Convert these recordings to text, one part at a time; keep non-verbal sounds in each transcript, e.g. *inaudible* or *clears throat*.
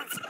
Yes.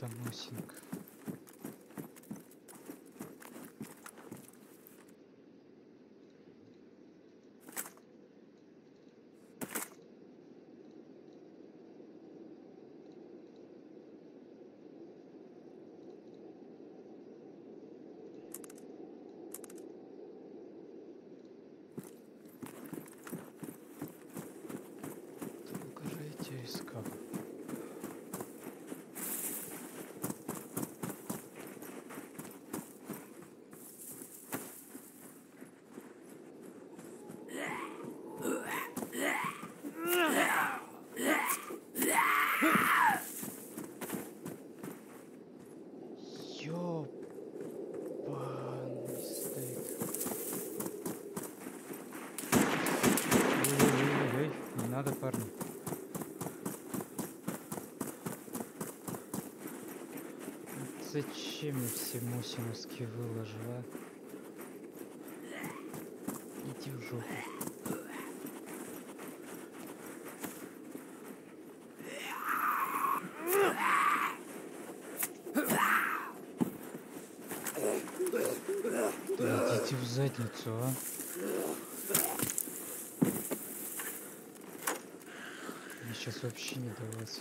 там носинг Зачем я все мусиновски выложу, а? Иди в жопу. Да идите в задницу, а? Мне сейчас вообще не до вас.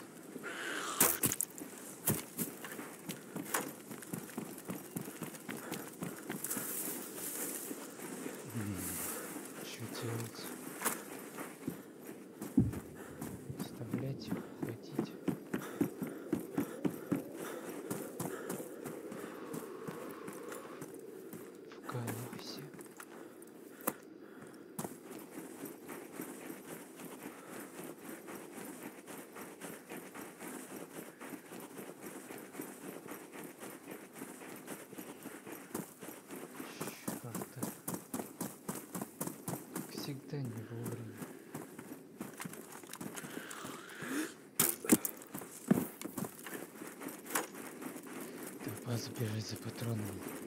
Что делать? Оставлять их, ходить. Вкалывайся. Как-то как всегда не вовремя. Забежать за патронами.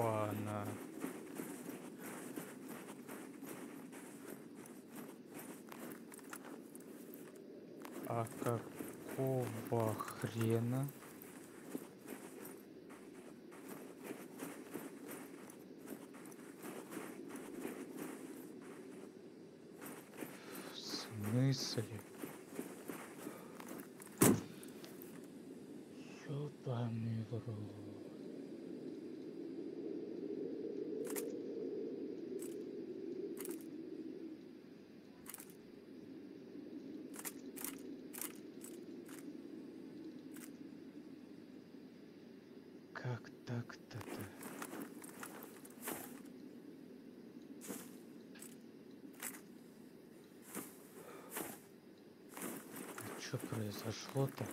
пана. А какого хрена? В смысле? Ёбаный в рот. Что произошло-то?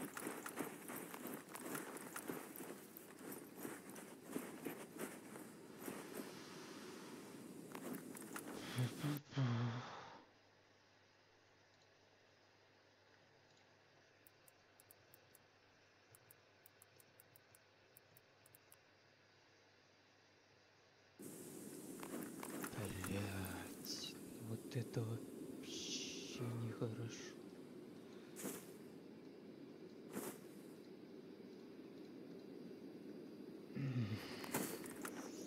Блять, вот это вообще нехорошо. М,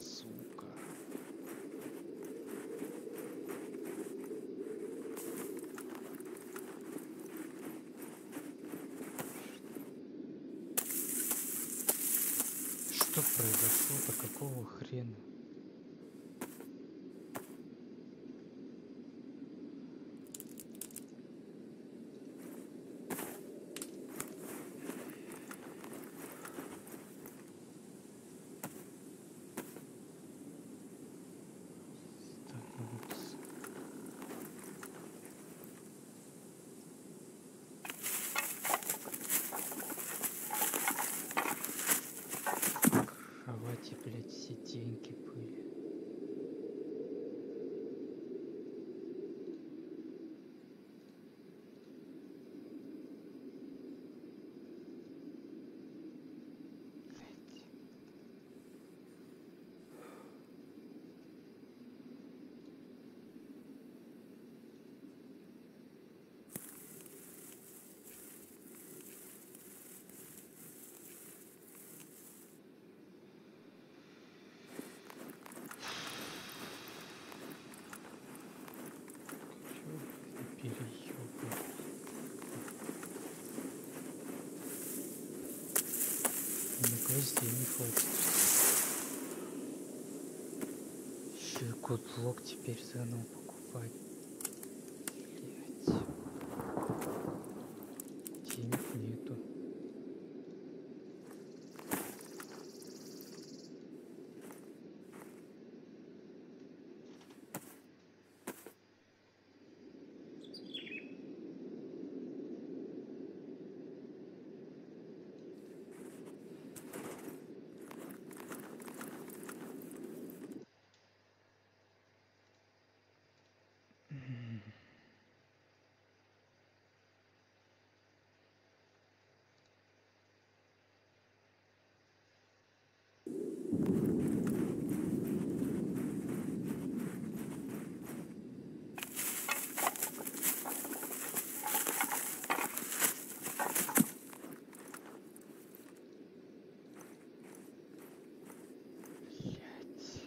Сука. Что произошло-то? Какого хрена? Становится. В кровати, блядь, все деньги были. Блядь. Ёбаный переёбан. Гвоздей не хватит. Еще и гудлок теперь заново покупать. Блять. Денег нету. Блять.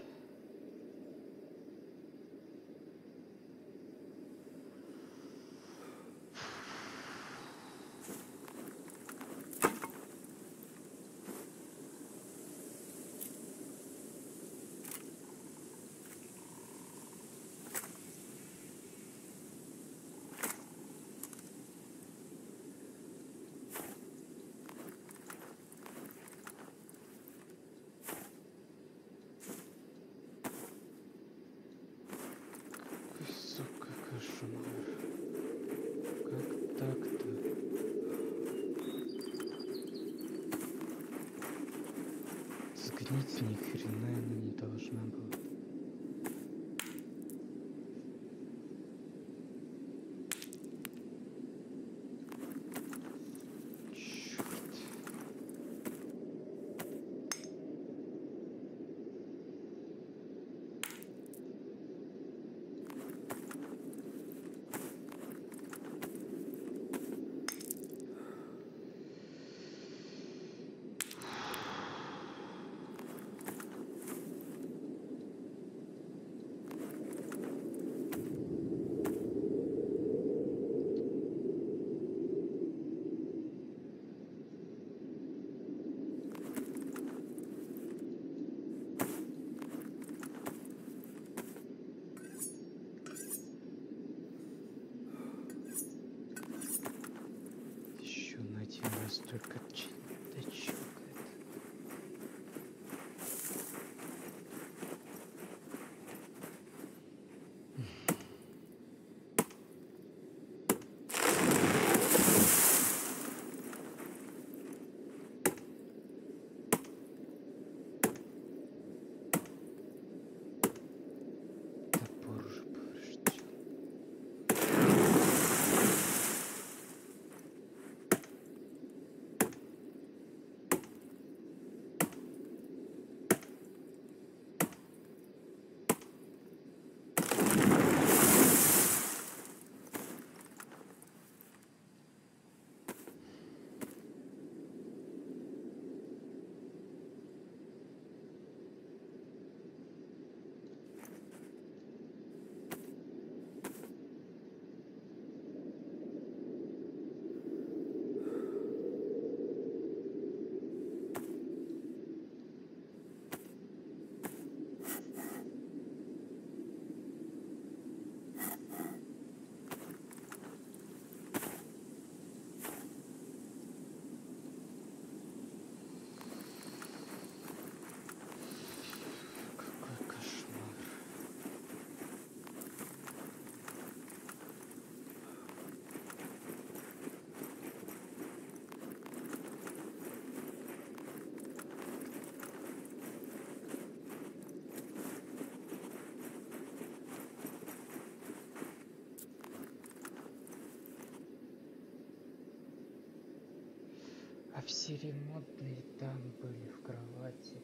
Какой, сука, кошмар. Как так-то? Сгнить ни хрена она не должна была. А все ремонтные там были в кровати.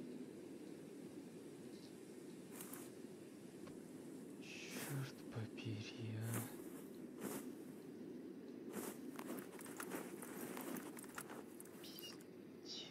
Черт побери, а. Пиздец.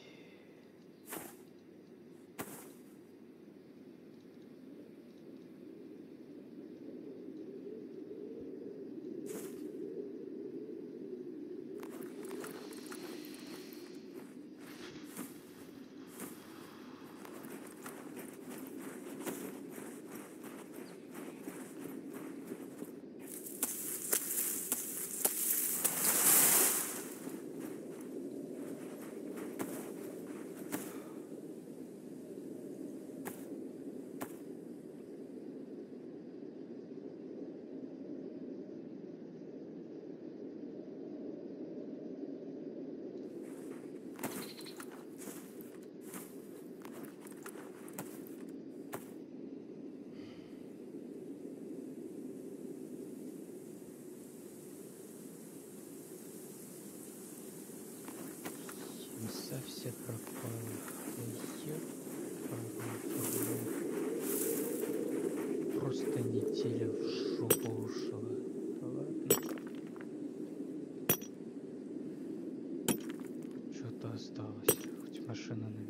Мяса все пропало. Ёбаный в рот. Просто неделя в жопу ушла. Ладно. Что-то осталось. Хоть машина на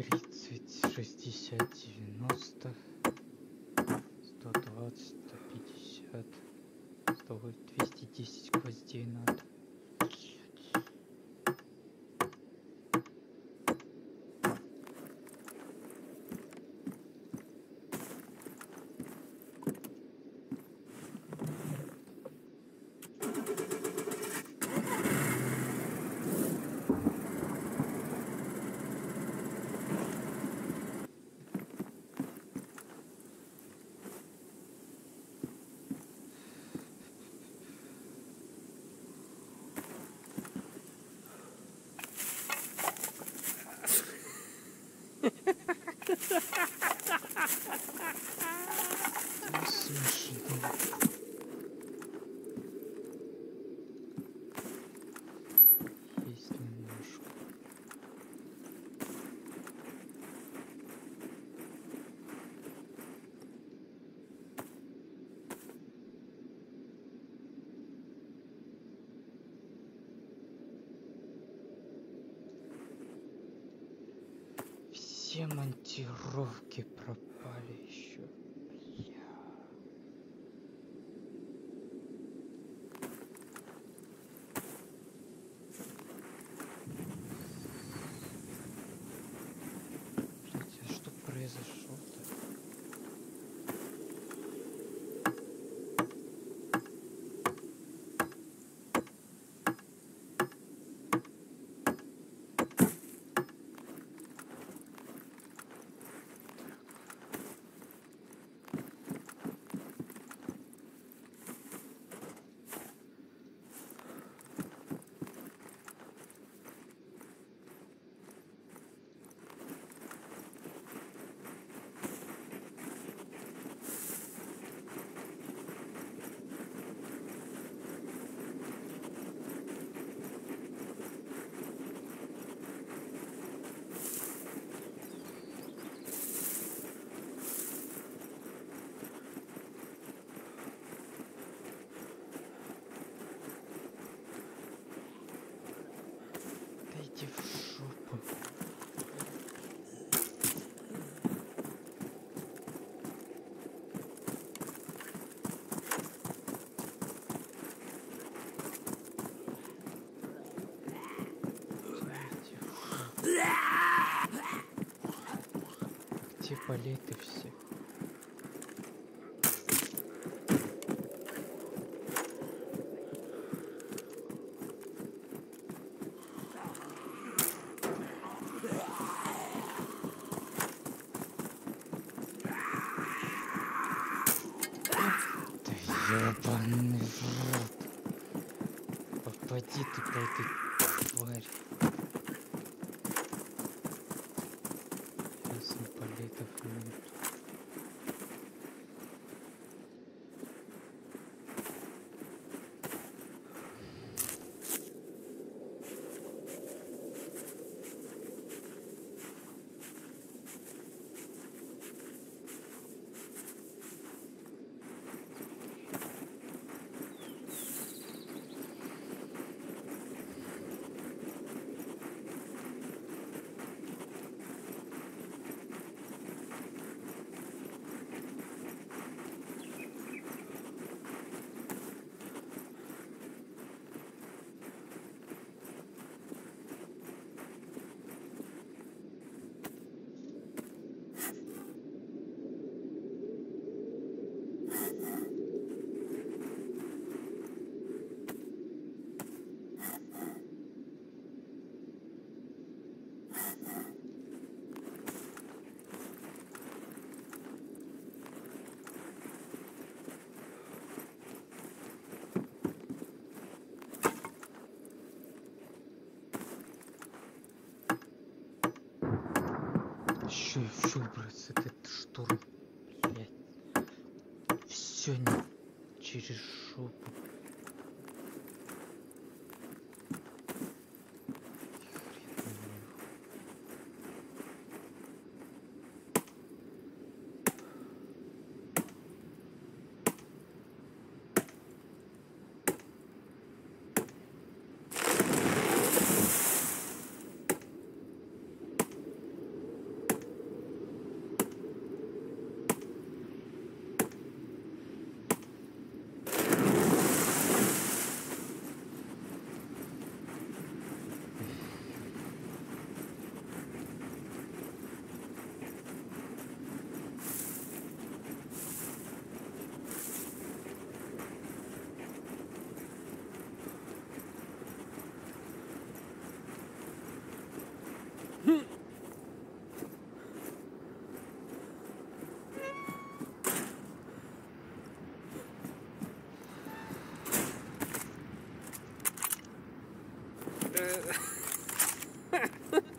Тридцать, шестьдесят, девяносто, сто двадцать, сто пятьдесят, сто двести десять гвоздей надо. Ну, смешно. Есть немножко. Все монтировки пропали еще. Бля. Блядь, а что произошло-то? Да иди в жопу. Иди в жопу. Где болеты все? Да ебаный в рот. Попади ты по этой твари. Сейчас полетов нет. Еще и выбраться этот шторм. Блять. Все не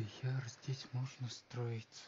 яр, здесь можно строиться.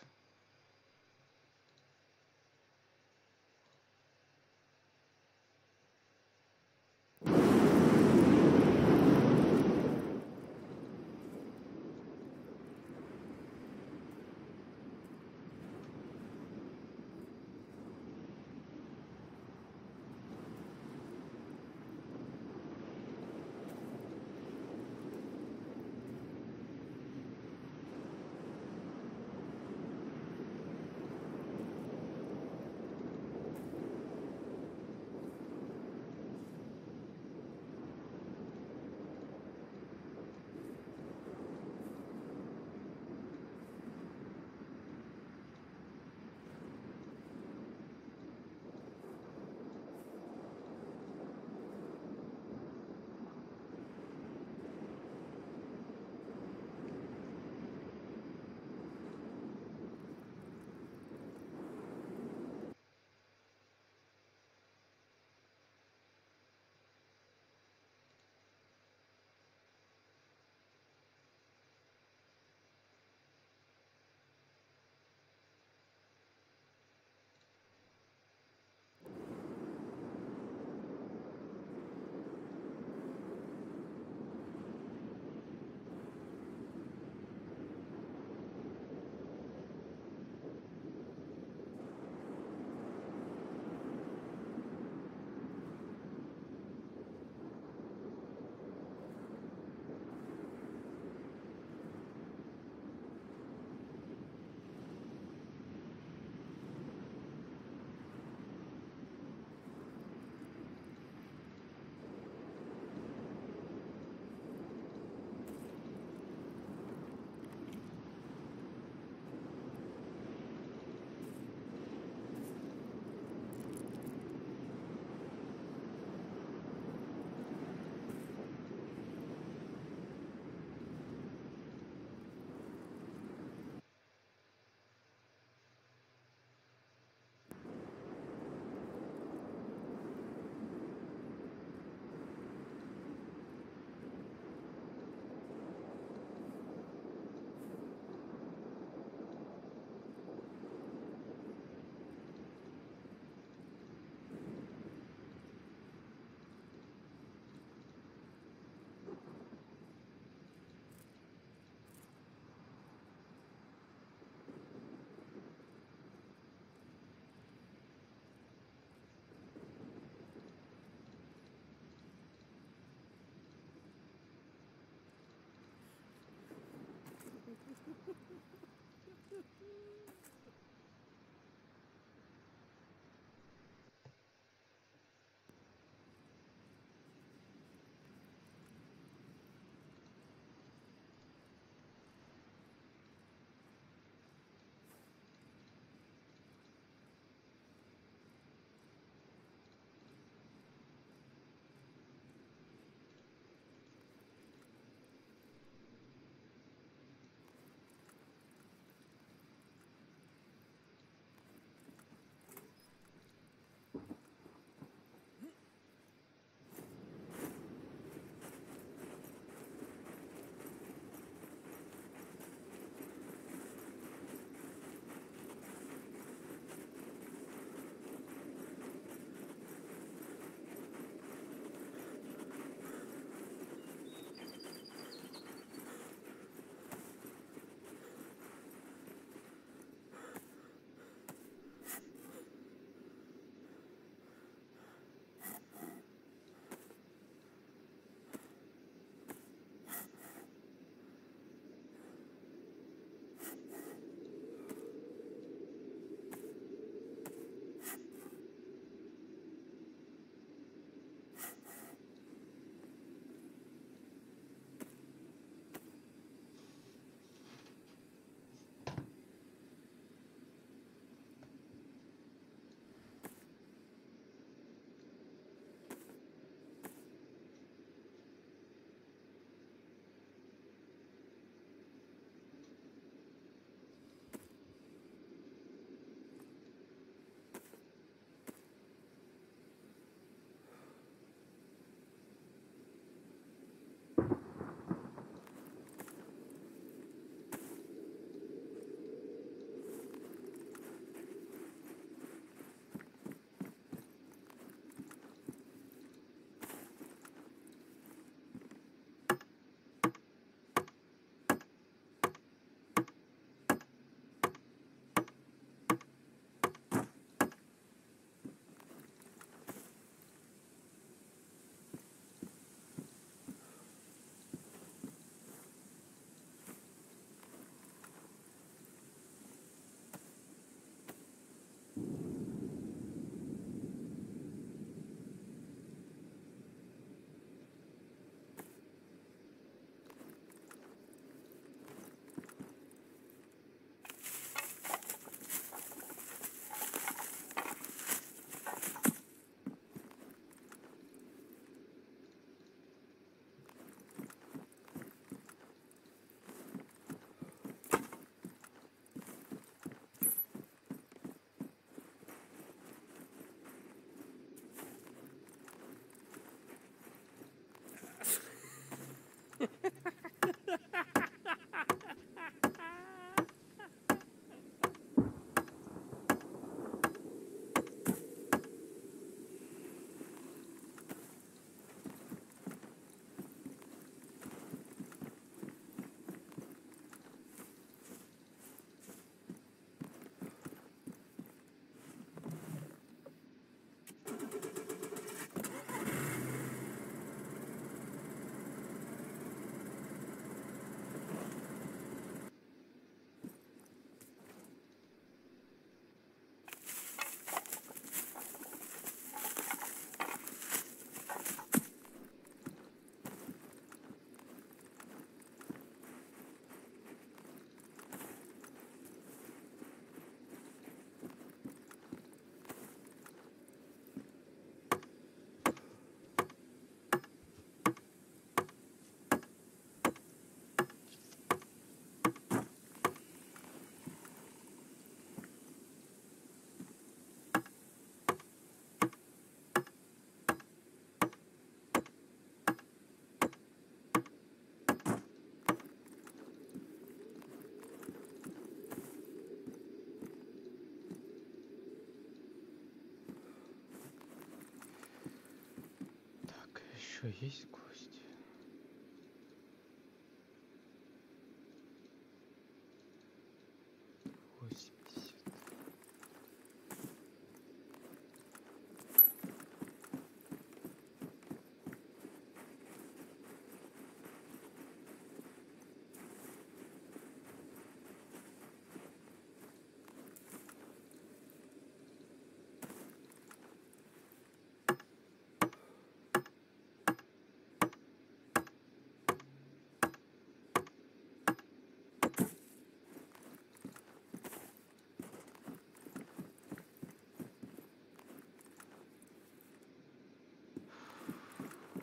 Еще есть гости? Восемьдесят.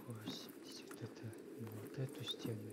Восемьдесят. Это не вот эту стену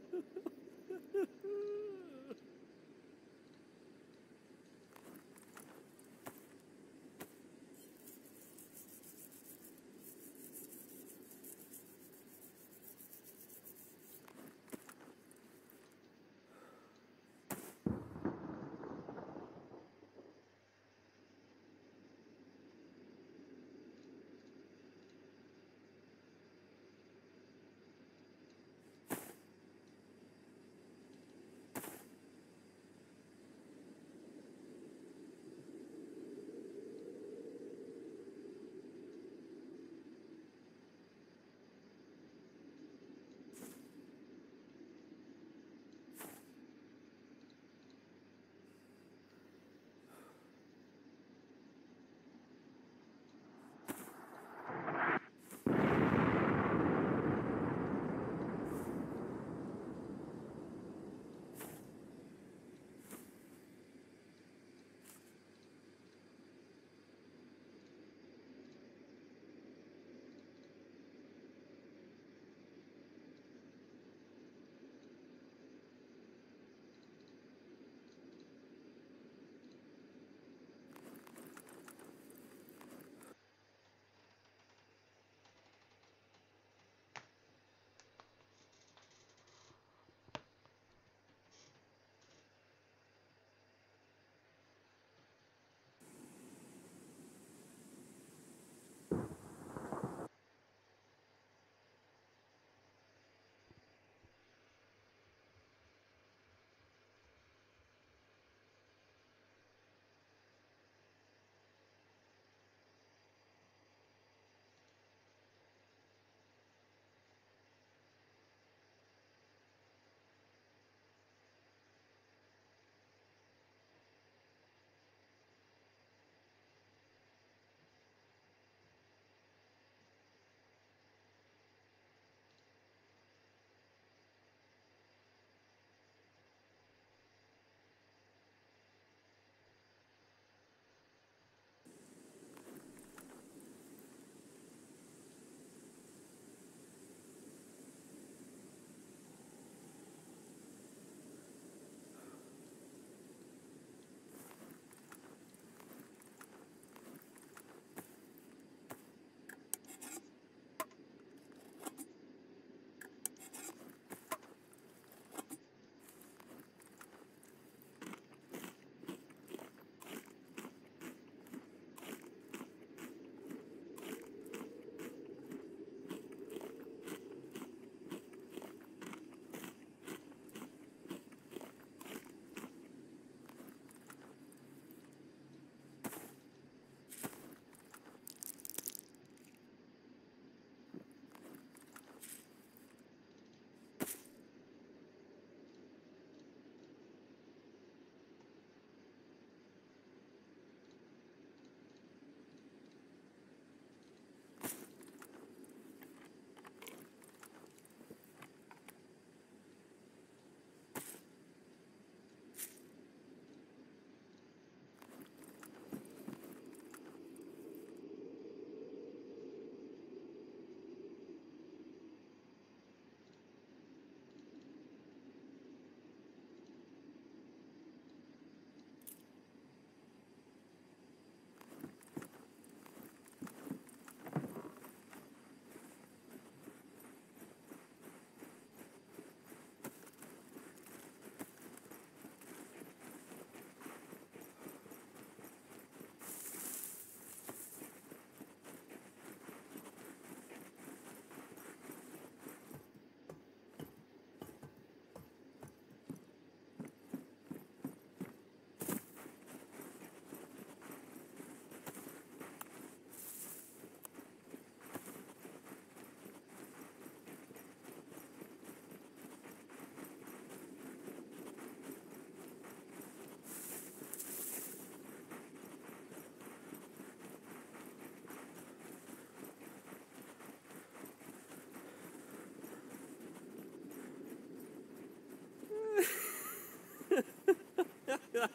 Yeah.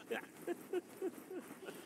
*laughs*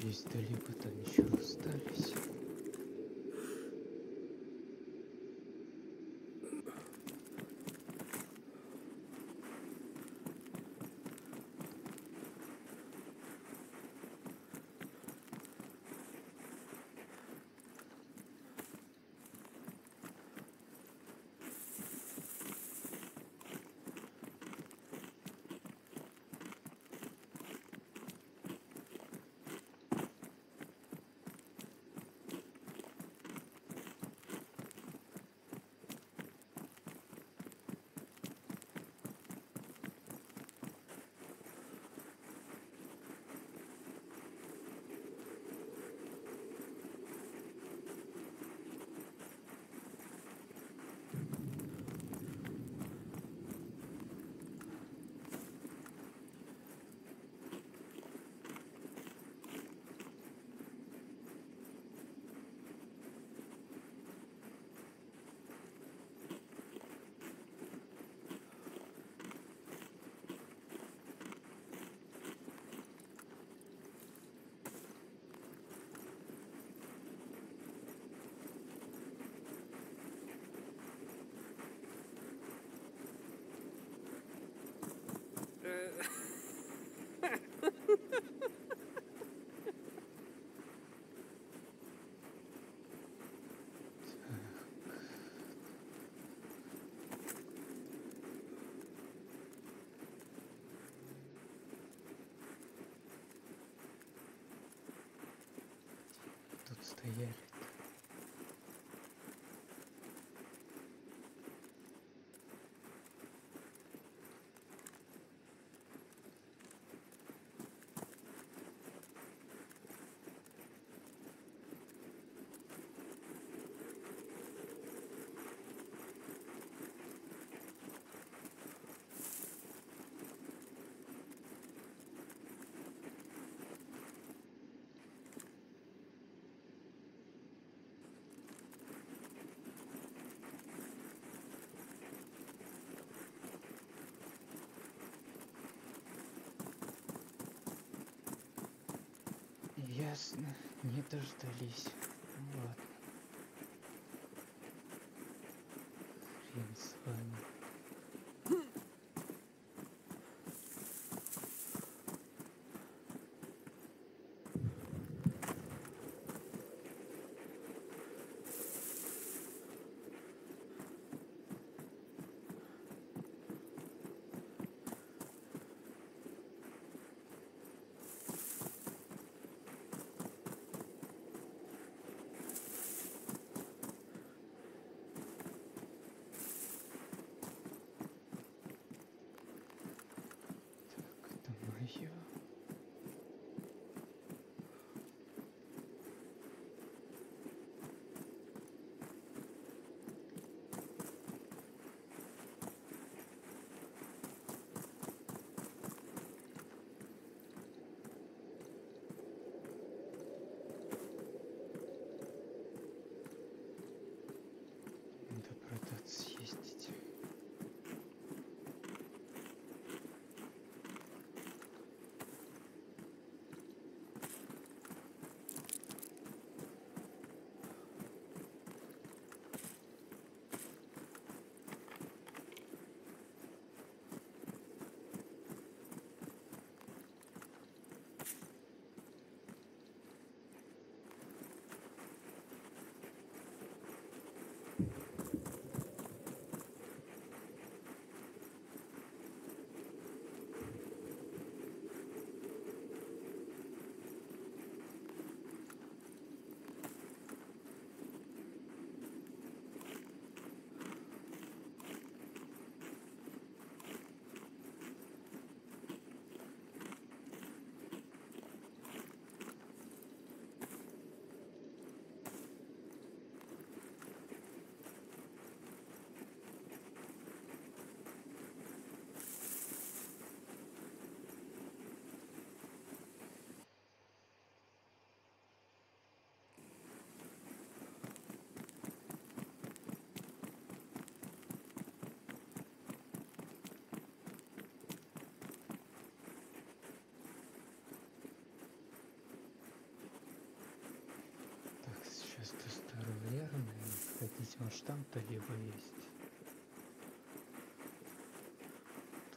здесь-то либо там еще остались. Тут стояли. Ясно, не дождались. Здесь может там-то либо есть.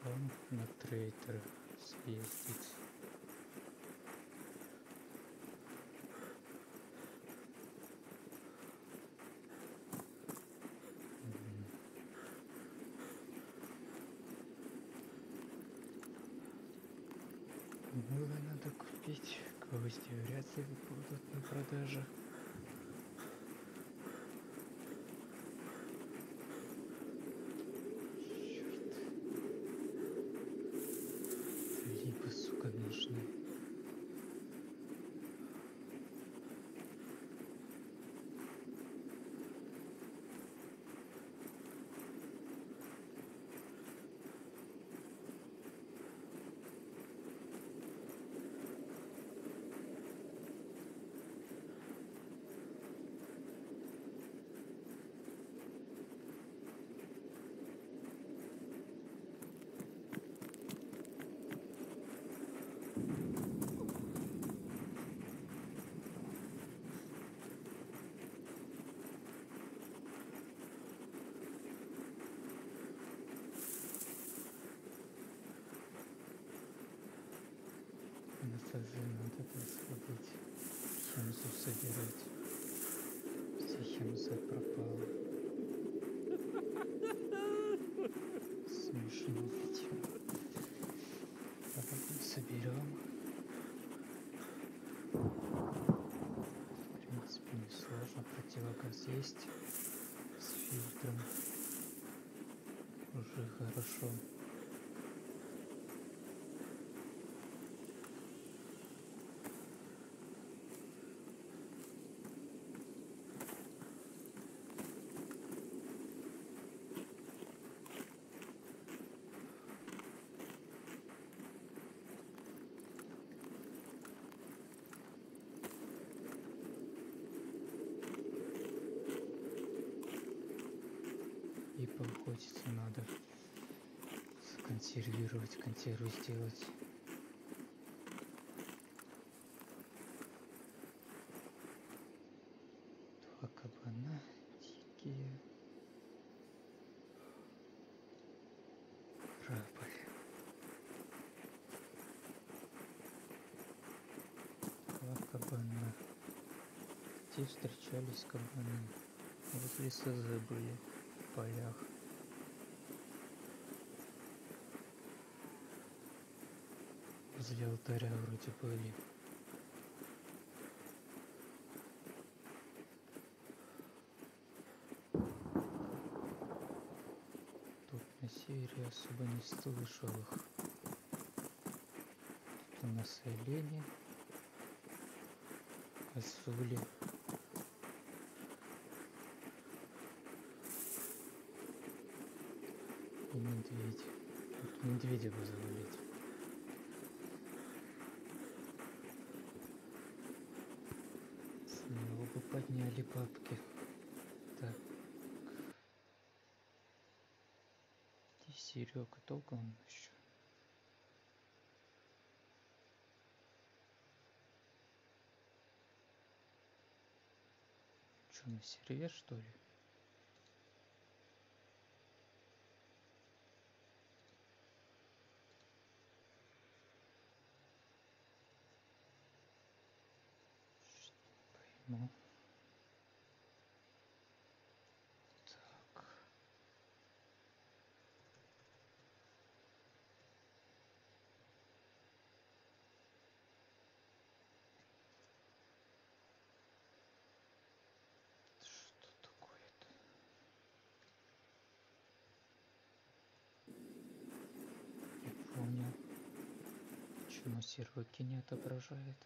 Там на трейдер съездить. Мыло надо купить, гвозди вряд ли будут на продаже. Черт. Липы, сука, нужны. ТЗ надо было сходить. Хемзу собирать. Вся хемза пропала. Смешно видео. Давай соберем. В принципе, не сложно. Противогаз есть. С фильтром. Уже хорошо. И поохотиться надо. Консервировать, консерву сделать. Два кабана дикие. Краполь. Два кабана. Где встречались кабаны? Возле СЗ были в полях. Возле алтаря вроде были. Тут на севере особо не слышал их. Тут у нас олени, косули. И медведь. Вот медведя бы завалить. Снова бы подняли бабки. Так. Где Серега? Долго он еще? Что, на сервер что ли? Что не пойму. Так. Что такое-то? Не понял. Почему серваки не отображает?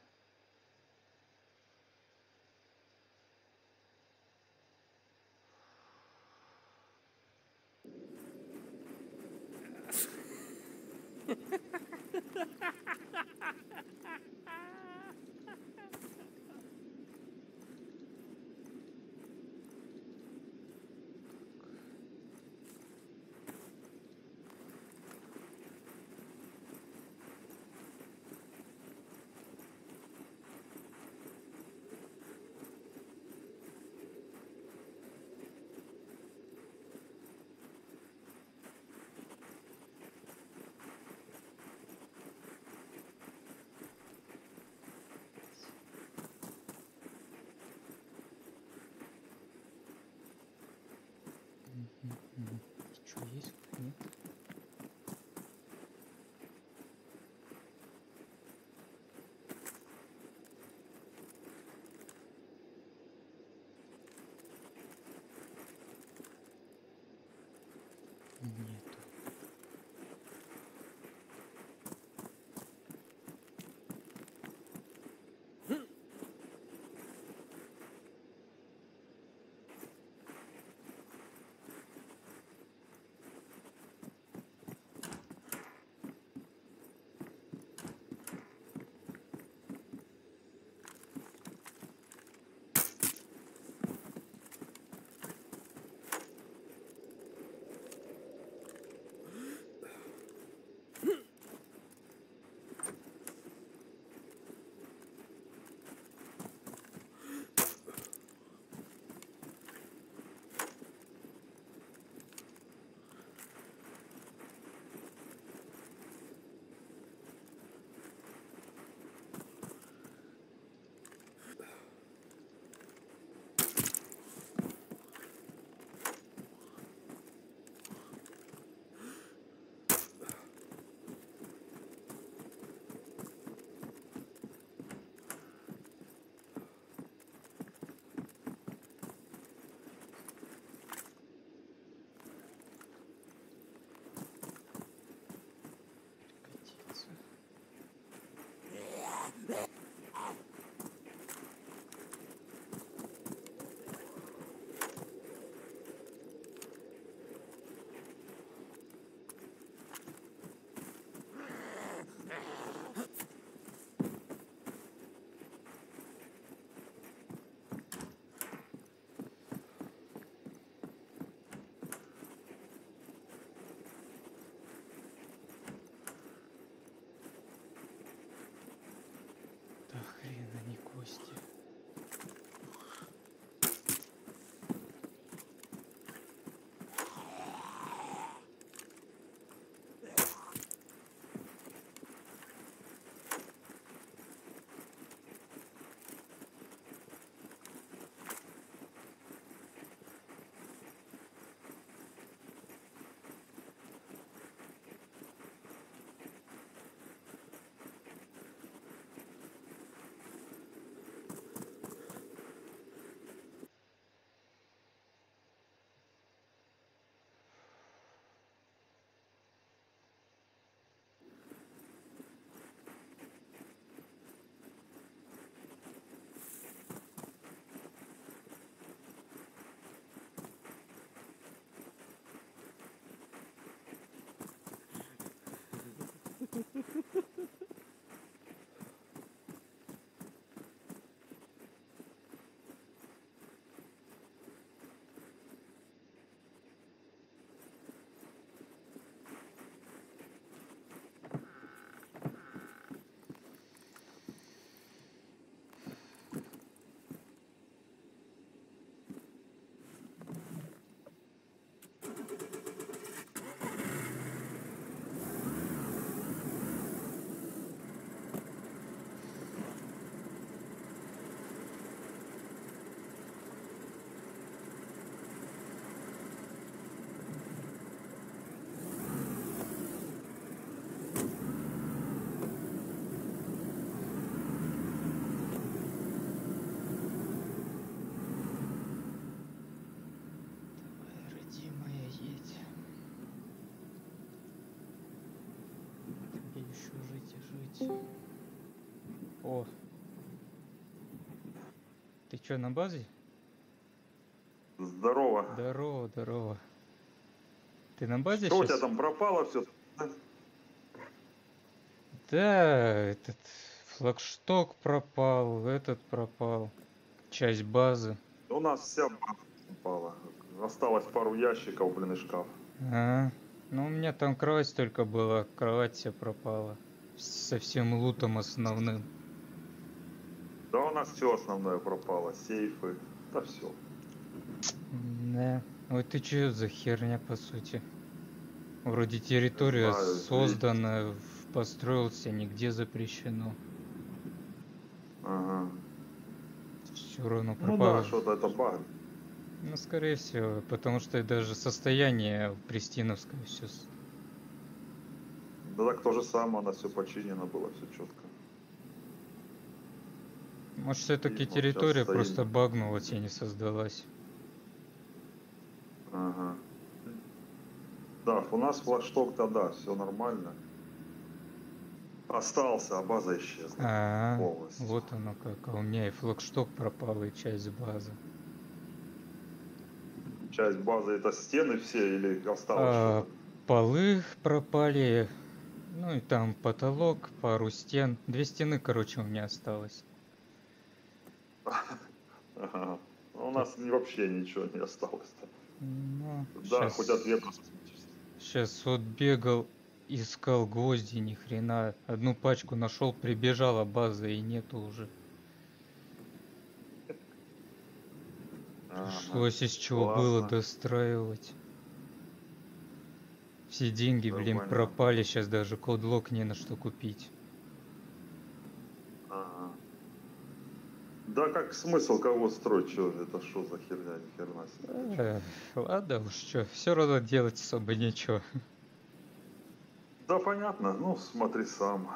Чё, на базе? Здорово. Здорово, здорово. Ты на базе Что у тебя там пропало все? Да, этот флагшток пропал, этот пропал. Часть базы. У нас вся база пропала. Осталось пару ящиков, блин, и шкаф. А, ну у меня там кровать только была, кровать вся пропала. Со всем лутом основным. Нас все основное пропало. Сейфы. Да все. Да. Ой, ты чё за херня, по сути? Вроде территория знаю, видите. создана, в- построился, нигде запрещено. Ага. Все равно Ну пропало. да, что-то это баг. Ну, скорее всего, потому что даже состояние Пристиновское все. Да так то же самое, у нас все починено было, все четко. Может, все-таки территория просто багнулась и не создалась. Ага. Да, у нас флагшток-то да, все нормально. Остался, а база исчезла. А, Полностью. вот оно как. А у меня и флагшток пропал, и часть базы. Часть базы это стены все или осталось А, полы пропали, ну и там потолок, пару стен. Две стены, короче, у меня осталось. Ага. У нас вообще ничего не осталось. Ну, Да, хоть от. Сейчас вот бегал, искал гвозди, ни хрена. Одну пачку нашел, прибежала база и нету уже. Пришлось из чего было Классно. достраивать. Все деньги, блин, Нормально. пропали, сейчас даже кодлок не на что купить. Да как смысл кого строить? Что это что за херня? Ни херна себе. Э, ладно уж, что, все равно делать особо нечего. Да понятно, ну смотри сам.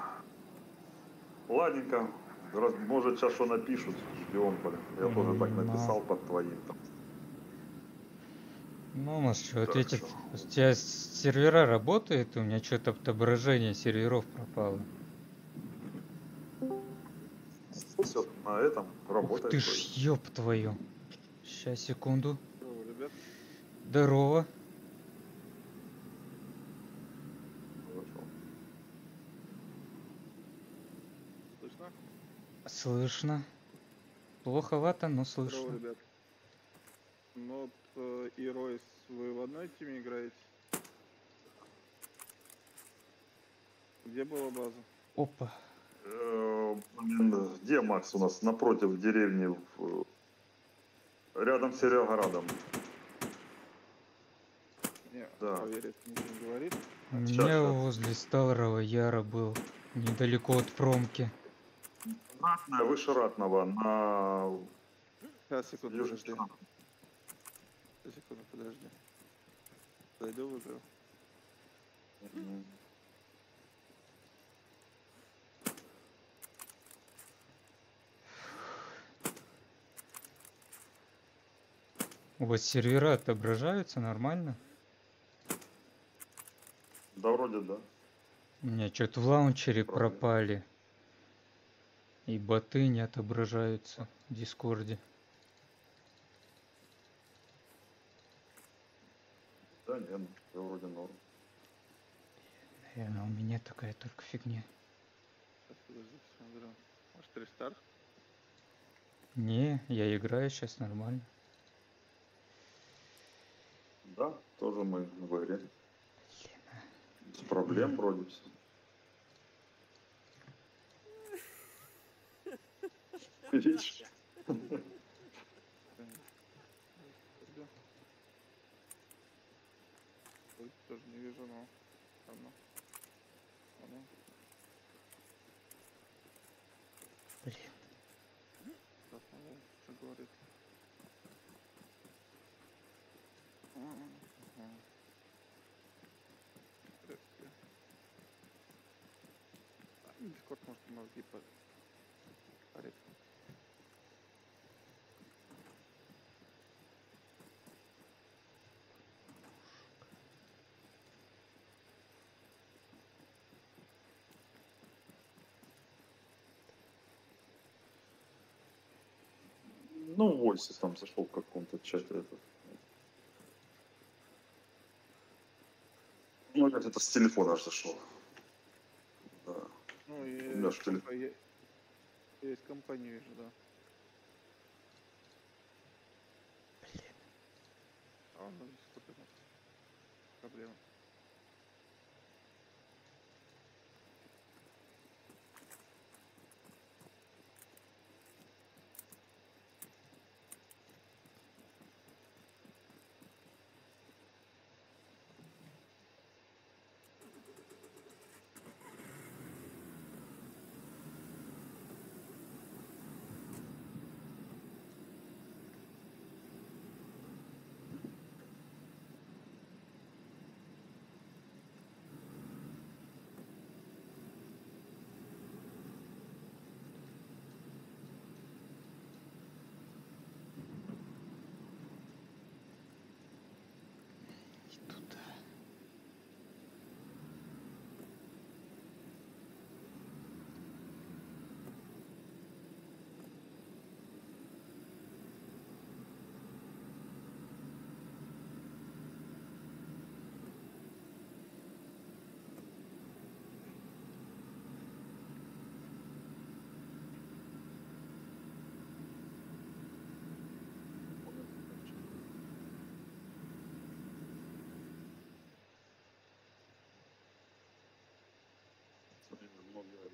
Ладненько. Раз, может сейчас что напишут, ждем, блин. Я тоже так М, написал под твоим. там. Ну, может, что Так ответит. что? У тебя сервера работает, у меня что-то отображение серверов пропало. Все на этом Ух работает. ты вроде. ж, ёб твою. Сейчас, секунду. Здорово, ребят. Здорово. Слышно? Слышно. Плоховато, но Здорово, слышно. ребят. Нот э, и Ройс, вы в одной теме играете? Где была база? Опа. Э, блин, Где Макс у нас? Напротив деревни. в- Рядом с Серегорадом. Не, Да. поверить ничего не говорит. У меня возле Старого Яра был. Недалеко от промки. Ратная, выше Ратного, на Сейчас, секунду, южной подожди. стороне. Секунду, подожди. Зайду в игру. Мгм. У вас сервера отображаются нормально? Да, вроде да. У меня что-то в лаунчере Проблем. пропали. И боты не отображаются в Дискорде. Да, нет, всё вроде норм. Наверное, у меня такая только фигня. Сейчас, подожди. Может, рестарт? Не, я играю сейчас нормально. Да, тоже мы в игре. Без проблем вроде все. Видишь? Тоже не вижу, но... Ладно. Ладно. Блин. Посмотрим, что говорит. М, м. Здравствуйте. А, Дискорд может мозги по- парит. Ну, в Войсе там зашел в каком-то чате этот. Ну, нет, это с телефона аж зашел. Да. Ну, и У меня что ли? компа- е- есть компания, вижу, да. А, ну, это проблема.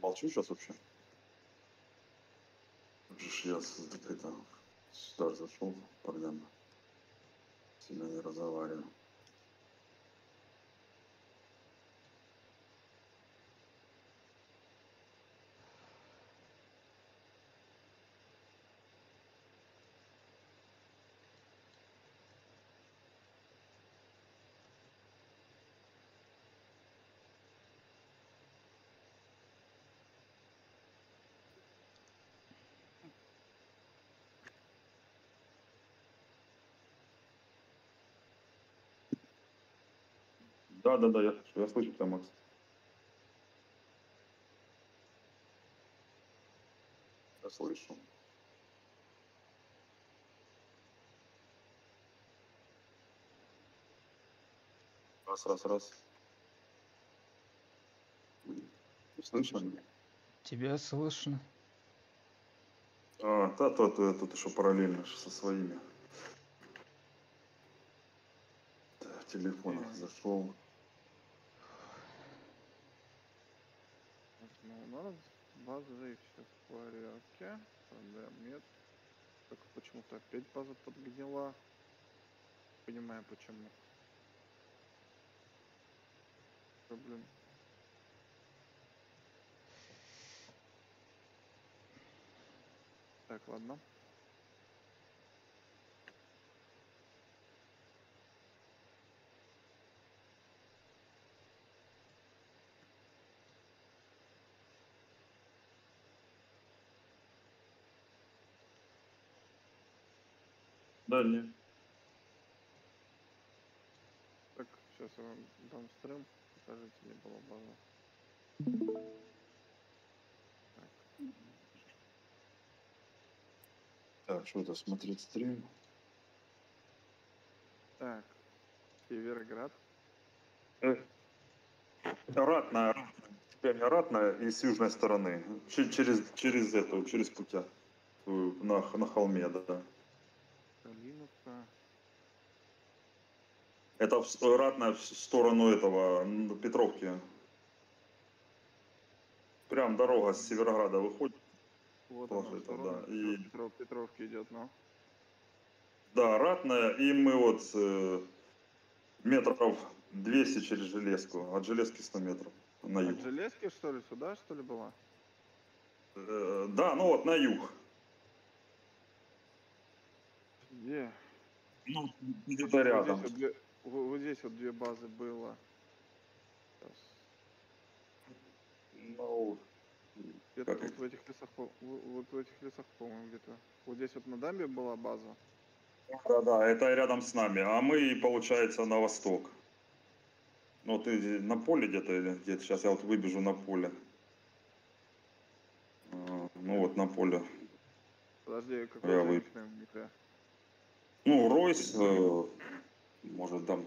Молчу сейчас вообще. Я с- это, сюда зашел, парнями. Сильно не разговариваю. Да, да, да, я, слышу, я слышу тебя, Макс. Я слышу. Раз, раз, раз. Слышно? Тебя слышно? А, да, то, то, я тут еще параллельно со своими. Да, Мгм. зашел. Так, Ну, у и все в порядке. Проблем нет. Только почему-то опять база подгнила. Понимаю почему. Проблем. Так, ладно. Да, не. Так, сейчас я вам дам стрим. Покажите мне была база. Так. Так, что это, смотреть стрим? Так. Североград. Э, Ратная, ратная. Прям ратная и с южной стороны. Че- Через, через эту, через путя. На, на холме, да. Калиновка. Это ратная в сторону этого, Петровки. Прям дорога с Северограда выходит. Вот она, это, да, и- Петров- Петровки идет, но. Да, ратная, и мы вот э, метров 200 через железку. От железки 100 метров на юг. От железки, что ли, сюда, что ли, была? Э, да, ну вот на юг. Где? Ну, где-то Вот здесь рядом. вот, две, во- вот здесь вот две базы было. Сейчас. Ну, Где-то вот это? в этих лесах, вот в этих лесах, по-моему, где-то. Вот здесь вот на дамбе была база. Да, да, это рядом с нами. А мы, получается, на восток. Ну, ты на поле где-то или где-то? Сейчас я вот выбежу на поле. А, Ну вот на поле. Подожди, какой Я вы- игре? Ну, Ройс, э, может, там,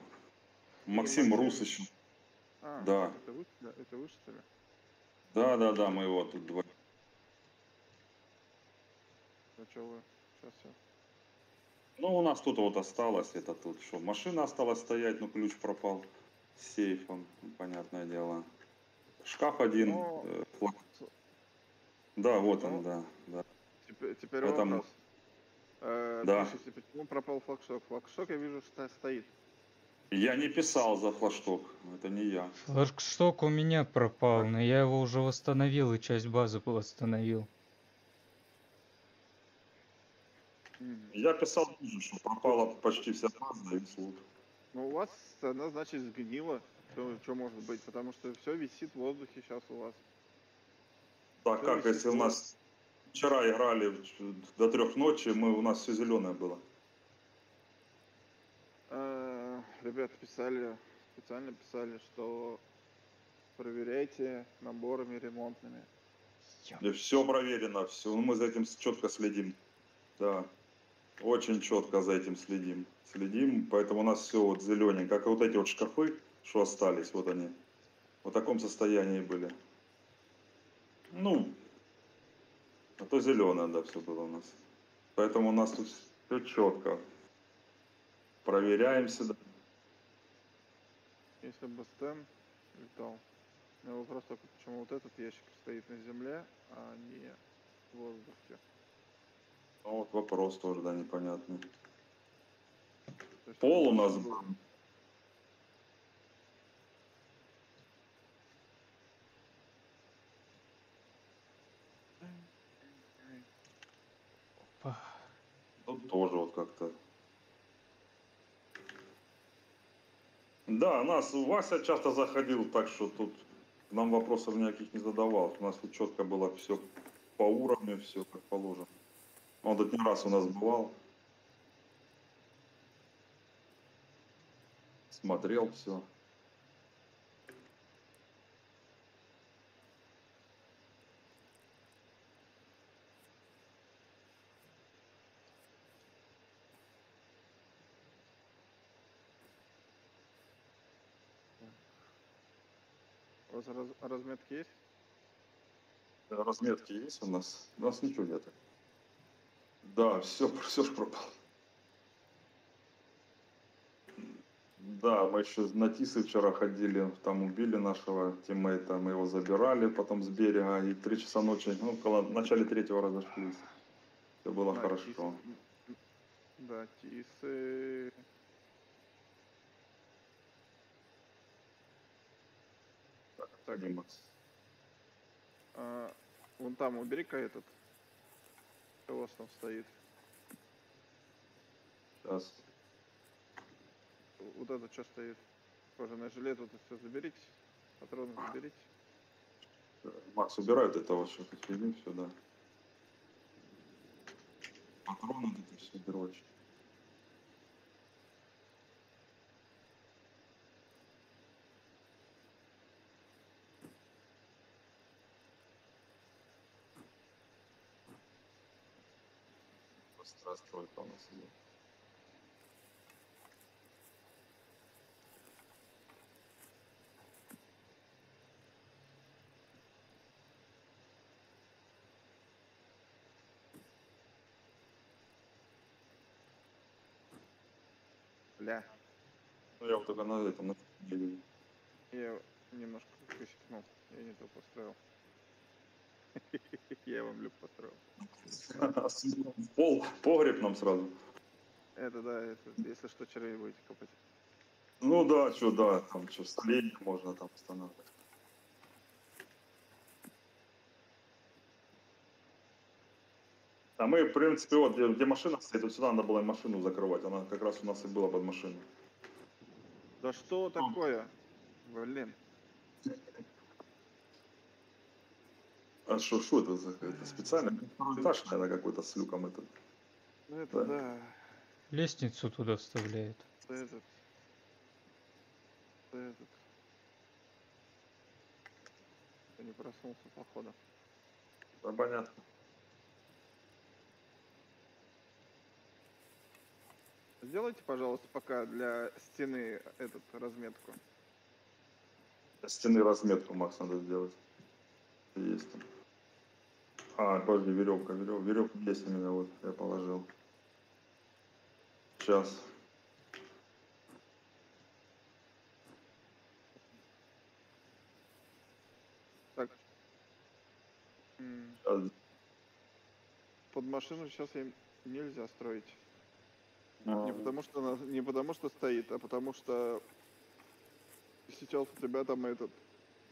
Максим Максим. Рус еще. А, Да. это вы, да, это вы что ли? Да, да, да, мы его тут два. Что вы? Сейчас я. Ну, у нас тут вот осталось, это тут что, машина осталась стоять, но ключ пропал с сейфом, ну, понятное дело. Шкаф один, Ну, э, флаг- Да, вот ну, он, да, да. Теперь, теперь Это вопрос. Э, Да. Слушайте, почему пропал флагшок? Флагшок я вижу, что стоит. Я не писал за флашток, это не я. Флагшток у меня пропал, но я его уже восстановил и часть базы восстановил. Я писал тоже, что пропала почти вся база и слуг. Ну, у вас она, значит, сгнила. Что может быть? Потому что все висит в воздухе сейчас у вас. Так Да, как, если если у нас вчера играли до трех ночи, мы, у нас все зеленое было. Э, Ребята писали, специально писали, что проверяйте наборами ремонтными. все проверено, все, мы за этим четко следим. Да, очень четко за этим следим. Следим, поэтому у нас все вот зелененько. Как и вот эти вот шкафы, что остались, вот они. В таком состоянии были. Ну, а то зеленое, да, все было у нас. Поэтому у нас тут все четко. Проверяем всегда. Если бы Стэн летал. Но вопрос только, почему вот этот ящик стоит на земле, а не в воздухе. Ну, вот вопрос тоже, да, непонятный. Пол у нас Тут тоже вот как-то. Да, нас Вася часто заходил, так что тут нам вопросов никаких не задавал. У нас тут четко было все по уровню, все как положено. Он тут не раз у нас бывал. Смотрел все. Вас раз- разметки есть? Разметки есть у нас? У нас ничего нет. Да, все, *laughs* все ж пропало. Да, мы еще на Тисы вчера ходили, там убили нашего тиммейта, мы его забирали потом с берега, и три часа ночи, ну, около, в начале третьего разошлись. Все было Да, хорошо. м, Да, тисы. Так, Дима. а, вон там убери-ка этот. Что у вас там стоит? Сейчас. Вот это что стоит? Кожаный жилет, вот это все заберите. Патроны заберите. Макс, убирают это вот что-то фигню сюда. Патроны вот это все дрочь. Просто расстройка у нас идет. Бля, Ну я вот только на этом на я немножко высекнул. Я не то построил. *laughs* Я вам люк построил. *laughs* Пол, погреб нам сразу. Это да, это, если что, червей будете копать. Ну да, что, да, там что, столение можно там устанавливать. А мы, в принципе, вот где, где машина стоит, вот сюда надо было машину закрывать. Она как раз у нас и была под машиной. Да что такое? Блин. А что, что это за это специально? Второй этаж, наверное, какой-то с люком этот. Ну это Да. да. Лестницу туда вставляет. это Этот. это Этот. Я не проснулся, походу. Да, понятно. Сделайте, пожалуйста, пока для стены этот разметку. Стены разметку, Макс, надо сделать. Есть там. А, подожди, веревка, веревка, веревка есть у меня, вот, я положил. Сейчас. Так. Сейчас. Под машину сейчас им нельзя строить. А, Не потому что она, не потому что стоит, а потому что сейчас у тебя там этот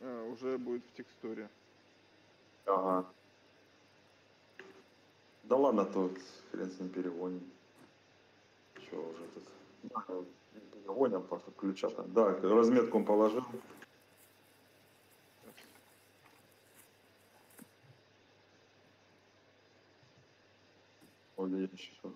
э, уже будет в текстуре. Ага. Да ладно, то хрен с ним перегоним. Че уже тут? Да, не перегоним, просто ключа там. Да, разметку он положил. Ой, я еще.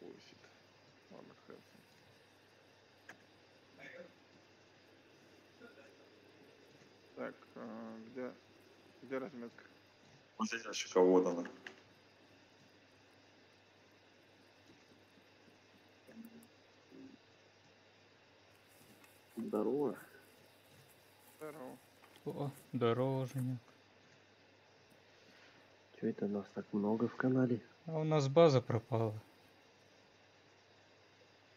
Гусит. Ладно, хрен с ним. Так, а, где, где разметка? Вот здесь ящика, вот она. Здорово. Здорово. О, дорожник. Че это нас так много в канале? А у нас база пропала.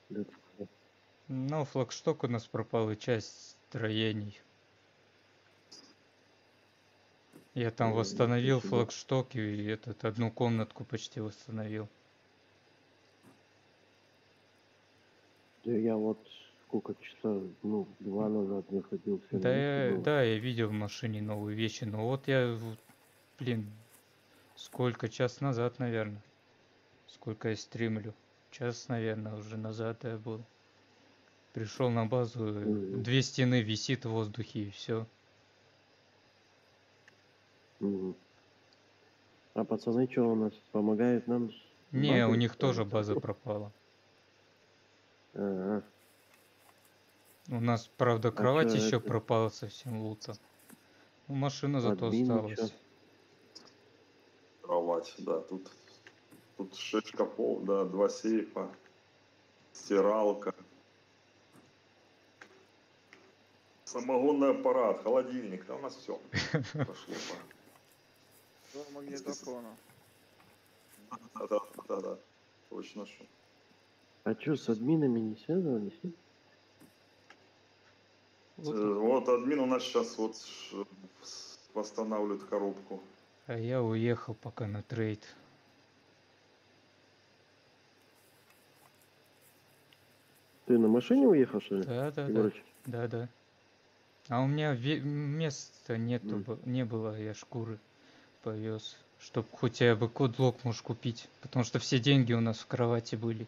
Да Ну, флагшток у нас пропал и часть строений. Я там Ой, восстановил ничего себе. флагшток и этот одну комнатку почти восстановил. Да я вот сколько часа, ну, два назад выходил. всё Да, я, да, я видел в машине новые вещи, но вот я, блин, сколько, час назад, наверное. Сколько я стримлю? Час, наверное, уже назад я был. Пришел на базу, э, Мгм. две стены висит в воздухе и все. А пацаны что у нас помогают нам? Не, у базой, них тоже база пропала. Ага. У нас, правда, кровать чё еще это? пропала совсем лута. Ну, машина зато Админы осталась. Кровать, да, тут, тут шесть шкафов, да, два сейфа, стиралка, самогонный аппарат, холодильник, да у нас все *laughs* прошло. Два магнитофона. Да, да, да, да, точно что. А что, с админами не связывались? Вот. Э, Вот админ у нас сейчас вот восстанавливает коробку. А я уехал пока на трейд. Ты на машине уехал, что ли? Да, да, да. Да, да. А у меня ве- места нету, б- не было, я шкуры повез. Чтоб хотя бы кодлок можешь купить. Потому что все деньги у нас в кровати были.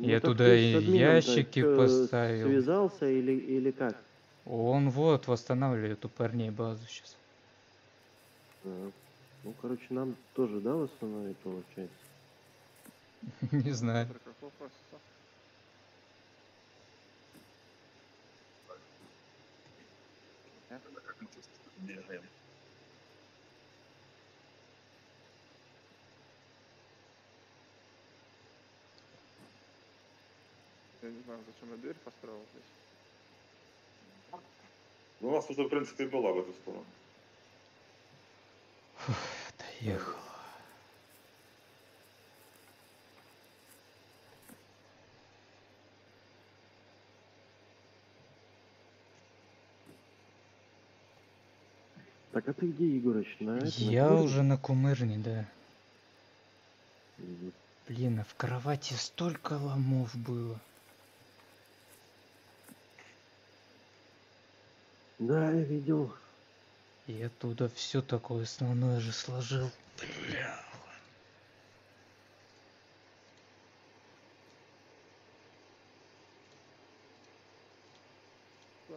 Я так туда и ящики чё, поставил. Связался или, или как? Он вот восстанавливает у парней базу сейчас. А, Ну, короче, нам тоже, да, восстановить получается? *laughs* Не знаю. Какой Я не знаю, зачем я дверь построил здесь. Ну, у нас уже, в принципе, и была в эту сторону. Доехал. Так, а ты где, Егорыч? На этом, на Я Кумыре? уже на кумырне, да. Блин, а в кровати столько ломов было. Да, я видел. И оттуда все такое основное же сложил. Бля.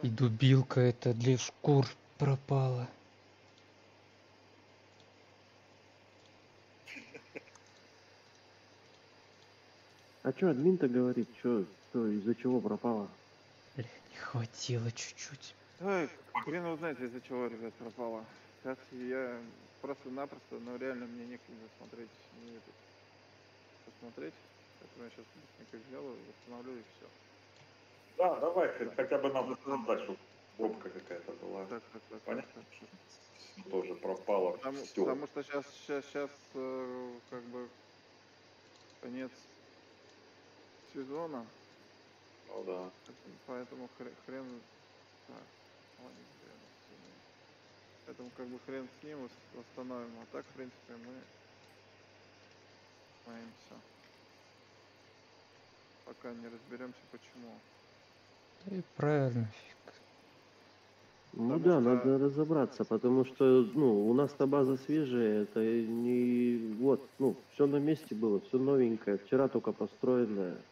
И дубилка эта для шкур пропала. А что админ-то говорит? Что, что из-за чего пропало? Не хватило чуть-чуть. Ой, хрен знает, из-за чего, ребят, пропало. Сейчас я просто-напросто, но реально мне некогда смотреть, не этот, посмотреть. Поэтому я сейчас быстренько сделаю, восстановлю и все. Да, давай, хоть- хотя бы нам чтобы пробка какая-то была. Так, так, так, так, Понятно. так. Всё Тоже пропало Потому, все. потому что сейчас, сейчас, сейчас, как бы конец сезона, Ну да. поэтому- поэтому хрен, хрен так, хрен с ним. Поэтому как бы хрен с ним вос- восстановим, а так в принципе мы боимся. Пока не разберемся почему. Да и правильно, фиг. Ну Потому да, что- надо разобраться, потому что, ну, у нас-то база свежая, это не, вот, ну, все на месте было, все новенькое, вчера только построенное.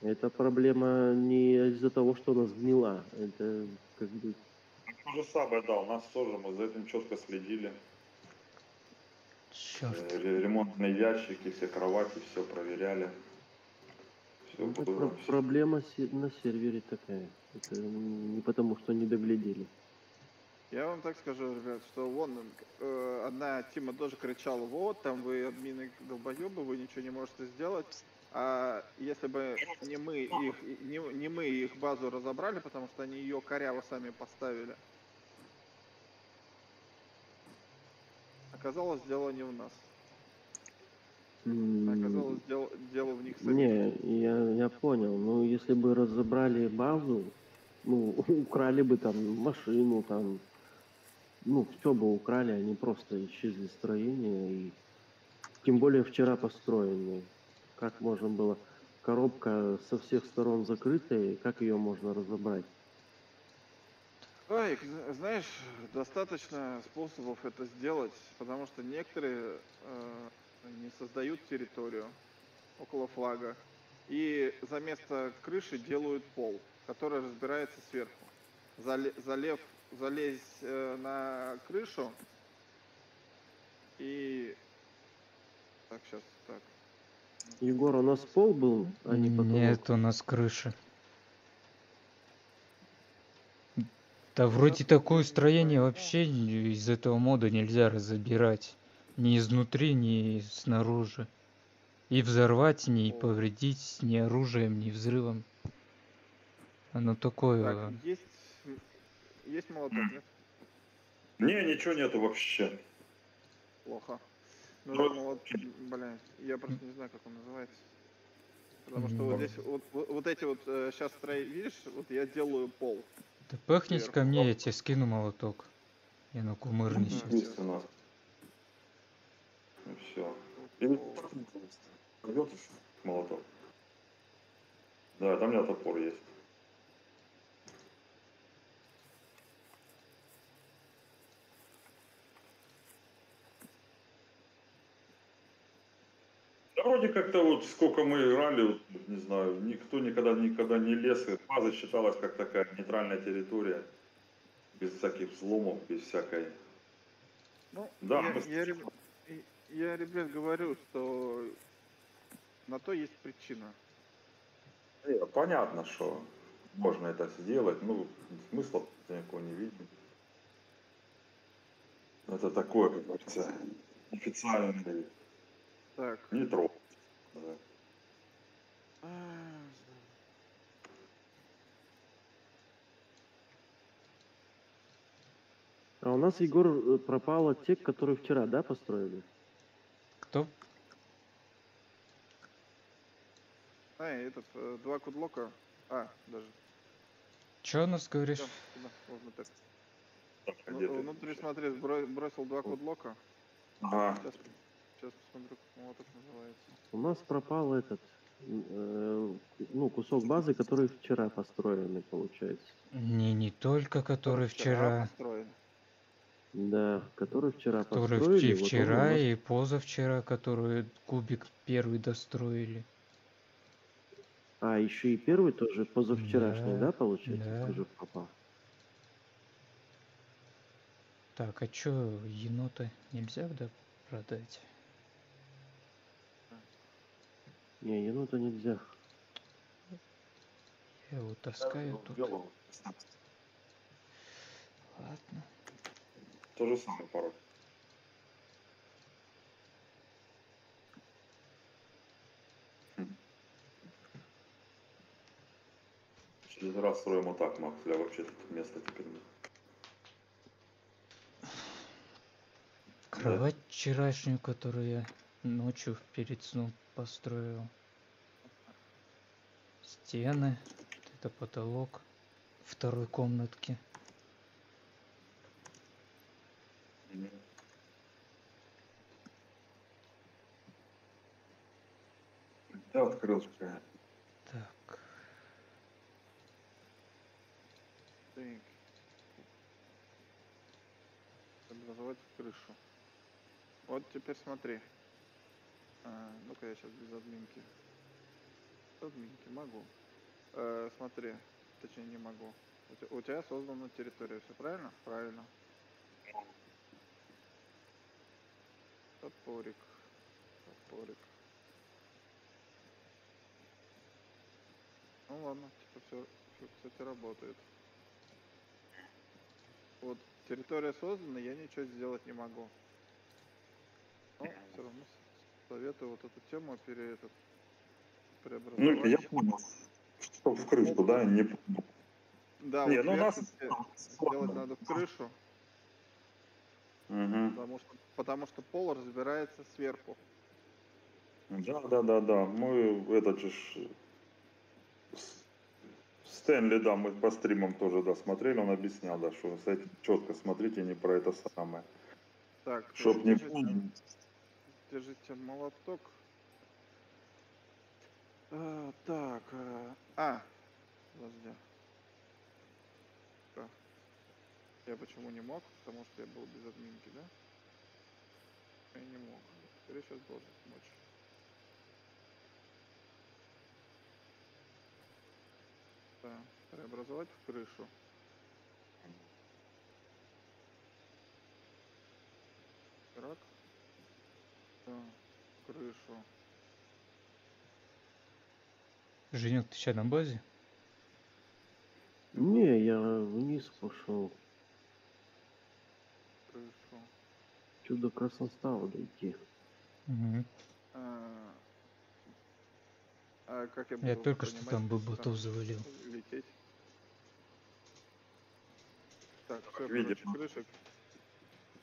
Это проблема не из-за того, что у нас гнила, это как бы, То же самое, да, у нас тоже, мы за этим четко следили. Черт. Э, ре- Ремонтные ящики, все кровати, все проверяли. Все это было. про- проблема на сервере такая. Это не потому, что не доглядели. Я вам так скажу, ребят, что вон э, одна Тима тоже кричала, вот, там вы админы долбоебы, вы ничего не можете сделать. А если бы не мы их, не, не мы их базу разобрали, потому что они ее коряво сами поставили. Оказалось, дело не в нас. Оказалось, дело, дело в них самих. Не, я, я понял. Ну, если бы разобрали базу, ну, *laughs* украли бы там машину, там, ну, все бы украли, они просто исчезли строения, и тем более вчера построенные. Как можно было? Коробка со всех сторон закрытая, как ее можно разобрать? Ой, зна- знаешь, достаточно способов это сделать, потому что некоторые э, не создают территорию около флага и за место крыши делают пол, который разбирается сверху. Зале- залев, залезть э, на крышу и так сейчас. Егор, у нас пол был, а не потолок? Нет у нас крыши. Да вроде такое строение вообще из этого мода нельзя разобирать. Ни изнутри, ни снаружи. И взорвать, ни повредить ни оружием, ни взрывом. Оно такое... Так, есть есть молоток, нет? Не, ничего нету вообще. Плохо. Ну, Ну, молот... Бля, я просто не знаю, как он называется. Потому что вот здесь, вот, вот, вот эти вот, сейчас строи, видишь, вот я делаю пол. Да пыхнись ко Сверху. мне, я тебе скину молоток. Я на кумырни сейчас. И все. Молоток. Да, там у меня топор есть. Да вроде как-то вот сколько мы играли, вот, не знаю, никто никогда никогда не лез, база считалась как такая нейтральная территория, без всяких взломов, без всякой. Ну, Да, я, мы- я, я, ребят, говорю, что на то есть причина. Э, Понятно, что можно это сделать, ну, смысла никакого не видим. Это такое, как говорится, официальный Так. не трогать. Да. а, А у нас, Егор, э, пропало те, которые вчера, да, построили? Кто? А, этот, э, два кудлока. А, даже. Чё у нас говоришь? Всё, сюда, вот так. Так, а Ну? Внутри, смотри, бросил два кудлока. Ага. Сейчас, сейчас посмотрю, как молоток называется. У нас пропал этот, э, ну, кусок базы, который вчера построенный, получается. Не, не только который вчера. построен. Да, который вчера Который построили. вот у вчера нас- и позавчера, который кубик первый достроили. А, еще и первый тоже позавчерашний, Да, да, получается, да. тоже пропал. Так, а чё, енота нельзя да, продать? Не, енота нельзя. Я его таскаю тут. Белого. Ладно. То же самое пароль. Через раз строим вот так, Макс, для вообще тут места теперь нет. Кровать вчерашнюю, которую я ночью перед сном построил. Стены. вот Это потолок второй комнатки. Мгм. Я открыл что Так. Так. Образовать крышу. Вот теперь смотри. А, ну-ка я сейчас без админки. Админки могу. Э, смотри, точнее не могу. У те- У тебя создана территория, все правильно? Правильно. Топорик. Топорик. Ну ладно, типа все, все, кстати, работает. Вот территория создана, я ничего сделать не могу. Но все равно советую вот эту тему пере этот Ну, я понял. Что в крышку, да? Не... Да, Не, вот ну у нас... сделать надо в крышу, Мгм. потому что потому что пол разбирается сверху. Да, да, да, да. Мы этот же Стэнли, да, мы по стримам тоже, да, смотрели, он объяснял, да, что этим четко смотрите, не про это самое. Так, Чтоб не понял. Держите молоток. А, так, а, а, подожди. Так. Я почему не мог? Потому что я был без админки, да? Я не мог. Теперь сейчас должен смочь. Так, преобразовать в крышу. Так. Крышу. Женек, ты сейчас на базе? Не, я вниз пошел. Крышу. Чудо красностава дойти. Мгм. А, а как я Я только что там бы что ботов завалил. лететь? Так, все, Видимо. короче, крыша.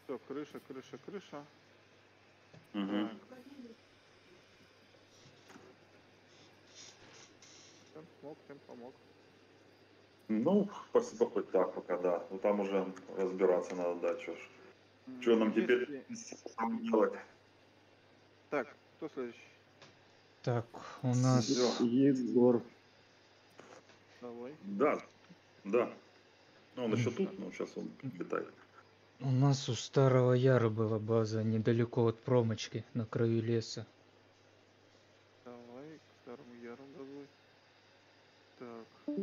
Все, крыша, крыша, крыша. Так. Чем смог, тем помог. Ну, спасибо хоть так пока, да. Ну там уже разбираться надо, да, чё ж. Что нам теперь делать? Так, кто следующий? Так, у нас... Егор. Давай. Да, да. Ну, он еще тут, но сейчас он летает. У нас у Старого Яра была база недалеко от промочки, на краю леса. Давай, к старому яру давай. Так.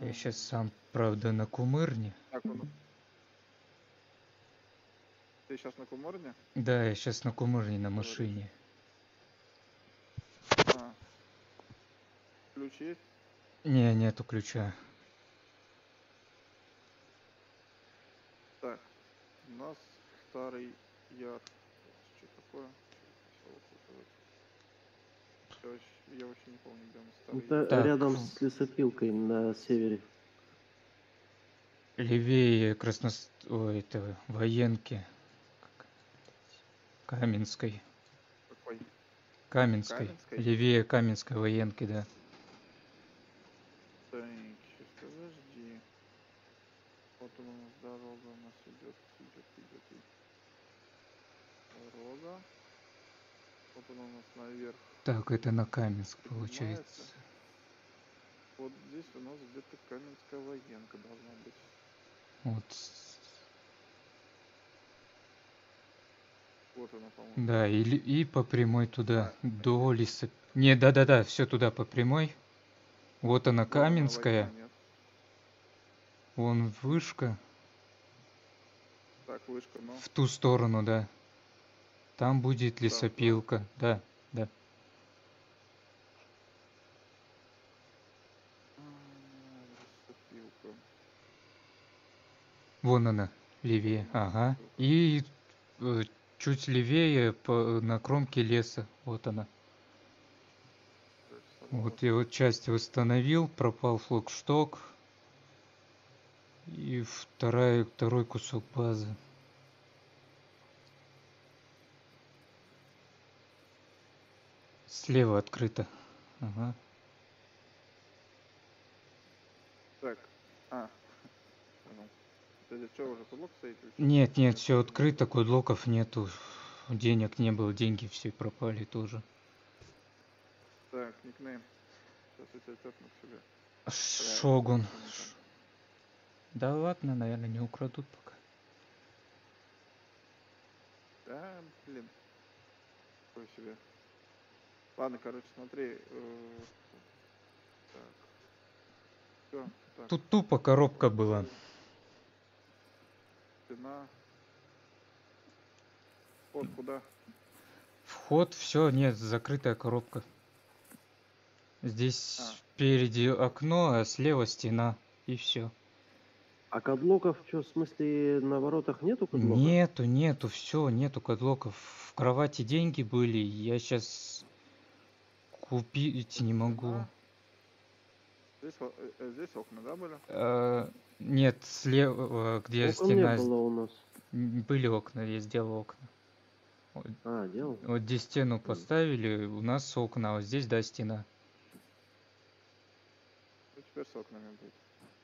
Я сейчас сам, правда, на Кумырне. Так, он... Ты сейчас на Куморне? Да, я сейчас на Кумырне на машине. А. Ключ есть? Не, нету ключа. Так, у нас старый яр. Что такое? Я вообще не помню, где он старый Это яр. Так. рядом с лесопилкой на севере. Левее Красност... Ой, это военки. Каменской. Какой? Каменской. Каменской? Левее Каменской военки, да. Так, сейчас подожди. Вот он у нас дорога у нас идет, идет, идет, идет. Дорога. Вот он у нас наверх. Так, это на Каменск получается. Вот здесь у нас где-то Каменская военка должна быть. Вот. Вот она, по-моему. Да, и, и по прямой туда, А, до леса. Не, да-да-да, все туда по прямой. Вот она Вот она, Каменская, нет. вон вышка, Так, вышка, ну. в ту сторону, да. Там будет лесопилка, да, да. Лесопилка. Вон она, левее, ага. И э, чуть левее по, на кромке леса, вот она. Вот я вот часть восстановил, пропал флагшток. И вторая, второй кусок базы. Слева открыто. Ага. Так, а. Это что, уже подлог стоит? Нет, нет, все открыто, кудлоков нету. Денег не было, деньги все пропали тоже. Так, никнейм. Сейчас я тебя к себе. Шогун. Ш-. Да ладно, наверное, не украдут пока. Да, блин. Такой себе. Ладно, короче, смотри. э, Так. Все, так. Тут тупо коробка была. Стена. Вот куда? Вход, все, нет, закрытая коробка. Здесь А. впереди окно, а слева стена. И все. А кадлоков, что, в смысле, на воротах нету кадлоков? Нету, нету, все, нету кадлоков. В кровати деньги были, я сейчас купить не могу. А. Здесь, э, э, здесь окна, да, были? А, нет, слева, где Окон стена, не было у нас. были окна, я сделал окна. Вот, А, делал? вот здесь стену поставили, у нас окна, а вот здесь, да, стена. Ну, теперь с окнами будет.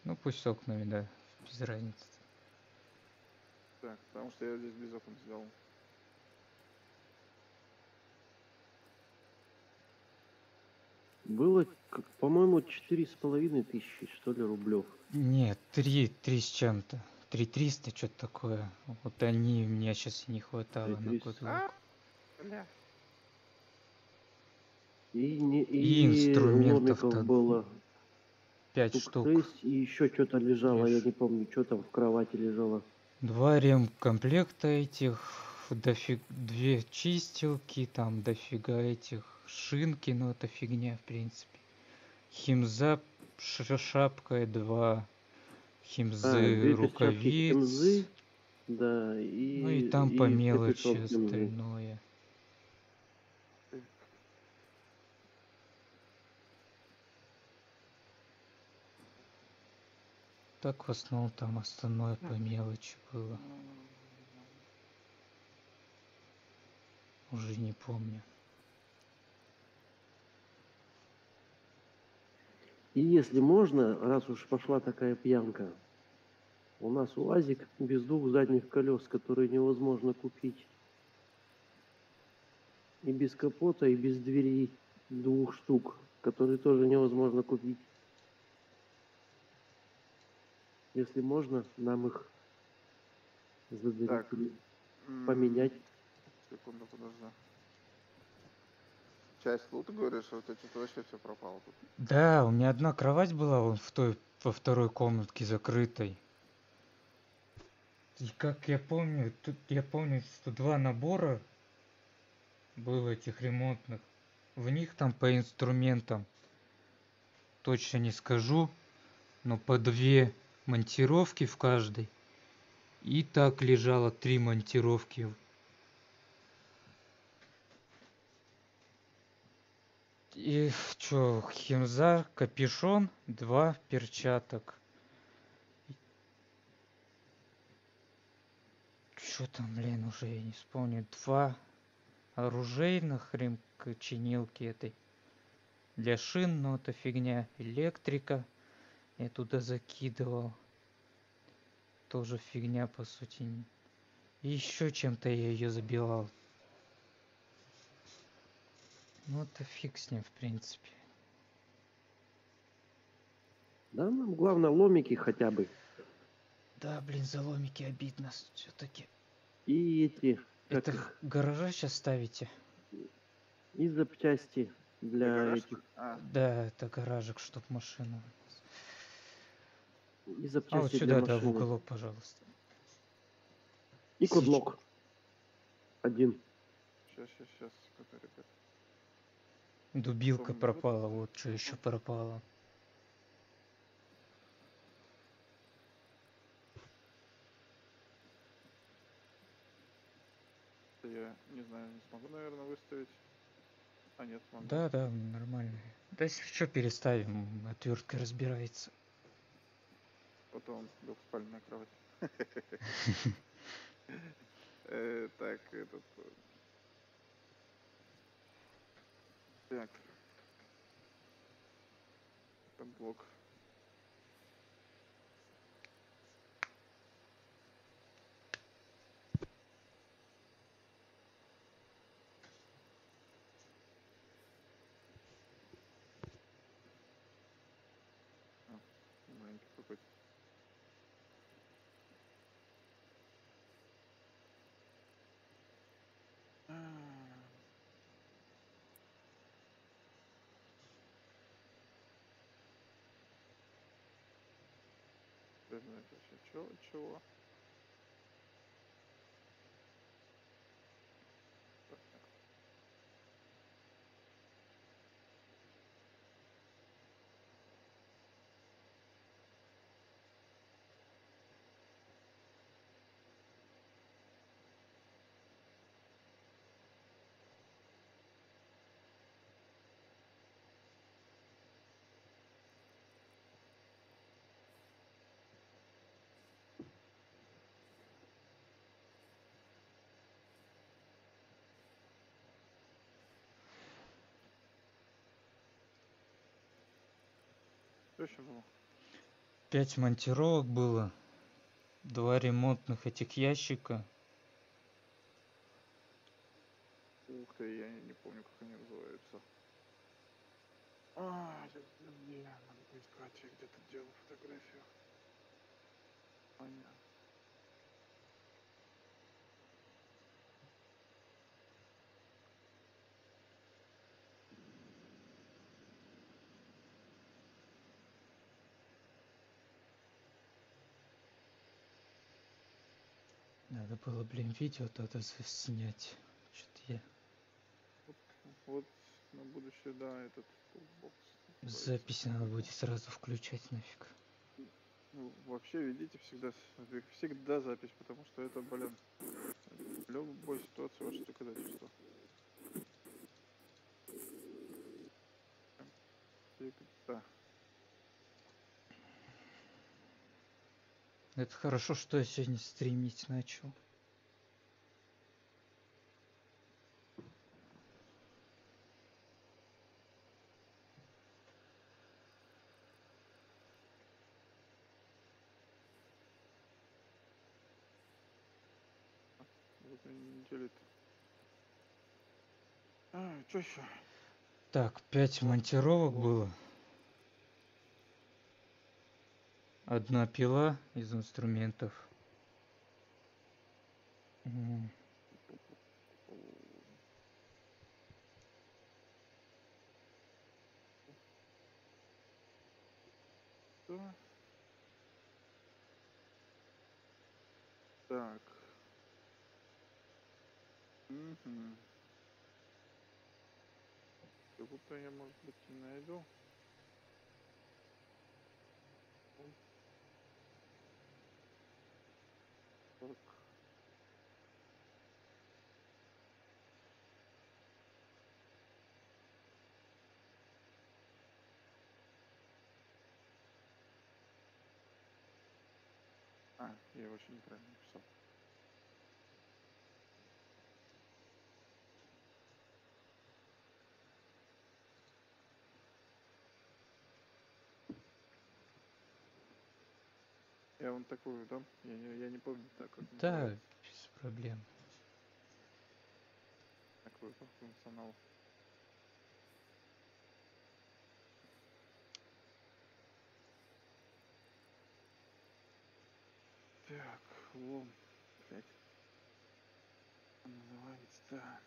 Ну пусть с окнами, да, без разницы. Так, потому что я здесь без окон сделал. Было, по-моему, четыре с половиной тысячи, что ли, рублев. Нет, три, три с чем-то. Три триста, что-то такое. Вот они мне сейчас и не хватало на 300. котлок. А. И, не, И и инструментов-то ломиков было Пять штук и еще что-то лежало, я Ишь. не помню, что там в кровати лежало. Два ремкомплекта этих, дофиг, две чистилки, там дофига этих шинки, но это фигня, в принципе. Химза ш- шапкой, два химзы А, рукавиц. химзы, да, и... Ну и там по мелочи остальное. Так в основном там остальное по мелочи было. Уже не помню. И если можно, раз уж пошла такая пьянка, у нас УАЗик без двух задних колес, которые невозможно купить. И без капота, и без дверей двух штук, которые тоже невозможно купить. Если можно, нам их зададут Так. поменять. Секунду, подожди. Часть лута говоришь, тебя что-то вообще все пропало тут. Да, у меня одна кровать была вон в той, во второй комнатке закрытой. И как я помню, тут я помню, что два набора было этих ремонтных. В них там по инструментам точно не скажу, но по две монтировки в каждой. И так лежало три монтировки. И чё, химза, капюшон, два перчаток. Чё там, блин, уже я не вспомню. Два оружейных чинилки этой. Для шин, но это фигня. Электрика. Я туда закидывал. Тоже фигня, по сути. И еще чем-то я ее забивал. Ну, это фиг с ним, в принципе. Да, нам главное ломики хотя бы. Да, блин, за ломики обидно все-таки. И эти, как Это их, гаража сейчас ставите? и запчасти для гараж? этих, А, Да, это гаражик, чтоб машина. и А вот запчасти сюда, для да, в уголок, пожалуйста. И кудлок. Один. сейчас, сейчас, сейчас, ребят. Дубилка пропала, вот что еще пропало. Я не знаю, не смогу, наверное, выставить. А нет, могу. Да, да, нормально. Да если что, переставим, отвертка разбирается. Потом лег двухспальная кровать. *laughs* *laughs* Э, так, этот Так. Это блок. А, маленький какой-то. А. Всё чё- чего? Еще было? Пять монтировок было. Два ремонтных этих ящика. Ух ты, я не помню, как они называются. А, сейчас, подожди, надо поискать, я где-то делал фотографию. Понятно. Надо было, блин, видео тогда снять. Что-то я Вот, вот на будущее, да, этот называется. запись надо будет сразу включать нафиг. Ну, вообще ведите всегда, всегда запись, потому что это, блин, в любой ситуации ваше доказательство. Всегда. Это хорошо, что я сегодня стримить начал. Вот и неделю А, что еще? Так, пять монтировок было. Одна пила из инструментов. Что? Так. Угу. Будто я, может быть, и найду. Так. А, я вообще неправильно написал. Я вам такую дам? Я не, я не помню так, как Да, без проблем. Такой по функционалу. Так, лом. Блять. Называется. Ай-яй-яй-яй.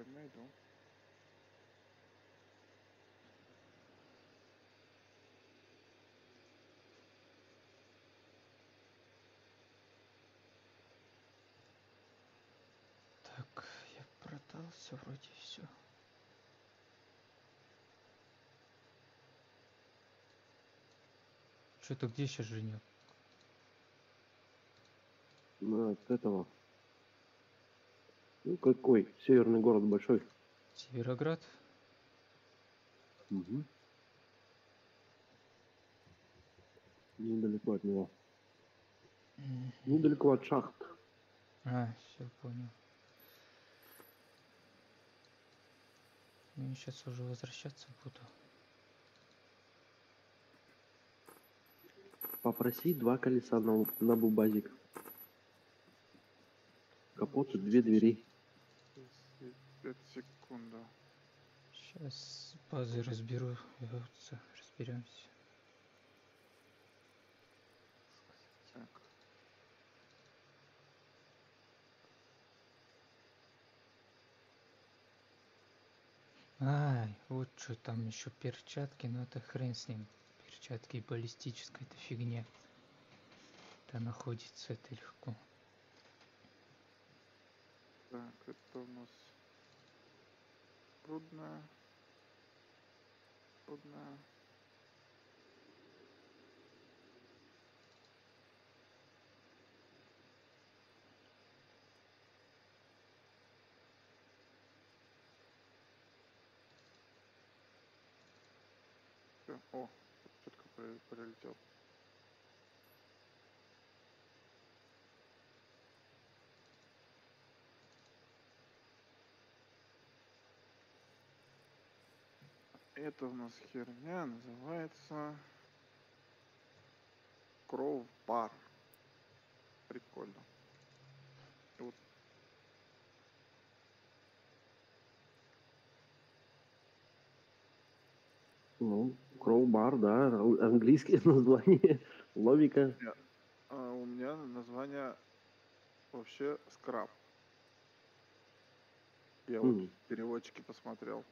Иду. Так, я продался вроде все. Что-то где сейчас женек? Ну, от этого. Ну, какой? Северный город большой. Североград? Угу. Недалеко от него. Недалеко от шахт. А, все понял. Ну, сейчас уже возвращаться буду. Попроси два колеса на, на бубазик. Капот и две двери. 5 секунд. Сейчас базы разберу, разберемся. Так. Ай, вот что там еще перчатки, но это хрен с ним. Перчатки баллистическая, это фигня. Это находится, это легко. Так, это у нас Трудная. Всё, О, четко прилетел. Это у нас херня называется Кроу Бар. Прикольно. Вот Ну, кроубар, да, ан- английское *laughs* название. Логика. а, у меня название вообще скраб. Я вот М. в переводчике посмотрел.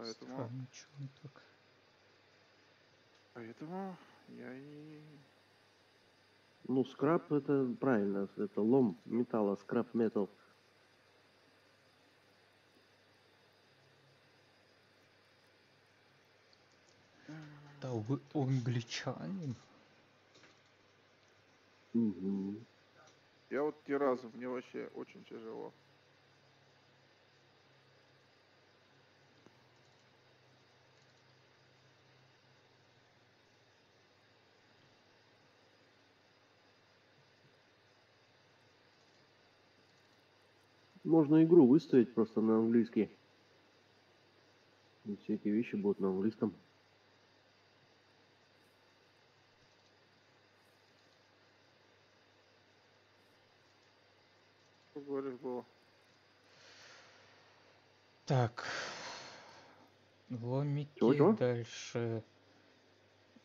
Поэтому, Странно, так. поэтому я и Ну, скраб это правильно, это лом металла, скраб метал. Да вы англичанин. Мгм. Я вот ни разу, мне вообще очень тяжело. Можно игру выставить просто на английский. И все эти вещи будут на английском. Говоришь, было? Так. Ломики Чего-чего? дальше.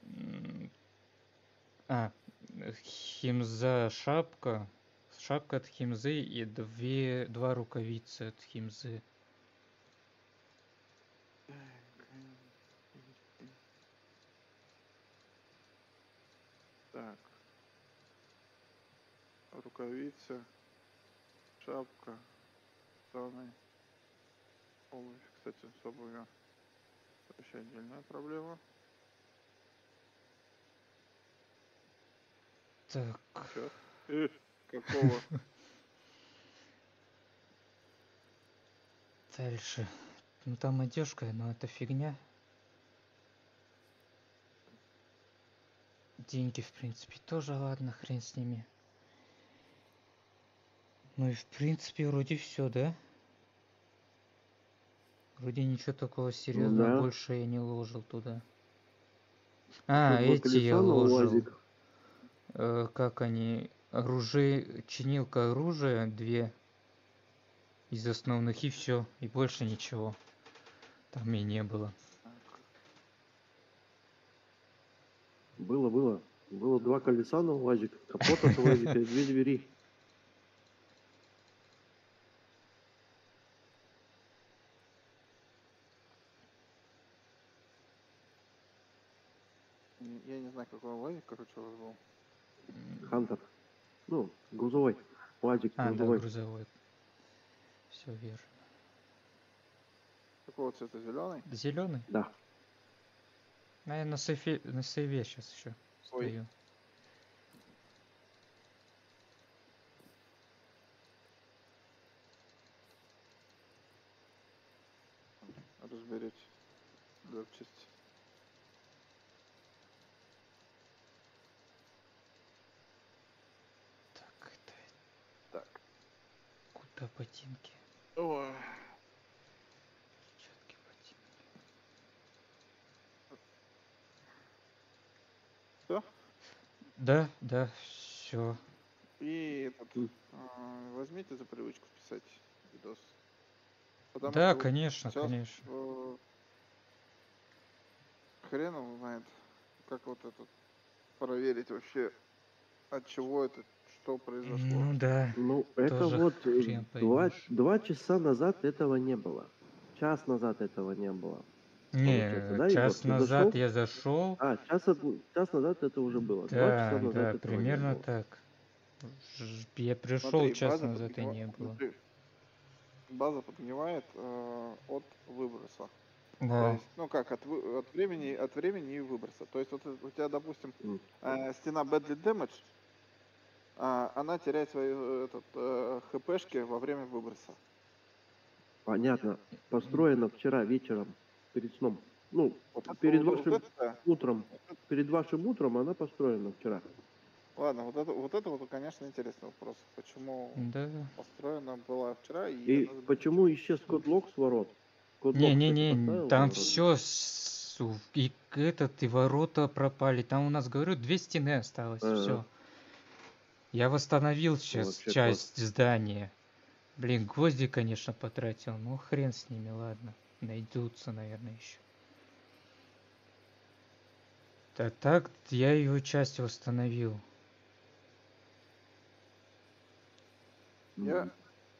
М, А, химза шапка. Шапка от химзы и две, два рукавицы от химзы. Так. Рукавицы, шапка, штаны, обувь. Кстати, с обувью вообще отдельная проблема. Так, Чё? Какого? *laughs* дальше. Ну там одежка, но это фигня. Деньги, в принципе, тоже ладно, хрен с ними. Ну и в принципе вроде все, да? Вроде ничего такого серьезного да. больше я не ложил туда. А, Два эти я ложил. Э, как они? Оружие, чинилка оружия, две из основных и все, и больше ничего. Там и не было. Было, было. Было два колеса на УАЗик, капот от УАЗика и две двери. Я не знаю, какой лайк, короче, у вас был. Хантер. Ну, грузовой. УАЗик А, да, грузовой. грузовой. Все верно. Какого цвета зеленый? Зеленый? Да. А я на сейфе, на сейве сейчас еще Ой. стою. Разберите. Запчасти. Так, это Так. Куда ботинки? Ой. Перчатки, ботинки. Все? Да, да, все. И этот, а, возьмите за привычку писать видос. Потому Да, что конечно, сейчас, конечно. э, хрен его знает, как вот этот проверить вообще, от чего это, что произошло. Ну да. Ну, это Тоже вот э, два, два часа назад этого не было. Час назад этого не было. Не, да, Егор? час Ты назад зашел? я зашел. А, час, час назад это уже было. Два Да, часа назад да, этого не примерно было. так. Я пришел Смотри, час назад и подгнива- не было. смотри, База подгнивает э, от выброса. То Да. есть, ну как, от, от времени, от времени и выброса. То есть вот у тебя, допустим, э, стена Badly Damage, она теряет свои э, этот, э, хпшки во время выброса. Понятно. Построено вчера вечером, перед сном. Ну, Вот это перед вот- вашим вот это- утром. Перед вашим утром она построена вчера. ладно, вот это, вот это вот, конечно, интересный вопрос. Почему Да. построена была вчера и... И она- почему исчез кодлок с ворот? Кто-то Не-не-не, поставил там ворот? все и этот, и ворота пропали. Там у нас, говорю, две стены осталось. Ага. Все. Я восстановил сейчас Вообще часть здания. Блин, гвозди, конечно, потратил. Ну, хрен с ними, ладно. Найдутся, наверное, еще. А так, я его часть восстановил. Я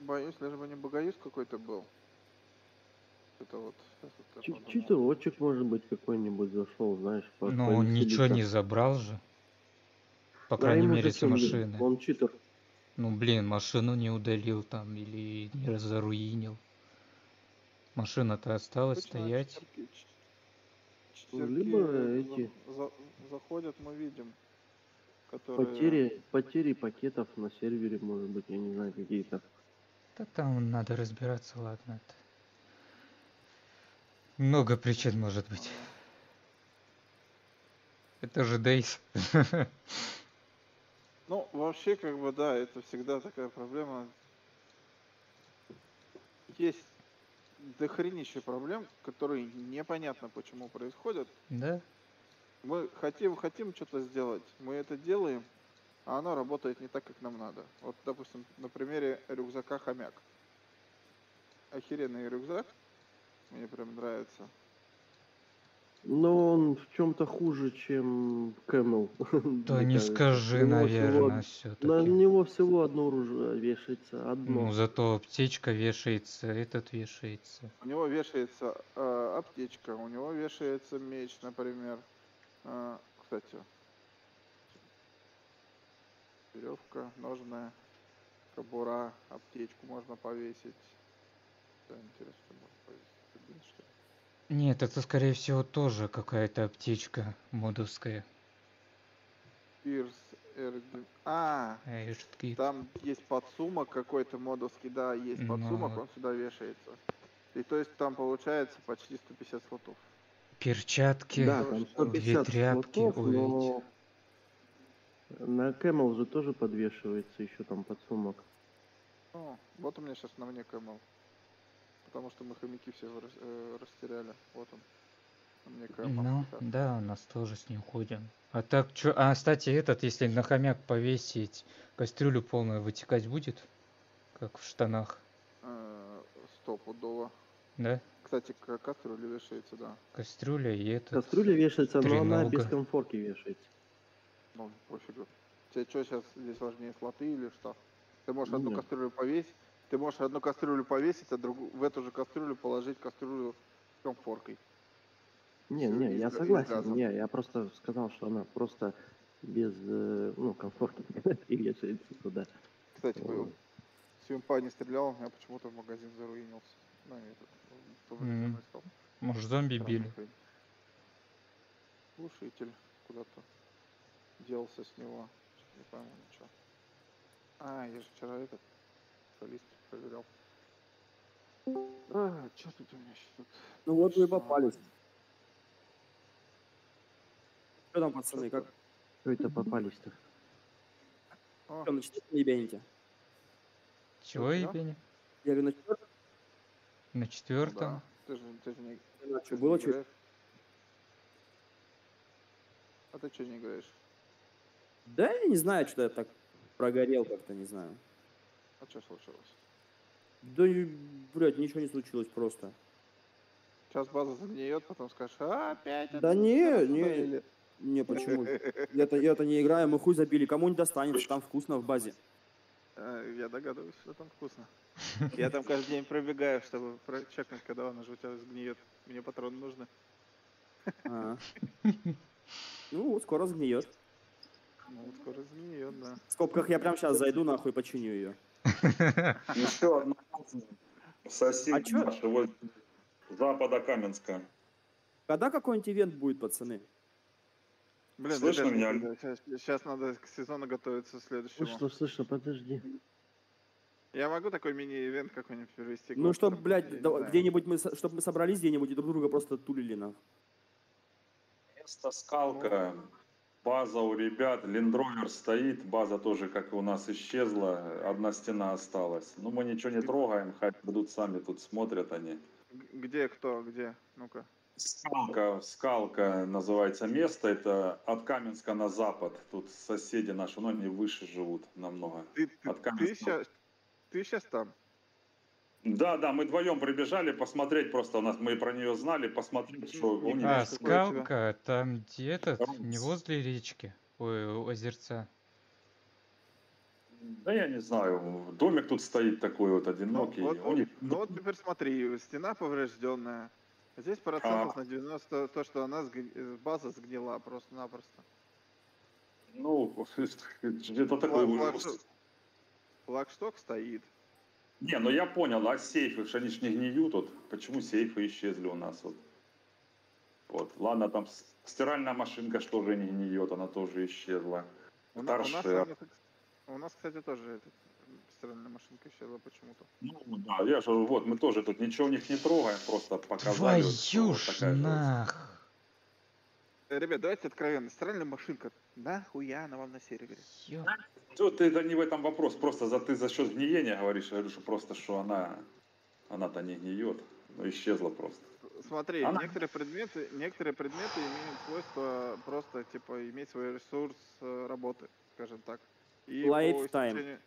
боюсь, лишь бы не богоюз какой-то был. Это вот... сейчас вот я Чи- подумал. Читерочек, может быть, какой-нибудь зашел, знаешь, Но он ничего не забрал же. По крайней мере, блин? машины. Он читер. Ну, блин, машину не удалил там или не разоруинил. Машина-то осталась Обычно стоять. четверки- ч- Ну, четверки либо за- эти- за- заходят, мы видим. Которые... Потери, потери пакетов на сервере, может быть, я не знаю, какие-то. Да там надо разбираться, ладно. Это... Много причин может быть. Это же Дейс. *laughs* Ну, вообще, как бы, да, это всегда такая проблема. Есть дохренище проблем, которые непонятно почему происходят. Да? Мы хотим, хотим что-то сделать, мы это делаем, а оно работает не так, как нам надо. Вот, допустим, на примере рюкзака хомяк. Охеренный рюкзак, мне прям нравится. Но он в чем-то хуже, чем Camel. *laughs* Да не скажи, него всего- наверное, На него всего одно оружие вешается, одно. Ну, зато аптечка вешается, этот вешается. У него вешается э, аптечка, у него вешается меч, например. Э, кстати, веревка, ножная, кобура, аптечку можно повесить. Да, интересно, что можно повесить. Это бинт, что ли? Нет, это скорее всего тоже какая-то аптечка модовская. Пирс, Эрдин. А, жуткие. там есть подсумок какой-то модовский, да, есть подсумок, Ну. он сюда вешается. И то есть там получается почти 150 слотов. Перчатки. Да, Две там 150 тряпки, слотов, ой, но на Camel же тоже подвешивается еще там подсумок. О, вот у меня сейчас на мне Camel. Потому что мы хомяки все э, растеряли. Вот он. На мне. Ну, Так. да, у нас тоже с ним ходим. А так, чё... А, кстати, этот, если на хомяк повесить, кастрюлю полную вытекать будет? Как в штанах, Э, Стопудово. да? Кстати, к кастрюле вешается, да. Кастрюля и этот... Кастрюля вешается, но она без конфорки вешается. Ну, пофигу. Тебе что сейчас здесь важнее, слоты или что? Ты можешь одну кастрюлю повесить, ты можешь одну кастрюлю повесить, а другу, в эту же кастрюлю положить кастрюлю с комфоркой. Не, не, и я с согласен. Не, я просто сказал, что она просто без, э, ну, комфорки *laughs* и вешается туда. Кстати, Вот. с юмпа не стрелял, у меня почему-то магазин заруинился. Ну, этот, стал. Может, зомби Странная били. хрень. Глушитель куда-то делся с него. Не пойму ничего. А, я же вчера этот солист проверял. А, что тут у меня сейчас тут? Ну вот вы попались. Что там, пацаны, как Что это попались-то? Что, на четвертом ебените? Чего, да? ебень? Я говорю, на четвертом? На четвертом? да. Ты же, ты же не, Ну, ты что, было что? А ты что не играешь? Да, я не знаю, что я так прогорел как-то, не знаю. А что случилось? Да, блядь, ничего не случилось просто. Сейчас база загниет, потом скажешь, а, опять Да не, не. удалили». Не, почему? *laughs* Я-то, я-то не играю, мы хуй забили. Кому не достанется, там вкусно в базе. А, Я догадываюсь, что там вкусно. *laughs* Я там каждый день пробегаю, чтобы прочекнуть, когда он уже у тебя сгниет. Мне патроны нужны. А. *laughs* Ну, скоро сгниет. Ну, скоро сгниет, да. В скобках я прям сейчас зайду, нахуй, починю ее. Еще одна сосед А наш, запада Каменска. Когда какой-нибудь ивент будет, пацаны? Блин, Слышно ребят, меня? Сейчас, сейчас надо к сезону готовиться следующему. Слышно, слышно, подожди. Я могу такой мини-ивент какой-нибудь перевести? Ну, чтоб, Главное, блядь, да- где-нибудь мы, со- чтоб мы собрались где-нибудь и друг друга просто тулили, нахуй. Место скалка, база у ребят, лендровер стоит, база тоже, как и у нас, исчезла, одна стена осталась. Ну, мы ничего не трогаем, хоть идут сами, тут смотрят они. Где кто, где? Ну-ка. Скалка, скалка называется место, это от Каменска на запад, тут соседи наши, но они выше живут намного. Ты, ты, От Каменска. сейчас, ты сейчас там? Да, да, мы вдвоем прибежали посмотреть просто, у нас мы про нее знали, посмотреть, что у них. А, А, скалка, там где этот, не возле речки, ой, озерца. Да я не знаю, домик тут стоит такой вот Ну, одинокий. вот, у них ну вот теперь смотри, стена поврежденная. Здесь процентов на 90 то, что она сг- база сгнила просто-напросто. Ну, *laughs* где-то такой Флагшток стоит. Не, ну я понял, а сейфы, что они ж не гниют, вот почему сейфы исчезли у нас вот. Вот, ладно, там стиральная машинка что же не гниет, она тоже исчезла. У, на- у нас, у нас, кстати, тоже этот, стиральная машинка исчезла почему-то. Ну да, я же вот, мы тоже тут ничего у них не трогаем, просто показали. Твою вот ж такая нах. Э, Ребят, давайте откровенно. Стиральная машинка. Нахуя она вам на сервере? Тут это не в этом вопрос, просто за ты за счет гниения говоришь, я говорю, что просто что она, она-то не гниет, но исчезла просто. Смотри, Она- некоторые предметы, некоторые предметы имеют свойство просто типа иметь свой ресурс э, работы, скажем так. И по Lifetime. истечению-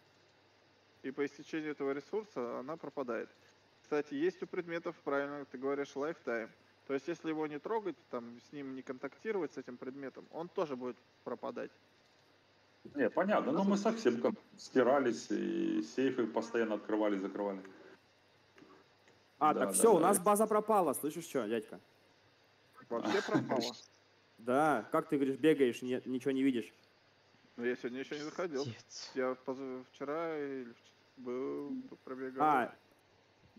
и по истечению этого ресурса она пропадает. Кстати, есть у предметов, правильно ты говоришь, lifetime. То есть, если его не трогать, там, с ним не контактировать, с этим предметом, он тоже будет пропадать. Не, понятно, но мы совсем как стирались, и сейфы постоянно открывали, закрывали. А, Да, так да, все, у да. нас база пропала, слышишь что, дядька? Вообще пропало. *laughs* Да, как ты говоришь, бегаешь, не- ничего не видишь. Но я сегодня еще не заходил. Я вчера был, пробегал. А,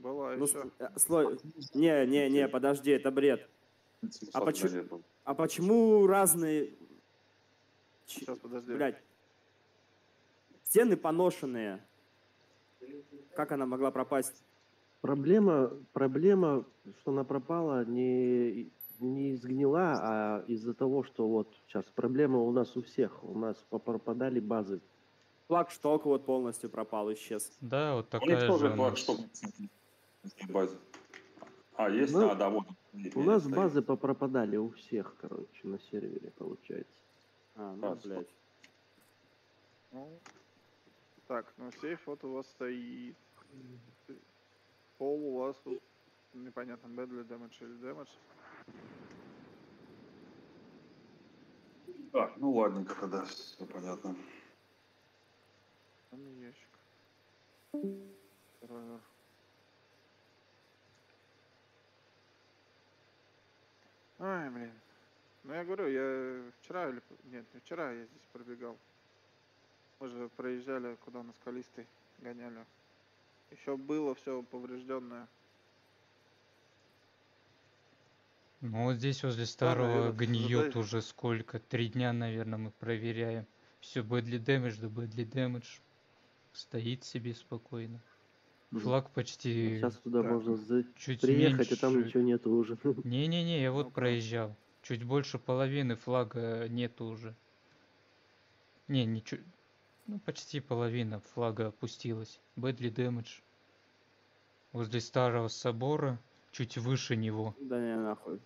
Была ну, еще. э, слой, не, не, не, подожди, это бред. А почему- А почему разные... Сейчас, подожди. Блядь. Стены поношенные. Как она могла пропасть? Проблема, проблема, что она пропала, не, не изгнила, а из-за того, что вот сейчас проблема у нас у всех. У нас попропадали базы. Флагшток вот полностью пропал, исчез. Да, вот У них такая же тоже флагшток базе. А, есть? Ну, а, да, вот. У нас базы попропадали у всех, короче, на сервере, получается. А, ну, Да, блядь. Ну, так, ну сейф вот у вас стоит. Пол у вас тут Непонятно, бэдли дэмэдж или дэмэдж. Так, ну ладненько, да, все понятно. Там ящик. Сервер. Ай, блин. Ну я говорю, я вчера или... Нет, не вчера я здесь пробегал. Мы же проезжали, куда на скалистый гоняли. Еще было все поврежденное. Ну вот здесь возле старого гниет задай- уже сколько? Три дня, наверное, мы проверяем. Все, бэдли дэмэдж, да бэдли дэмэдж. Стоит себе спокойно. Флаг почти Сейчас туда так, можно за- чуть приехать, а там меньше. ничего нету уже. *laughs* Не-не-не, я вот Ну-ка. проезжал. Чуть больше половины флага нету уже. Не, не чуть... Ну, почти половина флага опустилась. Бэдли дэмэдж. Возле старого собора, чуть выше него. Да не, нахуй.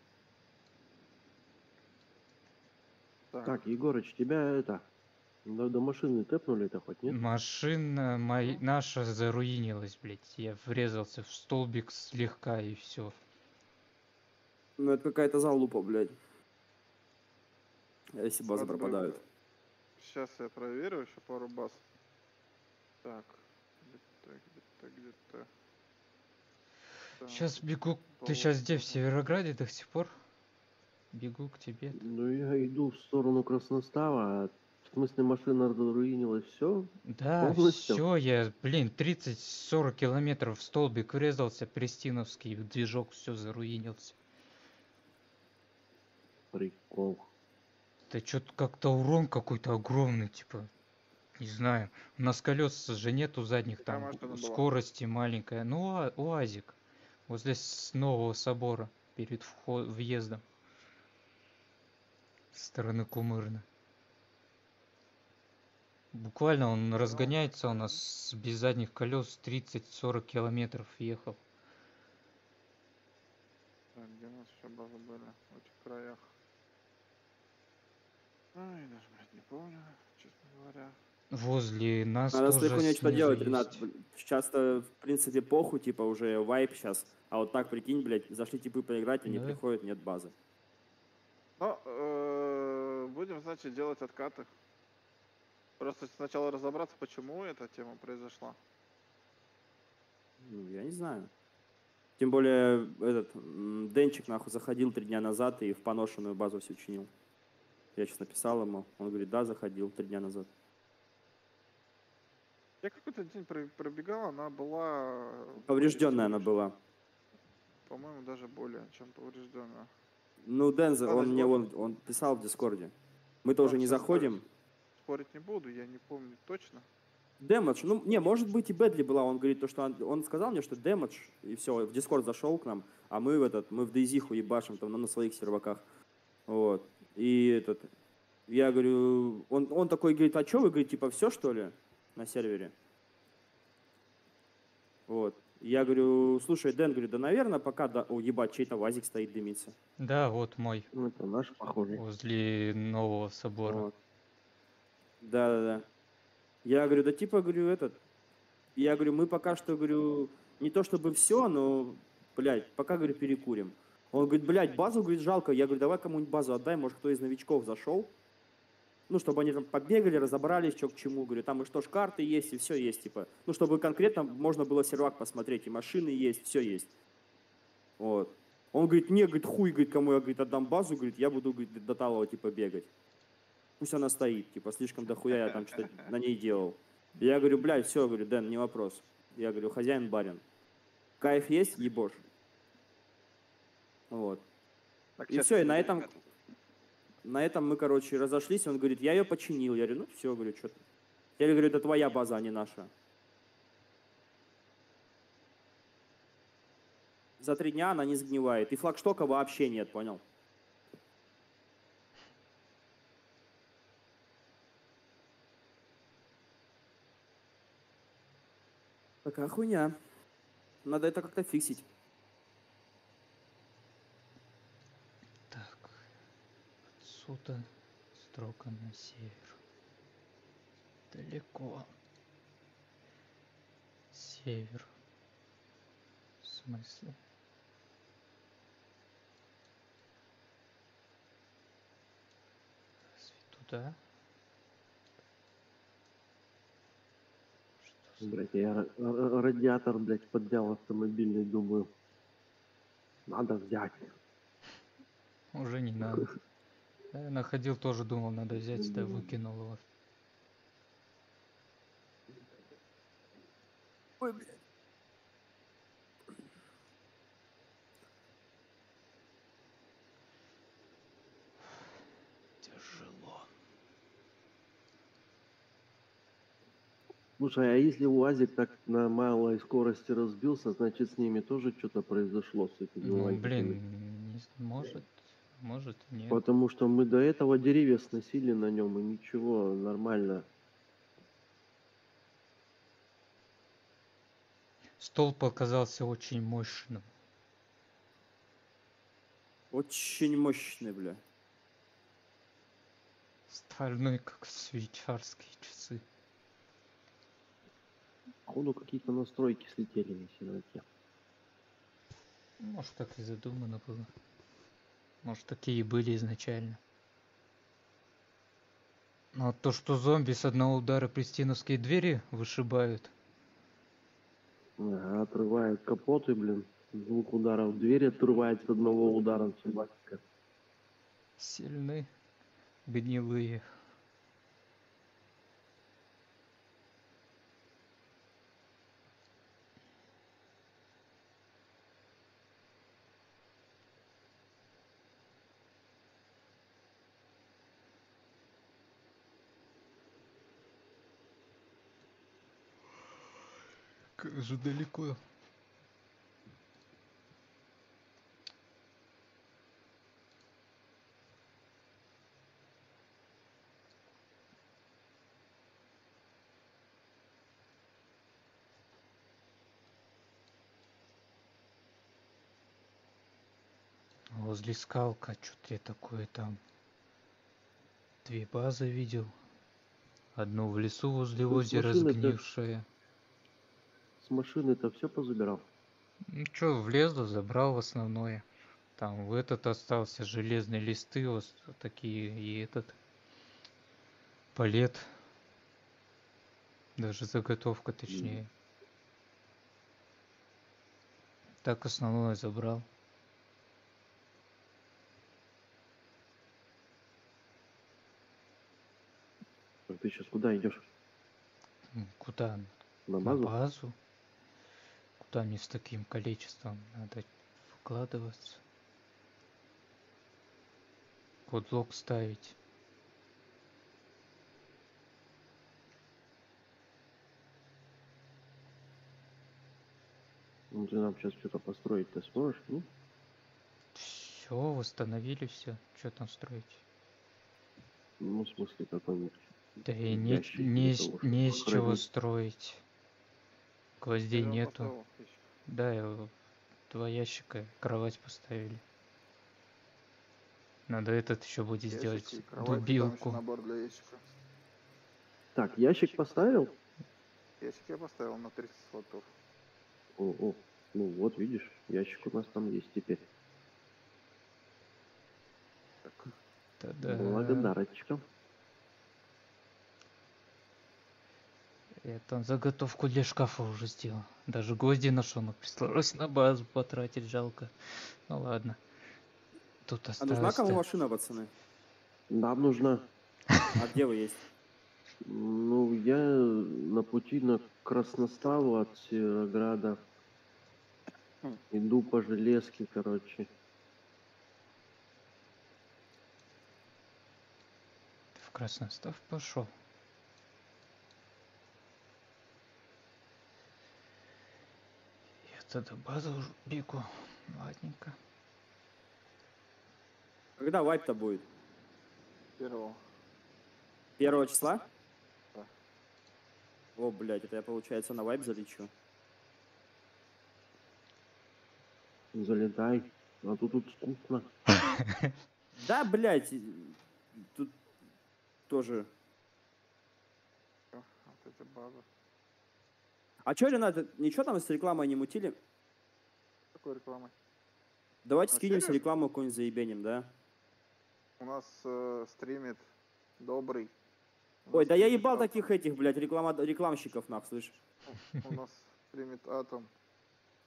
Так, Так, Егорыч, тебя это... До, до машины тэпнули-то хоть, нет? Машина моя, наша заруинилась, блядь. Я врезался в столбик слегка и все. Ну это какая-то залупа, блядь. А Если базы Смотрю, пропадают. Сейчас я проверю еще пару баз. Так, где-то, где-то, где-то. Так, Сейчас бегу. Ты Пол- сейчас где, в. Северограде до сих пор? Бегу к тебе. Ну, я иду в сторону Красностава, а в смысле машина разруинилась, все? Да, Полностью? все, я, блин, 30-40 километров в столбик врезался, Престиновский, движок все заруинился. Прикол. Да что-то как-то урон какой-то огромный, типа, не знаю. У нас колес же нету задних, Какая там машина была? скорости маленькая. Ну, уа- УАЗик, возле с нового собора, перед вход, въездом. Со стороны Кумырна. Буквально он разгоняется у нас без задних колес 30-40 километров ехал. Так, где у нас еще базы были? В этих краях. Ай, даже, блядь, не помню, честно говоря. Возле нас Надо тоже слегка что делать, Ренат. есть. Бл- Сейчас-то, в принципе, похуй, типа, уже вайп сейчас. А вот так, прикинь, блядь, зашли типы поиграть, они Да. приходят, нет базы. Ну, э, будем, значит, делать откаты. Просто сначала разобраться, почему эта тема произошла. Ну, я не знаю. Тем более, этот, Денчик, нахуй, заходил три дня назад и в поношенную базу все чинил. Я сейчас написал ему, он говорит, да, заходил три дня назад. Я какой-то день про- пробегал, она была... Поврежденная она была. По-моему, даже более, чем поврежденная. Ну, Дэн, за- Ладно, он мне, он, он писал в Дискорде. Мы тоже не заходим. Спорить не буду, я не помню точно. Damage, ну, не, может быть и badly была, он говорит, то, что он, он сказал мне, что damage, и все, в Дискорд зашел к нам, а мы в этот, мы в Дейзиху ебашим там на, на своих серваках, вот, и этот, я говорю, он, он такой говорит, а что вы, говорит, типа, все что ли на сервере? Вот, я говорю, слушай, Дэн, говорю, да, наверное, пока, да, о, ебать, чей-то вазик стоит, дымится. Да, вот мой, Ну, это наш, похоже. возле нового собора. Вот. Да-да-да. Я говорю, да типа, говорю, этот... Я говорю, мы пока что, говорю, не то чтобы все, но, блядь, пока, говорю, перекурим. Он говорит, блядь, базу, говорит, жалко. Я говорю, давай кому-нибудь базу отдай, может, кто из новичков зашел. Ну, чтобы они там побегали, разобрались, что к чему. Говорю, там и что ж карты есть, и все есть, типа. Ну, чтобы конкретно можно было сервак посмотреть, и машины есть, все есть. Вот. Он говорит, не, говорит, хуй, говорит, кому я, говорит, отдам базу, говорит, я буду, говорит, до талого, типа, бегать. Пусть она стоит, типа, слишком дохуя я там что-то на ней делал. Я говорю, блядь, все, говорю, Дэн, не вопрос. Я говорю, хозяин барин. Кайф есть, ебошь. Вот. Так, И все, и на этом, на этом мы, короче, разошлись. Он говорит, я ее починил. Я говорю, ну все, говорю, что Я говорю, это твоя база, а не наша. За три дня она не сгнивает. И флагштока вообще нет, понял? Такая хуйня. Надо это как-то фиксить. Так. Отсюда строго на север. Далеко. Север. В смысле? Разве туда? Блять, я ра- ра- радиатор, блядь, поднял автомобильный, думаю, надо взять. Уже не надо. *laughs* Я находил, тоже думал, надо взять, да выкинул его. Ой, блядь. Слушай, а если УАЗик так на малой скорости разбился, значит с ними тоже что-то произошло с этими Ну, УАЗиками. блин, не может, может, нет. Потому что мы до этого деревья сносили на нем, и ничего, нормально. Столб оказался очень мощным. Очень мощный, бля. Стальной, как швейцарские часы. Походу какие-то настройки слетели на синоте. Может, так и задумано было. Может, такие и были изначально. Но то, что зомби с одного удара пристиновские двери вышибают, Ага, отрывают капоты, блин. Звук удара в дверь отрывает с одного удара собака. сильны, гнилые. Как же далеко. Возле скалка, что-то я такое там. Две базы видел. Одну в лесу возле Ну, озера сгнившая. С машины-то все позабирал. Ну чё, влез, да забрал в основное. Там в этот остался железные листы, вот такие, и этот палет. Даже заготовка точнее. Так основное забрал. Так ты сейчас куда идешь? Куда? На На базу? Куда мне с таким количеством надо вкладываться? Подлог ставить. Ну ты нам сейчас что-то построить ты сможешь? Ну, Все, восстановили все. Что там строить? ну в смысле какой-нибудь. Да и не, не, не с чего строить. Гвоздей нету. Да, в- два ящика, кровать поставили. Надо этот еще будет Ящики сделать кровать, дубилку. набор для ящика. Так, ящик поставил? Ящик я поставил на 30 слотов. О, о, ну вот видишь, ящик у нас там есть теперь. Та-да. Благодарочка. Я там заготовку для шкафа уже сделал. Даже гвозди нашел, но пришлось на базу потратить, жалко. Ну ладно. Тут А осталось. нужна кому машина, пацаны? Нам нужно. А где вы есть? Ну, я на пути на Красноставу от Северограда. Иду по железке, короче. В Красностав пошел. Я тогда базу уже бегу. Ладненько. Когда вайп-то будет? Первого. Первого числа? Да. О, блядь, это я, получается, на вайп залечу. Залетай. А то тут скучно. *laughs* Да, блядь, тут тоже... Вот эта база. А чё, Ренат, ничего там с рекламой не мутили? Какой рекламой? Давайте А скинемся серьёзно? рекламу какую-нибудь заебеним, да? У нас э, стримит добрый. У Ой, да я ебал Атом. таких этих, блядь, реклама... рекламщиков, нах, слышь. У нас стримит Атом.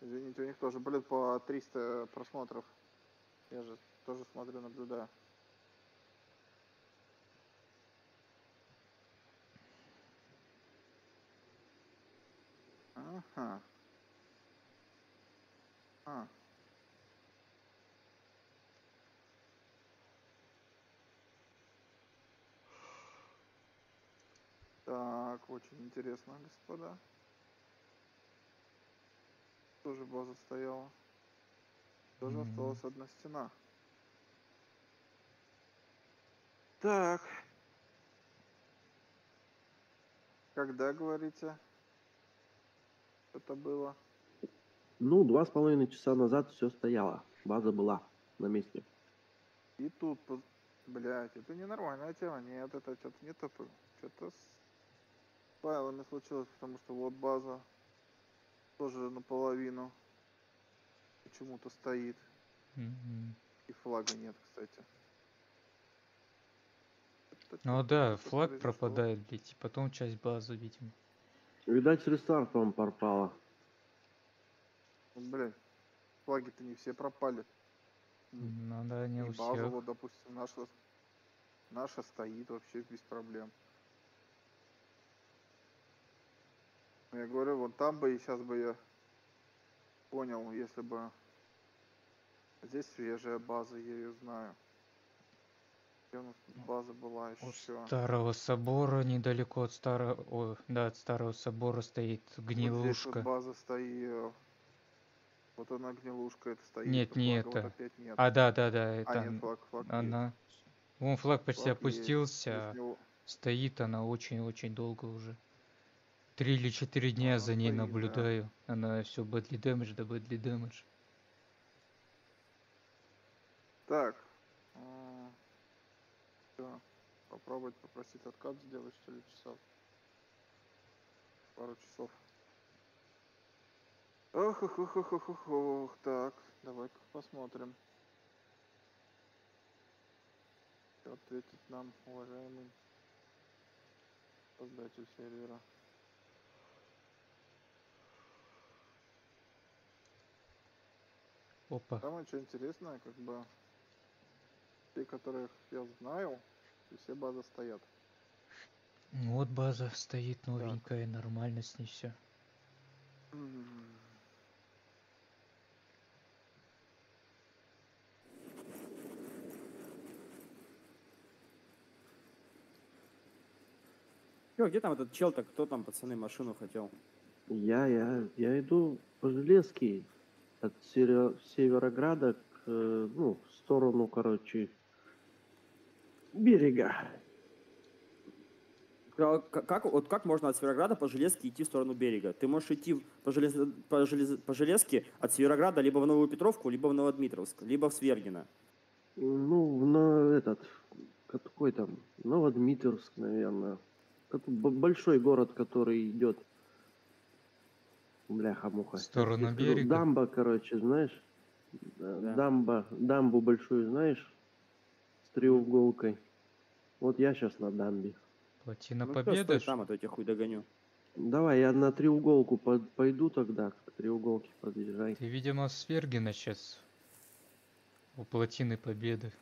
Извините, у них тоже, блин, по 300 просмотров. Я же тоже смотрю, наблюдаю. Ага. А. Так, очень интересно, господа. Тоже база стояла. Тоже Мгм. осталась одна стена. Так. Когда, говорите? Это было? Ну, два с половиной часа назад все стояло. База была на месте. И тут, блядь, это ненормальная тема. Нет, это что-то не то. Что-то с файлами случилось, потому что вот база тоже наполовину почему-то стоит. Мгм. И флага нет, кстати. Это Ну чё-то да, что-то флаг произошло. пропадает, блядь, и потом часть базы, видимо. Видать, с рестартом пропало. Блядь, флаги-то не все пропали. Ну да, не И у база, всех. вот, допустим, наша, наша стоит вообще без проблем. Я говорю, вот там бы и сейчас бы я понял, если бы здесь свежая база, я ее знаю. У тут база была У еще? старого собора, недалеко от старого... О, да, от старого собора стоит Вот здесь вот гнилушка. база стоит. Вот она гнилушка, это стоит. Нет, а не флага вот это. опять нет. А, да, да, да, А, это нет, н- флаг, флаг есть. она. Вон флаг почти Флаг есть. опустился, а него- стоит она очень-очень долго уже. Три или четыре дня Она за ней стоит, да. наблюдаю. Она все бэдли дэмэдж да бэдли дэмэдж. Так. Все. Попробовать попросить откат сделать, что ли, часов. Пару часов. Ох, ох, ох, ох, ох, ох, ох. Так, давай-ка посмотрим. Что ответит нам уважаемый создатель сервера. Опа. Самое что интересное, как бы те, которых я знаю, все базы стоят. Ну Вот база стоит новенькая, нормально с ней все. Ё, где там этот чел-то? Кто там, пацаны, машину хотел? Я, я, я иду по железке от Северо- Северограда к, э, ну, в сторону, короче, берега. Ка- ка- Как, вот как можно от Северограда по железке идти в сторону берега? Ты можешь идти по, желез, по, желез- по железке от Северограда либо в Новую Петровку, либо в Новодмитровск, либо в Свергино. Ну, на этот, какой там, Новодмитровск, наверное. Большой город, который идет. Бляха-муха. В сторону Я скажу, берега? Дамба, короче, знаешь? Да, Да. Дамба, дамбу большую, знаешь? С треуголкой. Вот я сейчас на дамбе. Плотина Ну, Победы. стой ж? там, а то я тебя хуй догоню. Давай, я на треуголку под- пойду тогда, к треуголке подъезжай. Ты, видимо, с Вергина сейчас. У плотины Победы.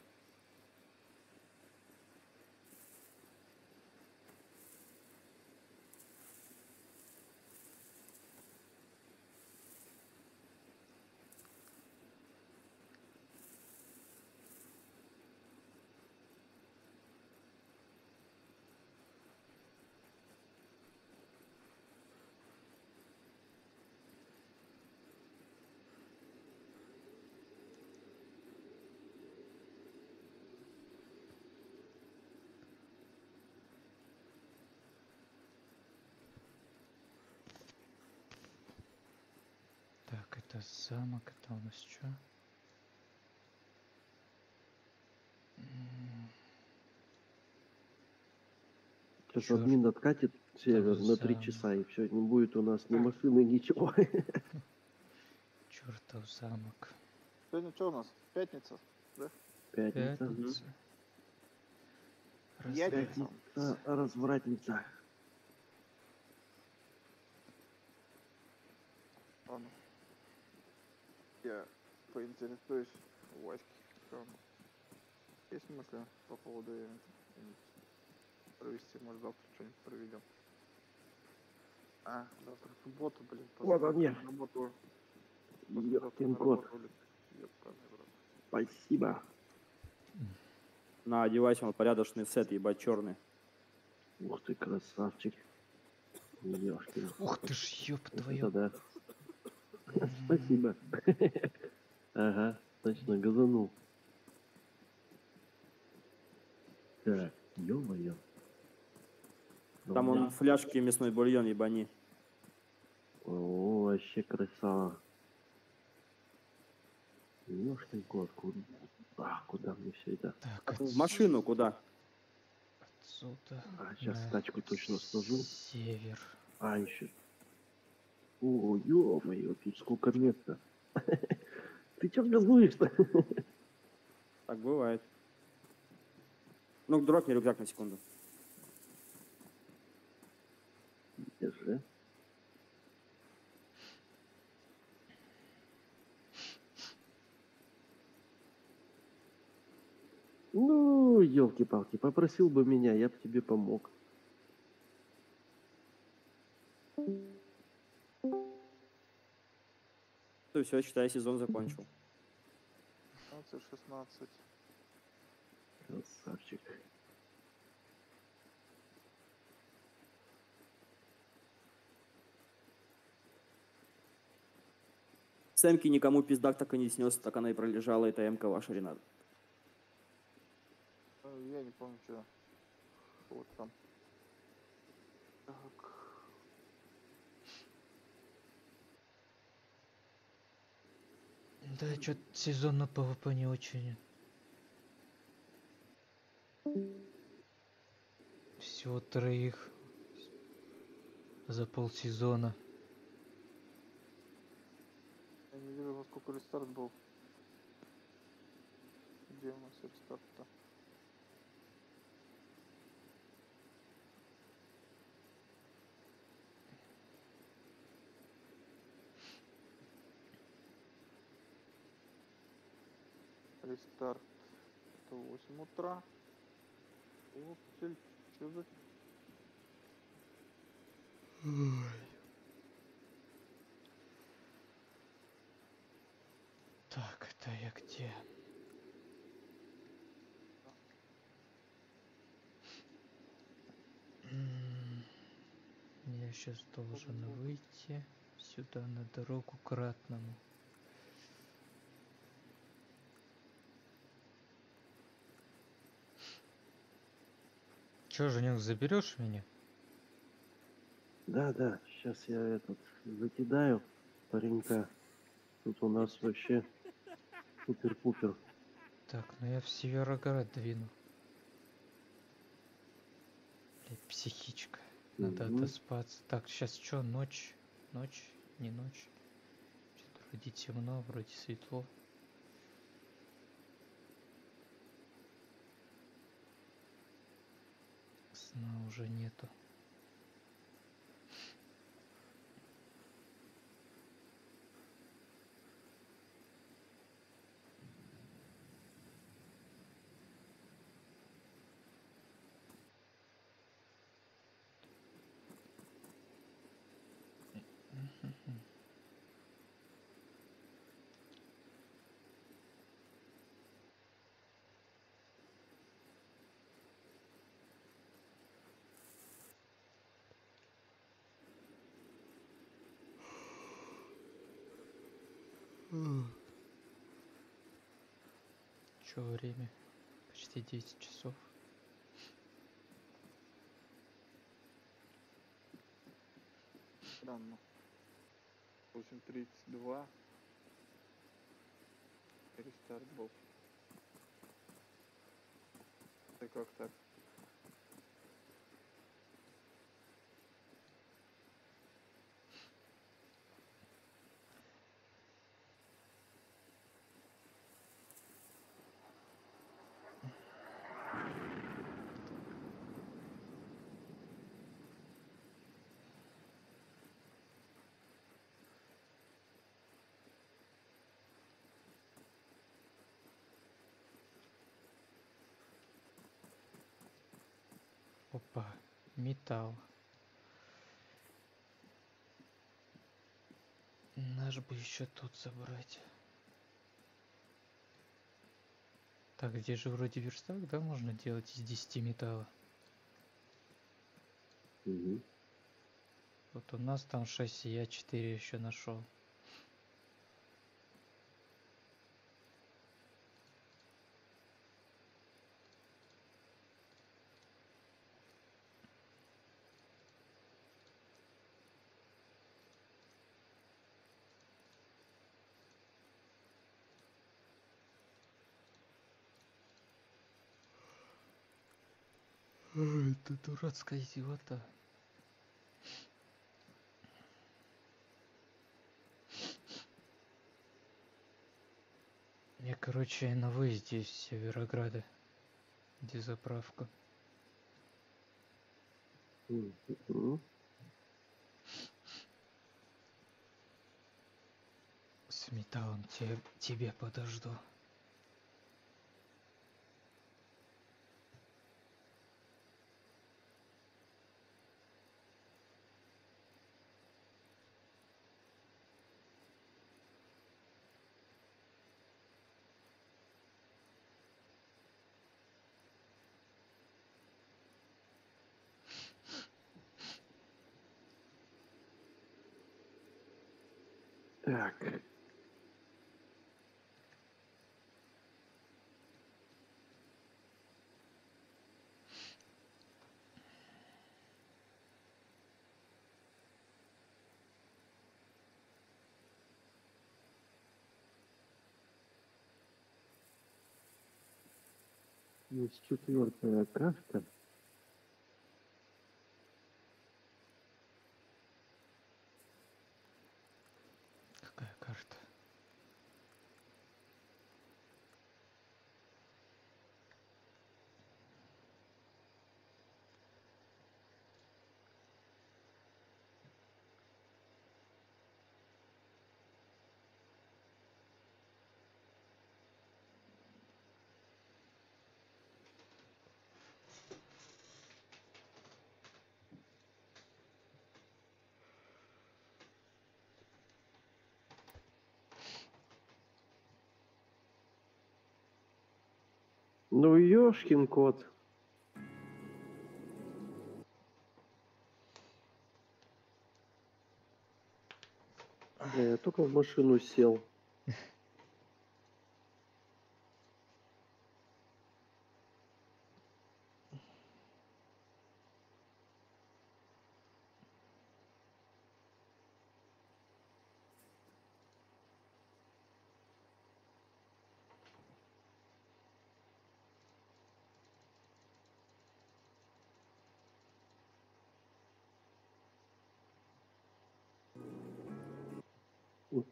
Так, это замок, что? Сейчас Чёрт. админ откатит сервер на три часа, и все, не будет у нас ни машины, ничего. *laughs* Чертов замок. Сегодня что у нас? Пятница? Пятница. Пятница. Я не Разве- сам. А, развратница. Ладно. Я поинтересуюсь у Васьки, он- есть мысли по поводу ивента? Провести, может завтра что-нибудь проведем. А, завтра суббота, блин. Вот он я. послезавтра на работу- Ёптин на кот. Спасибо. На, одевайся, он порядочный сет, ебать, черный. Ух ты, красавчик. Ёшкин. Ух ты ж, ёб твою. это да. *laughs* Спасибо. *laughs* Ага, точно, газанул. Так, ё-моё. Там он фляжки мясной бульон ебани. О, вообще красава. Ёшкин кот, куда? А, куда мне все это? Так, В машину куда? Отсюда. А, сейчас тачку точно сложу. Север. А, еще. О, ё-моё, тут сколько места. *laughs* Ты чё газуешь-то? *laughs* Так бывает. Ну, дропни рюкзак на секунду. Держи. Ну, елки-палки, попросил бы меня, я бы тебе помог. Ну все, считай, сезон закончил. 15-16. Красавчик. С эмки никому пиздак так и не снес, так она и пролежала, эта МК ваша, Ренат. Э, Я не помню, что. Вот там. Так. Да, что-то сезон на PvP не очень. Всего троих за полсезона. Я не вижу, во сколько рестарт был. Где у нас рестарт-то? Рестарт. Это 8 утра. Оптель. Что за... Так, это я где? Я сейчас должен выйти сюда на дорогу к Ратному. Чё, Женек, заберешь меня? Да, да, сейчас я этот закидаю паренька. Тут у нас вообще супер-пупер. Так, ну я в Североград двину. Блядь, психичка. Надо Мгм. отоспаться. Так, сейчас что, ночь? Ночь? Не ночь? Что-то вроде темно, вроде светло. Сна уже нету. Что время? Почти 10 часов. Странно. 8.32. Рестарт был. Ты как так? Опа, металл. Наш бы еще тут забрать. Так, где же вроде верстак, да, можно делать из 10 металла? Мгм. Вот у нас там 6, я 4 еще нашел. Это дурацкая идиота. Я, короче, на выезде из Северограда. Где заправка. Мгм. С металлом те, тебе подожду. Так. Есть четвертая карта. Какая карта? Ну, ёшкин кот. Бля, я только в машину сел.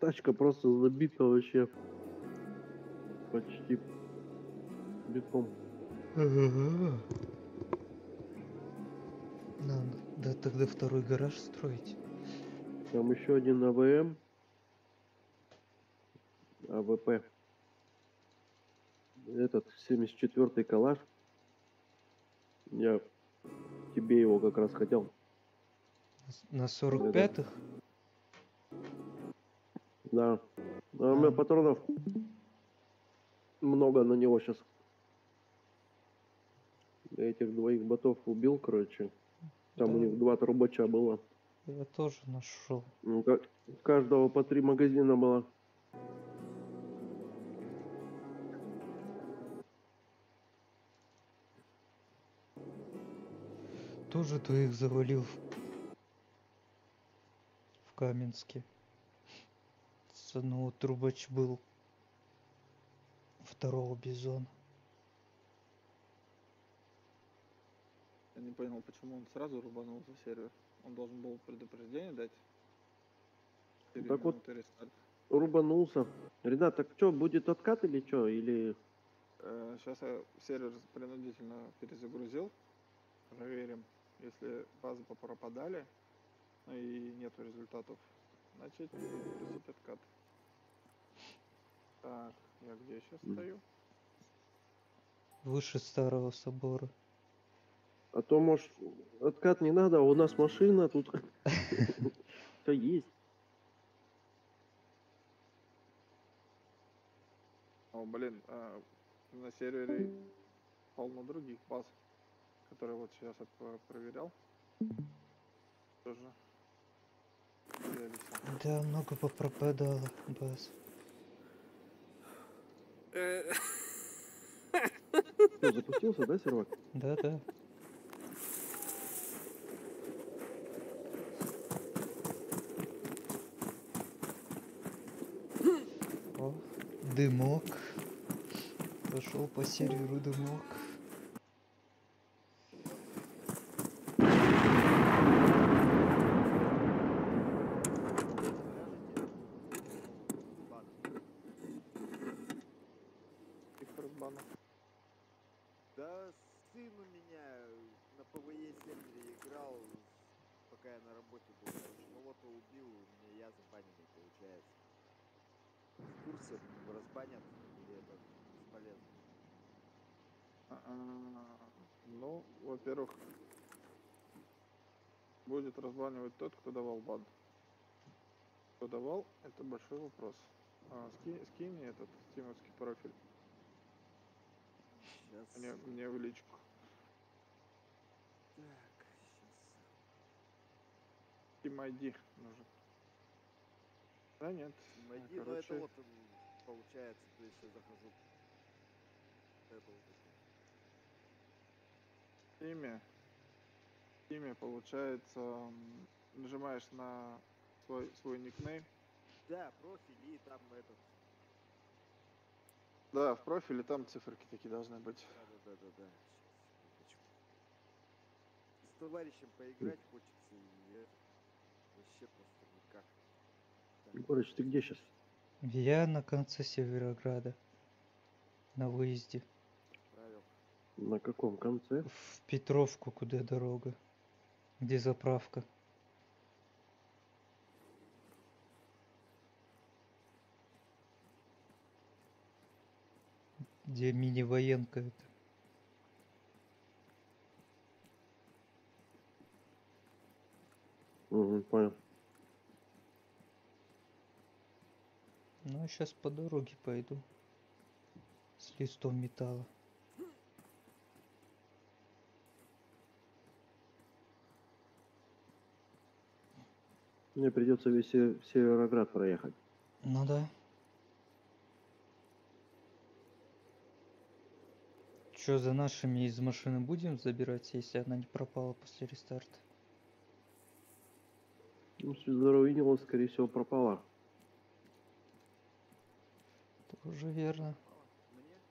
Тачка просто забита вообще. Почти битом. Надо да, тогда второй гараж строить. Там еще один АВМ. АВП. Этот 74-й калаш. Я тебе его как раз хотел. На 45-х? Да. А у меня патронов много на него сейчас. Я этих двоих ботов убил, короче. Там у Да. них два трубача было. Я тоже нашел. Ну, как- У каждого по три магазина было. Тоже двоих завалил в Каменске. С одного трубач был. Второго бизона. Я не понял, почему он сразу рубанул за сервер. Он должен был предупреждение дать. Четыре Так вот- рестарт. Рубанулся. Ренат, так что, будет откат или что? Или... Сейчас я сервер принудительно перезагрузил. Проверим, если базы пропадали ну и нету результатов, значит выпустить откат. Так, я где сейчас стою? Выше старого собора. А то, может, откат не надо, а у нас машина тут. *laughs* Все есть. О, блин, а, на сервере полно других баз, которые вот сейчас проверял. Тоже. Да, много попропадало, бас. Всё, запустился, да, сервак? Да, да. О, дымок. Пошел по серверу дымок. Их банов. Да сын у меня на PvE сервере играл, пока я на работе был. короче. Кого-то убил, у меня я забаненный получается. В курсе разбанят или это бесполезно? А, Ну, во-первых, будет разбанивать тот, кто давал бан. Кто давал, это большой вопрос. А, ски- скинь мне этот стимовский профиль Сейчас. мне, мне в личку. Так, сейчас. Team ID нужен. Да нет. а, ID, ну это короче, вот м, получается, то есть я захожу. Это вот имя. Имя получается, нажимаешь на свой, свой никнейм. Да, профиль и там этот. Да, в профиле там циферки такие должны быть. Да, да, да, да, да. Сейчас, С товарищем поиграть хочется и вообще просто никак. Егорыч, ты где сейчас? Я на конце Северограда. На выезде. На каком конце? В Петровку, куда дорога. Где заправка. Где мини-военка это. Угу, понял. Ну, сейчас по дороге пойду. С листом металла. Мне придется весь се- Североград проехать. Ну да. Чё, за нашими из машины будем забирать, если она не пропала после рестарта? Ну, если здоровье скорее всего, пропала. Тоже верно. Мне?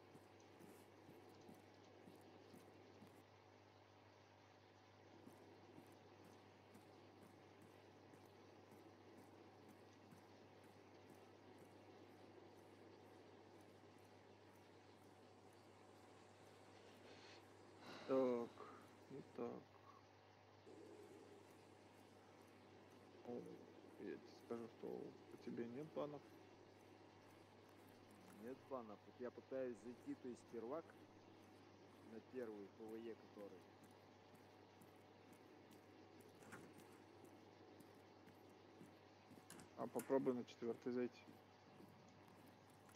Так, итак. О, Я тебе скажу, что у тебя нет банов. Нет банов. Вот я пытаюсь зайти, то есть первак на первый PvE, который. А попробуй на четвертый зайти.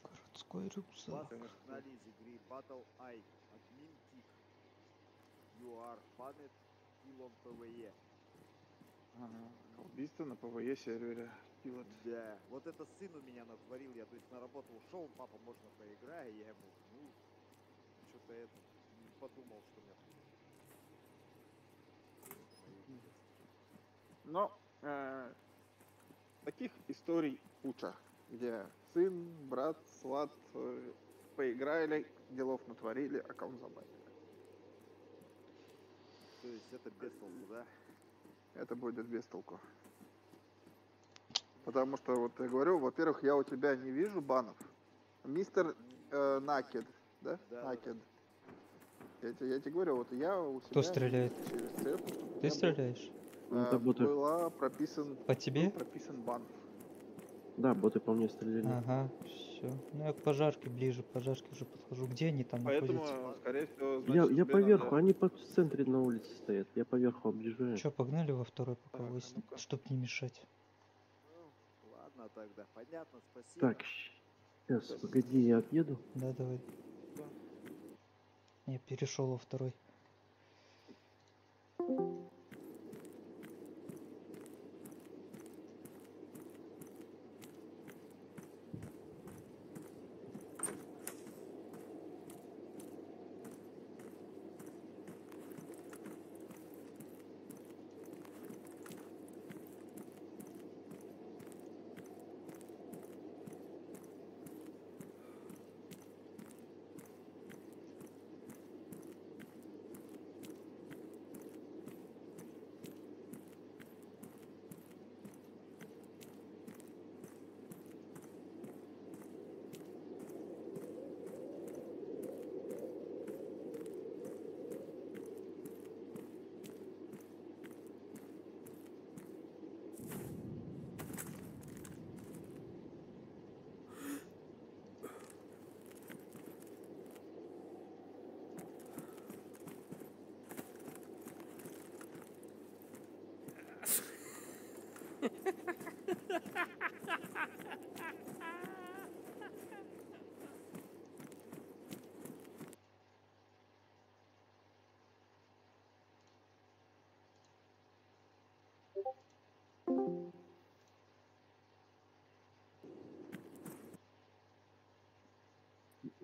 Городской рюкзак. Вас конечно. изгнали из игры Battle Eye. Admin kick. You are banned. Kill on PvE. Ага. Убийство на PvE сервере. Пилот. Да. Вот это сын у меня натворил. Я, то есть, на работу ушел. Папа, можно поиграй? Я ему, ну, что-то это, не подумал, что меня... Но э, таких историй куча, где сын, брат, сват э, поиграли, делов натворили, аккаунт забанили. То есть это без толку, да? Это будет без толку. Потому что, вот я говорю, во-первых, я у тебя не вижу банов. Мистер э, Накед, да? Да, да, Накед. Я, тебе, я тебе говорю, вот я у себя Кто стреляет? через цепь Ты стреляешь? Э, была прописан, По тебе? был прописан бан. Да, боты по мне стреляли. Ага, все. Ну я к пожарке ближе, к пожарке уже подхожу. Где они там Поэтому, находятся? скорее всего, я значит, я тебе поверху, надо- они по в центре на улице стоят. Я поверху объезжаю. Че, погнали во второй пока Так, а выясним, ну-ка. чтоб не мешать. Ну, ладно тогда, понятно, спасибо. Так, сейчас, погоди, я отъеду. Да, давай. Да. Я перешел во второй.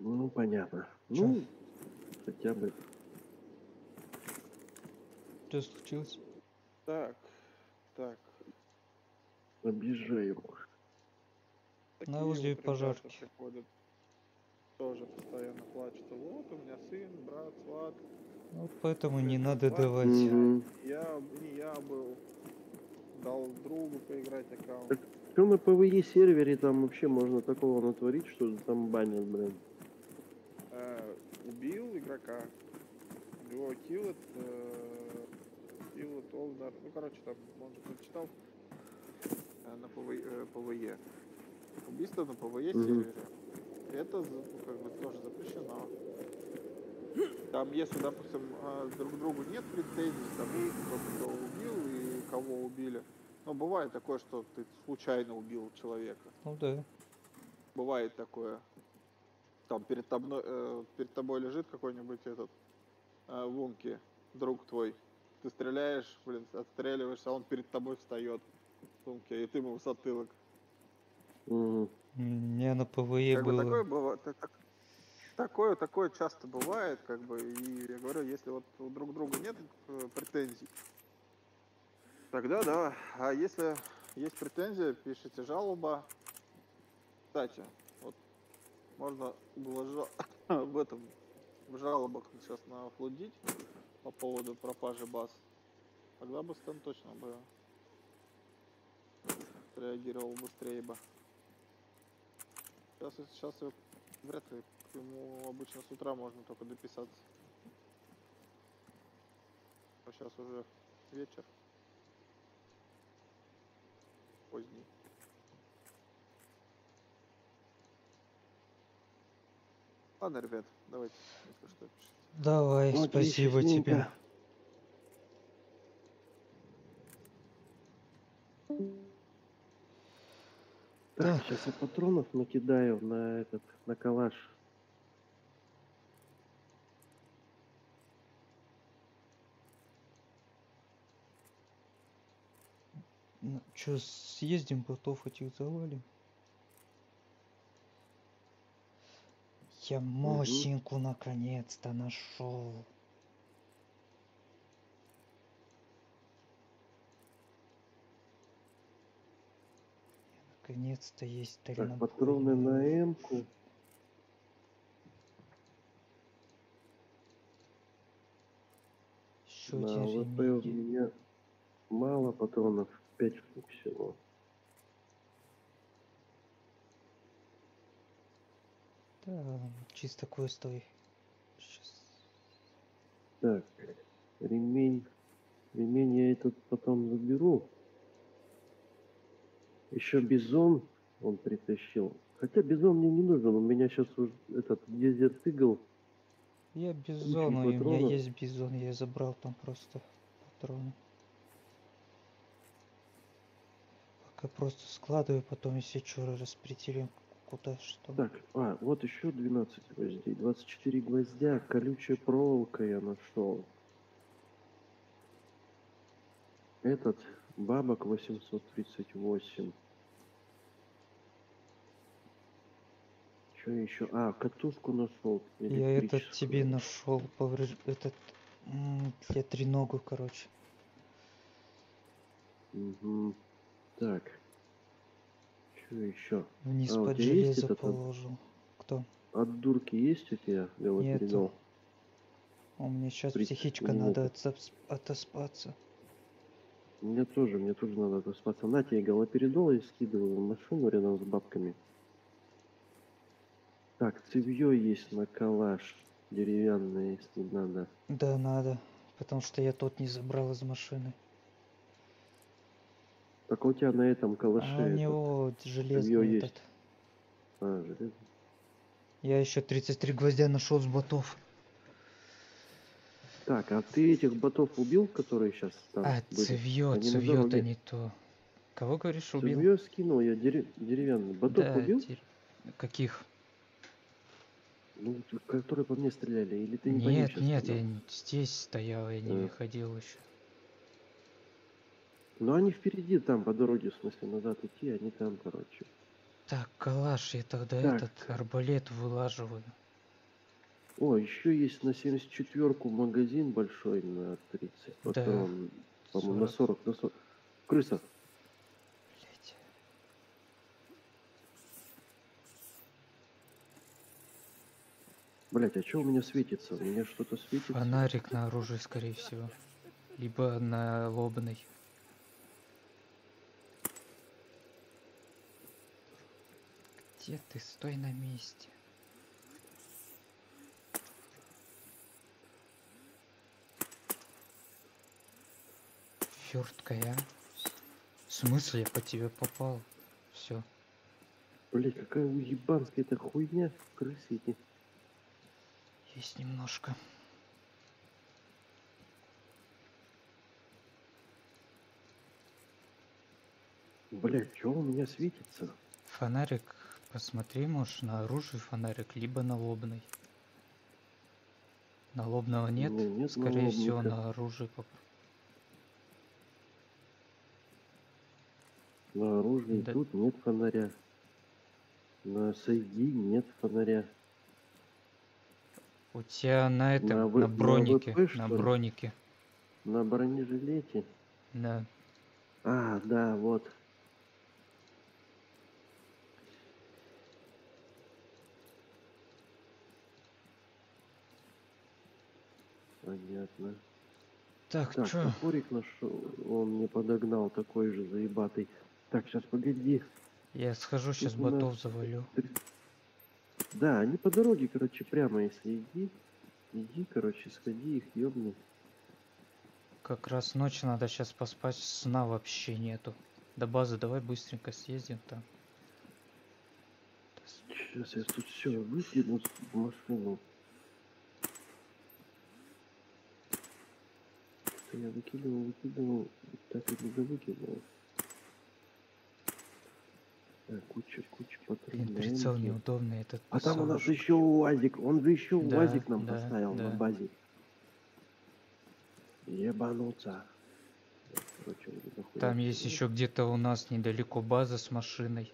Ну, понятно. Чё? Ну, хотя бы. Что случилось? Так, так. Объезжаю. Такие На возле вот пожарки. приходят, тоже постоянно плачут. Вот у меня сын, брат, сват. Ну, поэтому не надо ладно. давать. Мгм. Я, не я был. Дал другу поиграть аккаунт. Так Что на PvE сервере там вообще можно такого натворить, что там банят, блин? Игрока. Его killed, killed other. Ну, короче, там, он же прочитал э, на э, PvE. Убийство на PvE сервере. Это ну, как бы тоже запрещено. Там, если, допустим, э, друг другу нет претензий, там, кто убил и кого убили. Но бывает такое, что ты случайно убил человека. Ну да. Бывает такое. Там перед тобой, э, перед тобой лежит какой-нибудь этот э, Вунки, друг твой. Ты стреляешь, блин, отстреливаешься, а он перед тобой встает. Вунки, и ты ему в затылок. У меня на PvE Как бы было. такое бывает. так- так- Такое, такое часто бывает, как бы, и я говорю, если вот у друг друга нет э, претензий, тогда да. А если есть претензия, пишите жалоба. Кстати, можно было жа- *laughs* в этом в жалобах сейчас нафлудить по поводу пропажи баз. Тогда бы Стэн точно бы реагировал быстрее бы. Сейчас, сейчас вряд ли к ему обычно с утра можно только дописаться. А сейчас уже вечер. Ладно, ребят, давайте, что. Давай, Окей, спасибо тебе. Так, Так. сейчас я патронов накидаю на этот, на калаш. Че, съездим, ботов этих завалим? Я Мосинку наконец-то нашел. Наконец-то есть Так, патроны на М-ку. Еще На ВП у меня мало патронов, 5 штук всего. Чисто квестовый. Сейчас. Так, ремень. Ремень я этот потом заберу. Еще бизон он притащил. Хотя бизон мне не нужен, у меня сейчас уже этот дезерт игл. Я бизон, у меня есть бизон, я забрал там просто патроны. Пока просто складываю, потом если что распределим куда что. Так, а, вот еще 12 гвоздей. 24 гвоздя, колючая проволока я нашел. Этот бабок 838. Что еще? А, катушку нашел. Я этот тебе нашел повреж... этот для треногу, короче. Угу. Так. Что еще? Вниз А, под железо этот, положил. Кто? От дурки есть у тебя галоперидол? У меня сейчас При- психичка надо отсап- отоспаться. Мне тоже, мне тоже надо отоспаться. На тебе галоперидол я скидываю в машину рядом с бабками. Так, цевье есть на калаш. Деревянное, если надо. Да, надо. Потому что я тот не забрал из машины. Так а у тебя на этом калаше а у этот- него железный есть. этот. А, железо. Я еще 33 гвоздя нашел с ботов. Так, а ты этих ботов убил, которые сейчас там а, были? цевье, Они цевье-то дороге. не то. Кого говоришь, убил? Цевье скинул я дере- деревянный. Ботов Да, убил? дер- Каких? Ну, которые по мне стреляли, или ты не Нет, нет, я здесь стоял, я не Э. выходил еще. Ну они впереди там по дороге, в смысле, назад идти, они там, короче. Так, калаш, я тогда Так. этот арбалет вылаживаю. О, еще есть на 74-ку магазин большой на 30 Да, патрон. По-моему, на 40. 40, на 40. Крыса. Блядь. Блять, а что у меня светится? У меня что-то светится. Фонарик на оружии, скорее всего. Либо на лобной. Где ты? Стой на месте. Ферткая. В смысле я по тебе попал? Все. Блять, какая уебанская эта хуйня. Крысы эти. Есть немножко. Блять, что у меня светится? Фонарик, посмотри, можешь на оружие фонарик, либо на лобной. На лобного нет? Не, нет Скорее всего, налобника. на оружие поп- На оружии Да. тут нет фонаря. На сайди нет фонаря. У тебя на этом, на, вы- на бронике, ВП, на что ли? бронике. На бронежилете. Да. А, да, вот. Понятно. Так, Так, чё? топорик нашел. Он мне подогнал такой же заебатый. Так, сейчас погоди. Я схожу, сейчас нас ботов завалю. Да, они по дороге, короче, прямо если иди. Иди, короче, сходи их, ёбни. Как раз ночь надо сейчас поспать, сна вообще нету. До базы давай быстренько съездим там. Сейчас я тут все выкину в машину. Я выкидывал, выкидывал, так и не выкидывал. Куча, куча патронов. Блин, прицел неудобный этот. А там у нас еще УАЗик, он же еще Да, УАЗик нам да, поставил на да. базе. Ебануться. Короче, Там есть еще где-то у нас недалеко база с машиной.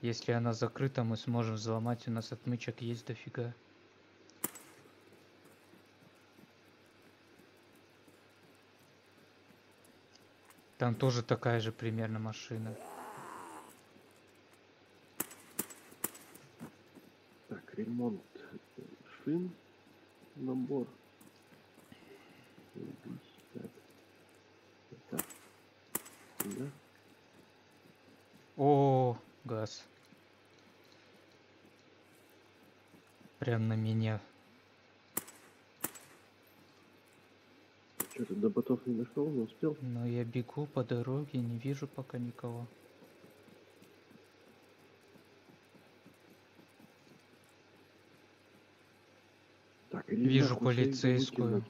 Если она закрыта, мы сможем взломать. У нас отмычек есть дофига. Там тоже такая же примерно машина. Так, ремонт шин, набор. Так. Так. Да? О, газ. Прям на меня. Что ты до ботов не дошел, не успел? Но я бегу по дороге, не вижу пока никого. Так, иди вижу нахуй, полицейскую.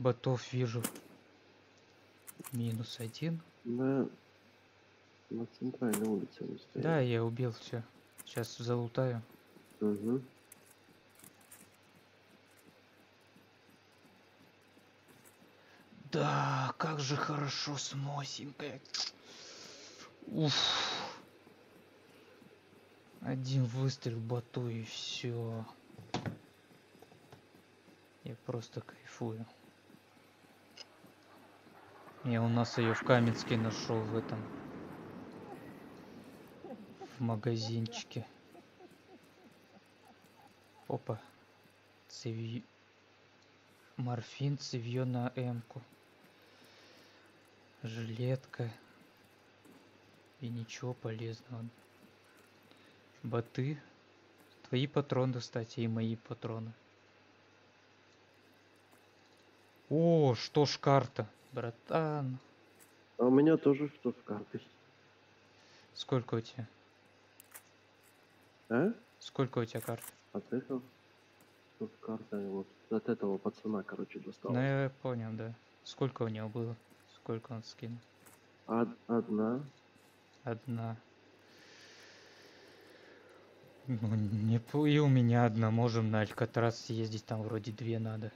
Ботов вижу. Минус один. На, на центральной улице. Да, я убил все. Сейчас залутаю. Угу. Да, как же хорошо с Мосинкой. Уф. Один выстрел боту и все. Я просто кайфую. Я у нас ее в Каменске нашел в этом. В магазинчике. Опа. Цевью... Морфин, цевье на М-ку. Жилетка. И ничего полезного. Боты. Твои патроны, кстати, и мои патроны. О, что ж карта, братан. А у меня тоже что с картой. Сколько у тебя? А? Сколько у тебя карт? От этого? Что с картой? Вот от этого пацана, короче, достал. Ну, я понял, да. Сколько у него было? Сколько он скинул? Од- одна. Одна. Ну, не и у меня одна. Можем на Алькатрас съездить, там вроде две надо.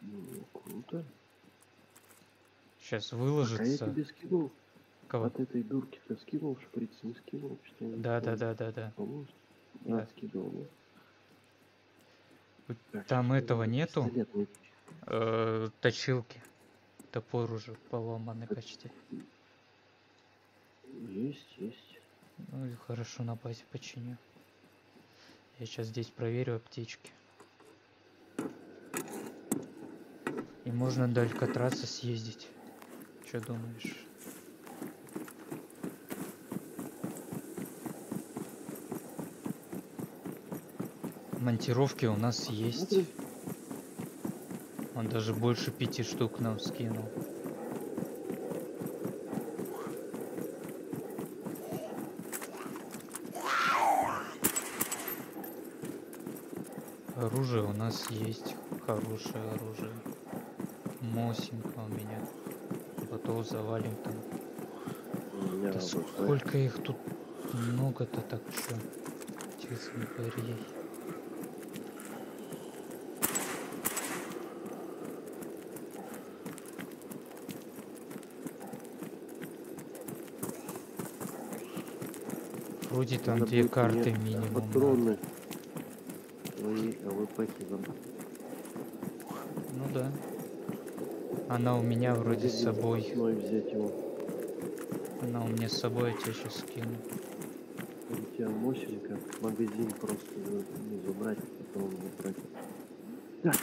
Ну, круто. Сейчас Так, а я выложится. тебе скинул. Кого? От этой дурки ты скинул, шприц не скинул, что Да, да, да, да, да. Да. Да, скидывал, Так, Там что этого за нету. пистолет? Э, точилки. Топор уже поломанный почти. Есть, есть. Ну и хорошо на базе починю. Я сейчас здесь проверю аптечки. И можно до Алькатраса съездить. Что думаешь? Монтировки у нас есть. Он даже больше пяти штук нам скинул. Оружие у нас есть. Хорошее оружие. Мосинка у меня. Готов завалим там. Да сколько их тут много-то так чё? Честно говоря. Вроде там Надо две карты мне минимум. Патроны. Свои. Ну да. Она у меня вроде с собой. взять его. Она у меня с собой, я тебе сейчас скину. У тебя мощенько. Магазин просто ну, забрать, потом забрать. Так.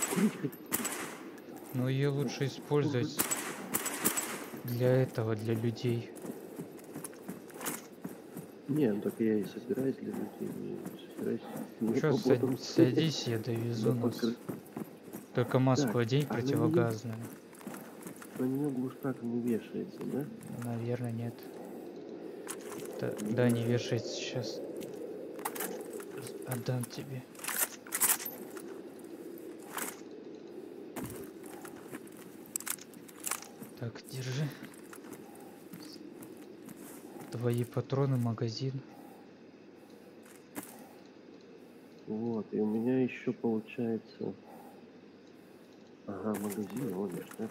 Но ее лучше использовать для этого, для людей. Не, ну так я и собираюсь для людей. Собираюсь. не Чё, по сад- садись, я довезу Да нас. покры- Только маску Так, одень а противогазную. На нее глушак не вешается, да? Наверное, нет. Да, да, не вешается сейчас. Отдам тебе. Так, держи. Твои патроны, магазин. Вот, и у меня еще получается... Ага, магазин, вот да?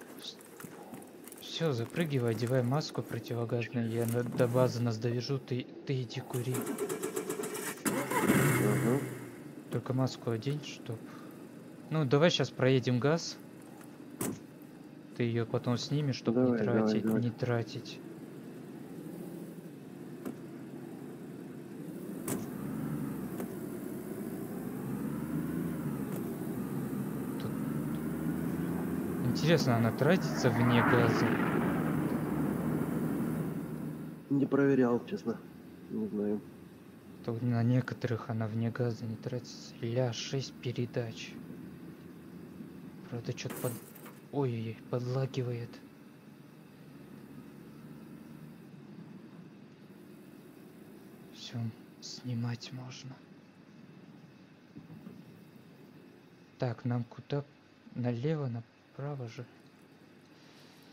Все, запрыгивай, одевай маску противогазную. Я на- до базы нас довяжу, ты, ты иди кури. Ага. Только маску одень, чтоб... Ну, давай сейчас проедем газ. Ты ее потом снимешь, чтобы не Давай, давай, тратить, давай. не тратить. Тут- Интересно, она тратится вне газа? Не проверял, честно. Не знаю. То на некоторых она вне газа не тратится. Ля, 6 передач. Правда, что-то под... Ой-ой-ой, подлагивает. Все, снимать можно. Так, нам куда? Налево, направо же.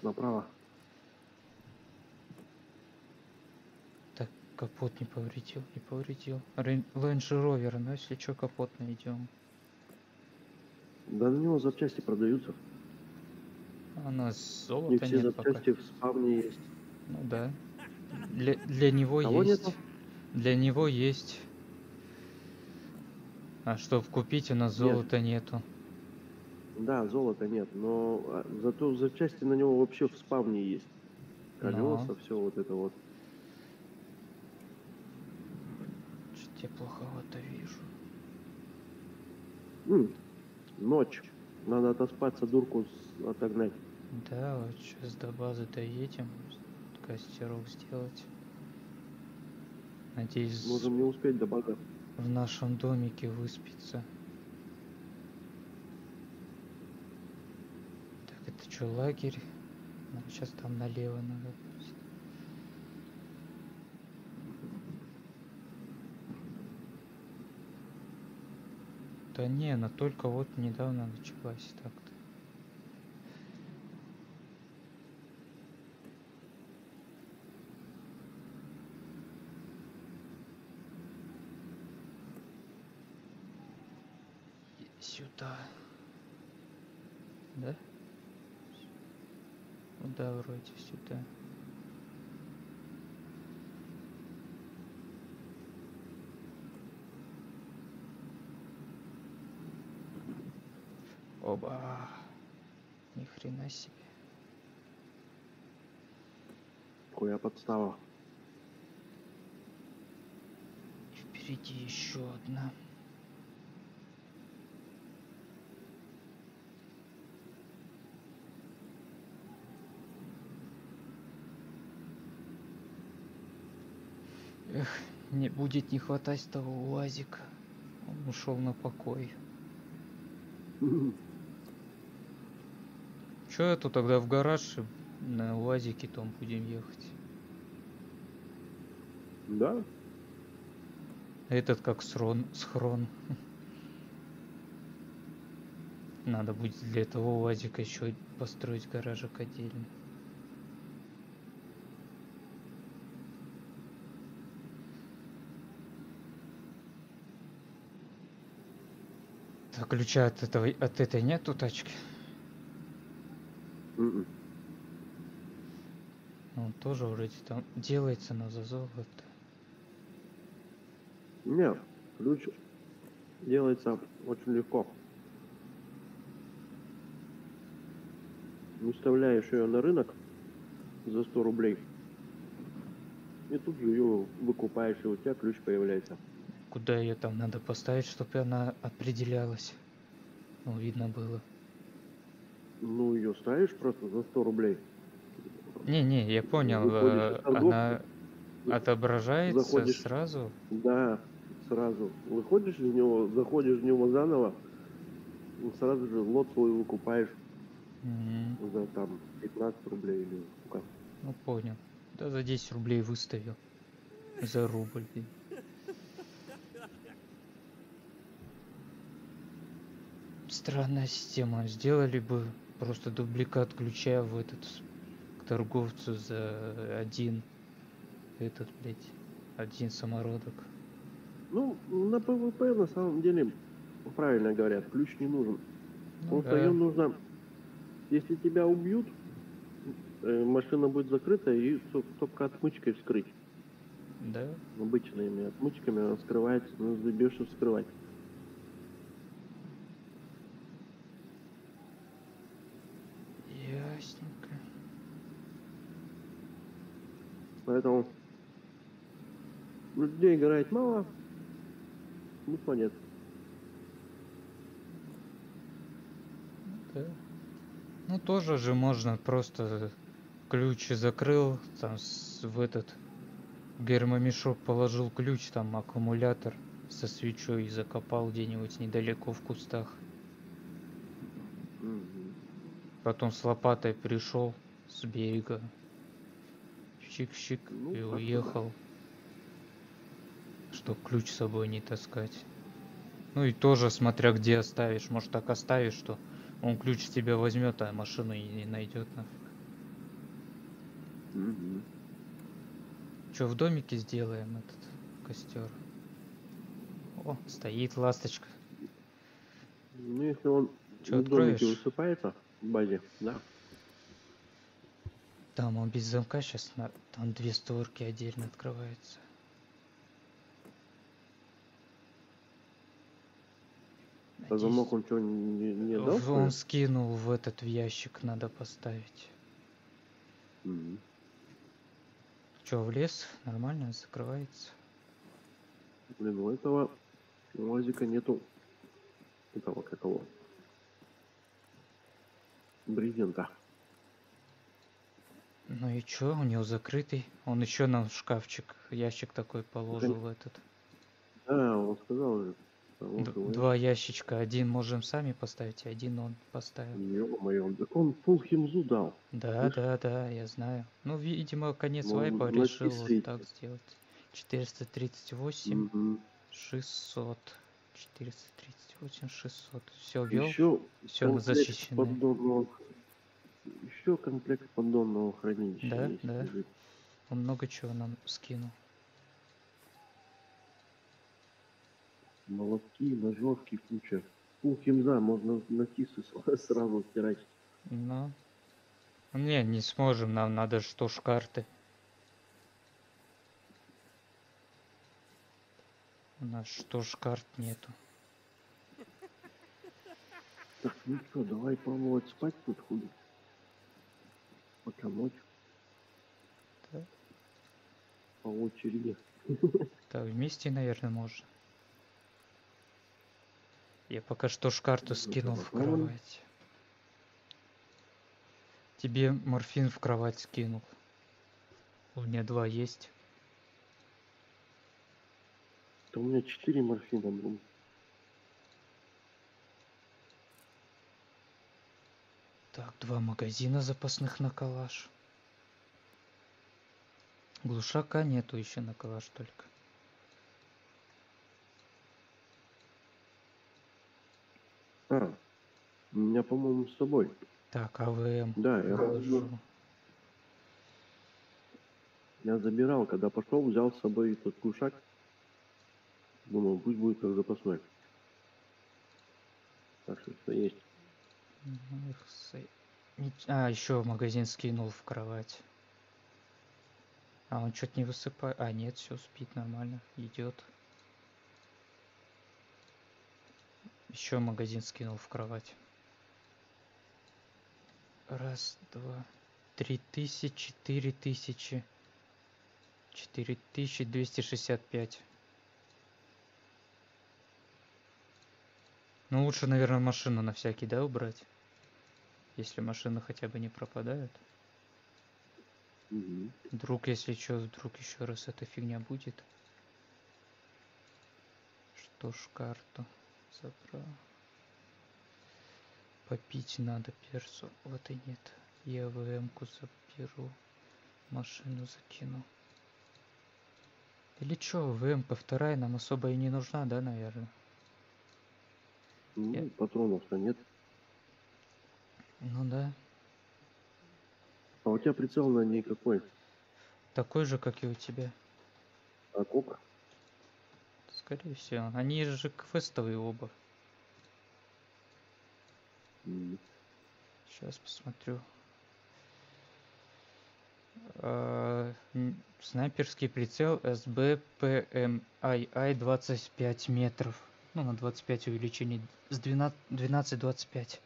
Направо. Так, капот не повредил, не повредил. Рейн- Range Rover, ну если что, капот найдем. Да на него запчасти продаются. А у нас Не золота все нет пока. запчасти в спавне есть. Ну да. Для, для него Кого есть. нету? Для него есть. А чтобы купить у нас Нет. золота нету. Да, золота нет, но а, зато запчасти на него вообще в спавне есть. Но. Колеса, все вот это вот. Что-то я плоховато вижу. М, ночь. Надо отоспаться, дурку отогнать. Да, вот сейчас до базы доедем. Костерок сделать. Надеюсь, Можем не успеть до бага. в нашем домике выспится. Что, лагерь? сейчас там налево надо. Да не, она только вот недавно началась так-то. Сюда. Да? Ну да, вроде сюда. Оба. Ни хрена себе. Хуя подстава. Впереди еще одна. Эх, не будет не хватать того УАЗика. Он ушел на покой. Че это тогда в гараж на УАЗике том будем ехать? Да? Этот как срон, схрон. Надо будет для этого УАЗика еще построить гаражик отдельно. Так, ключа от, этого, от этой нету тачки? Мгм. Ну, Он тоже вроде там делается, но за золото. Нет, ключ делается очень легко. Выставляешь ее на рынок за 100 рублей. И тут же ее выкупаешь, и у тебя ключ появляется. Куда ее там надо поставить, чтобы она определялась? Ну, видно было. Ну, ее ставишь просто за 100 рублей. Не-не, я понял. Выходишь э, Она отображается заходишь- сразу. Да, сразу. Выходишь из него, заходишь в него заново, и сразу же лот свой выкупаешь Мгм. за там 15 рублей или сколько. Ну, понял. Да за 10 рублей выставил. За рубль. Странная система. Сделали бы просто дубликат ключа в этот к торговцу за один этот, блядь, один самородок. Ну, на ПВП на самом деле, правильно говорят, ключ не нужен. Ну Просто да. ее нужно, если тебя убьют, э, машина будет закрыта и только отмычкой вскрыть. Да? Обычными отмычками она вскрывается, но забьешь и вскрывать. Ясненько. Поэтому людей играет мало, смысла нет. Да. Ну тоже же можно просто ключ закрыл, там в этот гермомешок положил ключ, там аккумулятор со свечой и закопал где-нибудь недалеко в кустах. Потом с лопатой пришел с берега. Щик-щик Ну, и уехал. что ключ с собой не таскать. Ну и тоже смотря где оставишь. Может так оставишь, что он ключ с тебя возьмет, а машину и не найдет. Мгм. Че, в домике сделаем этот костер? О, стоит ласточка. Ну, если он Чё, в домике откроешь? высыпается в базе, да. Там он без замка сейчас, там две створки отдельно открываются. А замок он что, не, не дал? Он скинул в этот в ящик, надо поставить. Мгм. Че, в лес? Нормально закрывается. Блин, у этого УАЗика нету этого какого брезента. Ну и чё, у него закрытый. Он еще нам шкафчик, ящик такой положил в этот. Да, он сказал же. того, Д- что вы- Два ящичка. Один можем сами поставить, а один он поставил. Ё-моё, так он пол химзу дал. Да, Слышь? да, да, я знаю. Ну, видимо, конец Ну, вайпа решил вот так сделать. 438, Мгм. 600. 438, 600. Все ввел? Еще Всё, мы комплект защищены. поддонного... Еще комплект поддонного хранилища Да, есть, да. лежит. Он много чего нам скинул. Молотки, ножовки, куча. Пул химза, можно на *laughs* сразу стирать. Ну. Не, не сможем, нам надо что ж карты. У нас что ж карт нету. Так, ну что, давай пробовать спать тут хули. Пока ночь. Да. По очереди. Так, вместе, наверное, можно. Я пока что ж карту Ну, скинул в кровать. Тебе морфин в кровать скинул. У меня два есть. То у меня четыре морфина, блин. Так, два магазина запасных на калаш. Глушака нету еще на калаш только. А, у меня, по-моему, с собой. Так, АВМ. Да, я, положу. я забирал, когда пошел, взял с собой этот кушак. Думал, пусть будет как запасной. Так что что есть. А, еще магазин скинул в кровать. А он что-то не высыпает. А, нет, все спит нормально. Идет. Еще магазин скинул в кровать. Раз, два, три тысячи, четыре тысячи. Четыре тысячи двести шестьдесят пять. Ну, лучше, наверное, машину на всякий, да, убрать? Если машины хотя бы не пропадают. Мгм. Вдруг, если что, вдруг еще раз эта фигня будет. Что ж, карту забрал. Попить надо перцу. Вот и нет. Я ВМ-ку заберу. Машину закину. Или чё, ВМ-ка вторая нам особо и не нужна, да, наверное? Ну, Я- патронов-то нет. Ну да. А у тебя прицел на ней какой? Такой же, как и у тебя. А кок? Скорее всего. Они же квестовые оба. М, Сейчас посмотрю. А, Снайперский прицел SB PMII 25 метров. Ну, на 25 увеличение. С 12-25.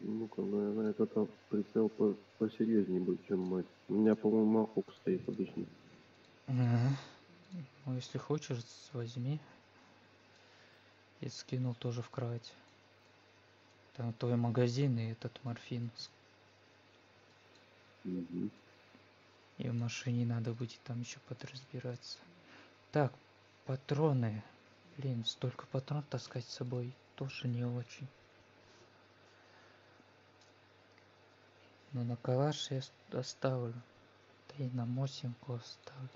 Ну-ка, наверное, этот прицел по посерьезнее будет, чем мой. У меня, по-моему, Махук стоит обычно. Ага. Ну, если хочешь, возьми. Я скинул тоже в кровать. Там твой магазин и этот морфин. Мгм. И в машине надо будет там еще подразбираться. Так, патроны. Блин, столько патронов таскать с собой тоже не очень. Но на калаш я оставлю. Да и на Мосинку оставлю.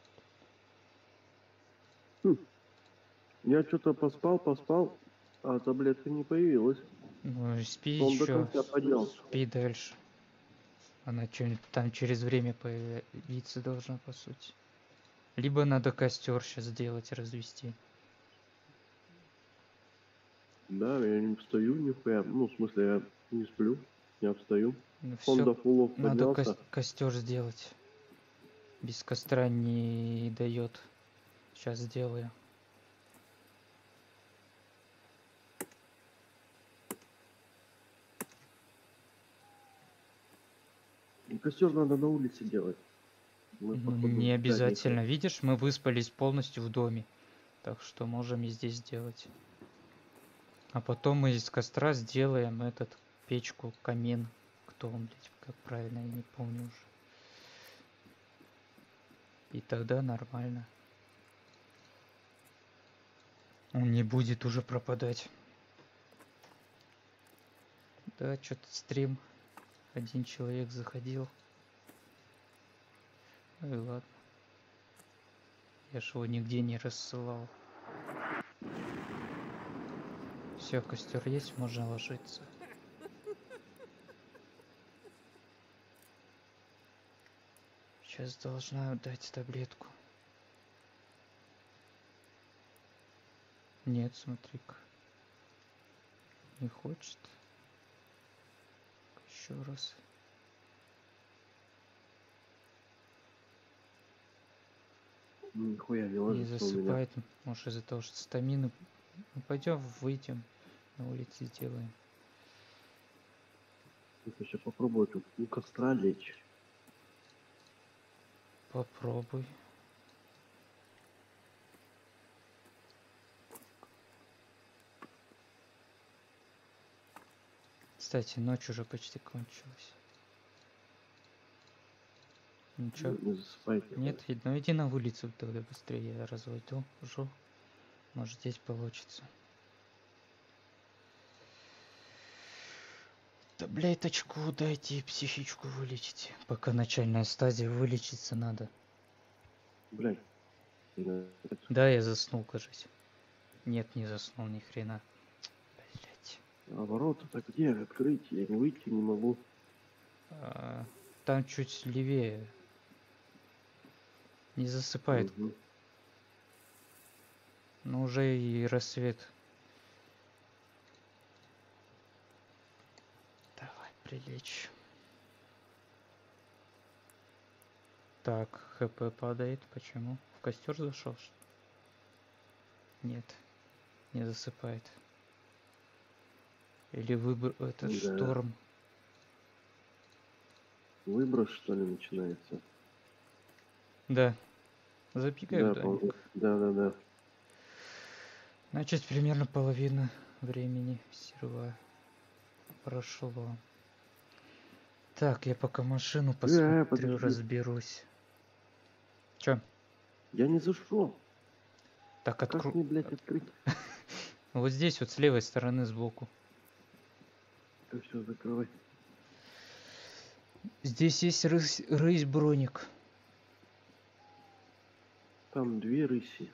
Я что-то поспал, поспал, а таблетка не появилась. Ну, и спи Он еще. Спи дальше. Она чё- там через время появиться должна, по сути. Либо надо костер сейчас сделать, развести. Да, я не встаю нихуя. Ну, в смысле, я не сплю, я встаю. Ну, Он до фулов надо поднялся. костер сделать. Без костра не дает. Сейчас сделаю. Костер надо на улице делать. Мы, походу, не задника. обязательно. Видишь, мы выспались полностью в доме. Так что можем и здесь сделать. А потом мы из костра сделаем этот печку, камин. Кто он, блядь, как правильно, я не помню уже. И тогда нормально. Он не будет уже пропадать. Да, что-то стрим. Один человек заходил. Ну ладно. Я ж его нигде не рассылал. Все, костер есть, можно ложиться. Сейчас должна дать таблетку. Нет, смотри-ка. Не хочет. Еще раз. Ну, Нихуя не Не ложится засыпает. Может из-за того, что стамины. Ну, пойдем выйдем. На улице сделаем. Сейчас попробую тут у костра лечь. Попробуй. Кстати, ночь уже почти кончилась. Ничего. Не засыпайте. Нет, и- ну иди на улицу тогда быстрее, я развойду, жу. Может здесь получится. Таблеточку дайте психичку вылечите. Пока начальная стадия вылечиться надо. Блядь. Да, я заснул, кажется. Нет, не заснул ни хрена. Блять. А ворота-то где открыть? Я не выйти не могу. А, там чуть левее. Не засыпает, Мгм. но уже и рассвет. Давай, прилечь. Так, хп падает. Почему? В костер зашел? Нет, не засыпает. Или выбор этот Да. шторм. Выброс, что ли, начинается? Да. Запикай Да, пол- да, да, да. Значит, примерно половина времени серва прошло. Так, я пока машину посмотрю, подожди. разберусь. Чё? Я не зашел. Так, Как откру... мне, блядь, открыть? *laughs* Вот здесь, вот с левой стороны, сбоку. Это все закрывай. Здесь есть рысь, рысь броник. Там две рыси.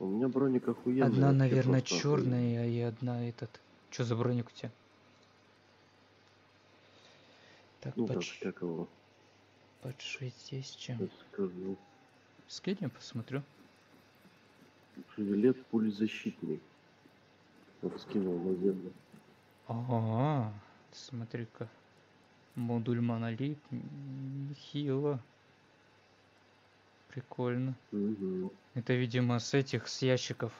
У меня броник охуенный. одна, наверное, просто охуенный. черная, и одна этот. Чё за броник у тебя? Так, Ну, подш- как его, подшить здесь чем? скажу. Скинь, посмотрю. Жилет пулезащитный. Вот скинул на землю. Ага, смотри-ка. Модуль монолит. Нехило. Прикольно. Мгм. Это, видимо, с этих, с ящиков.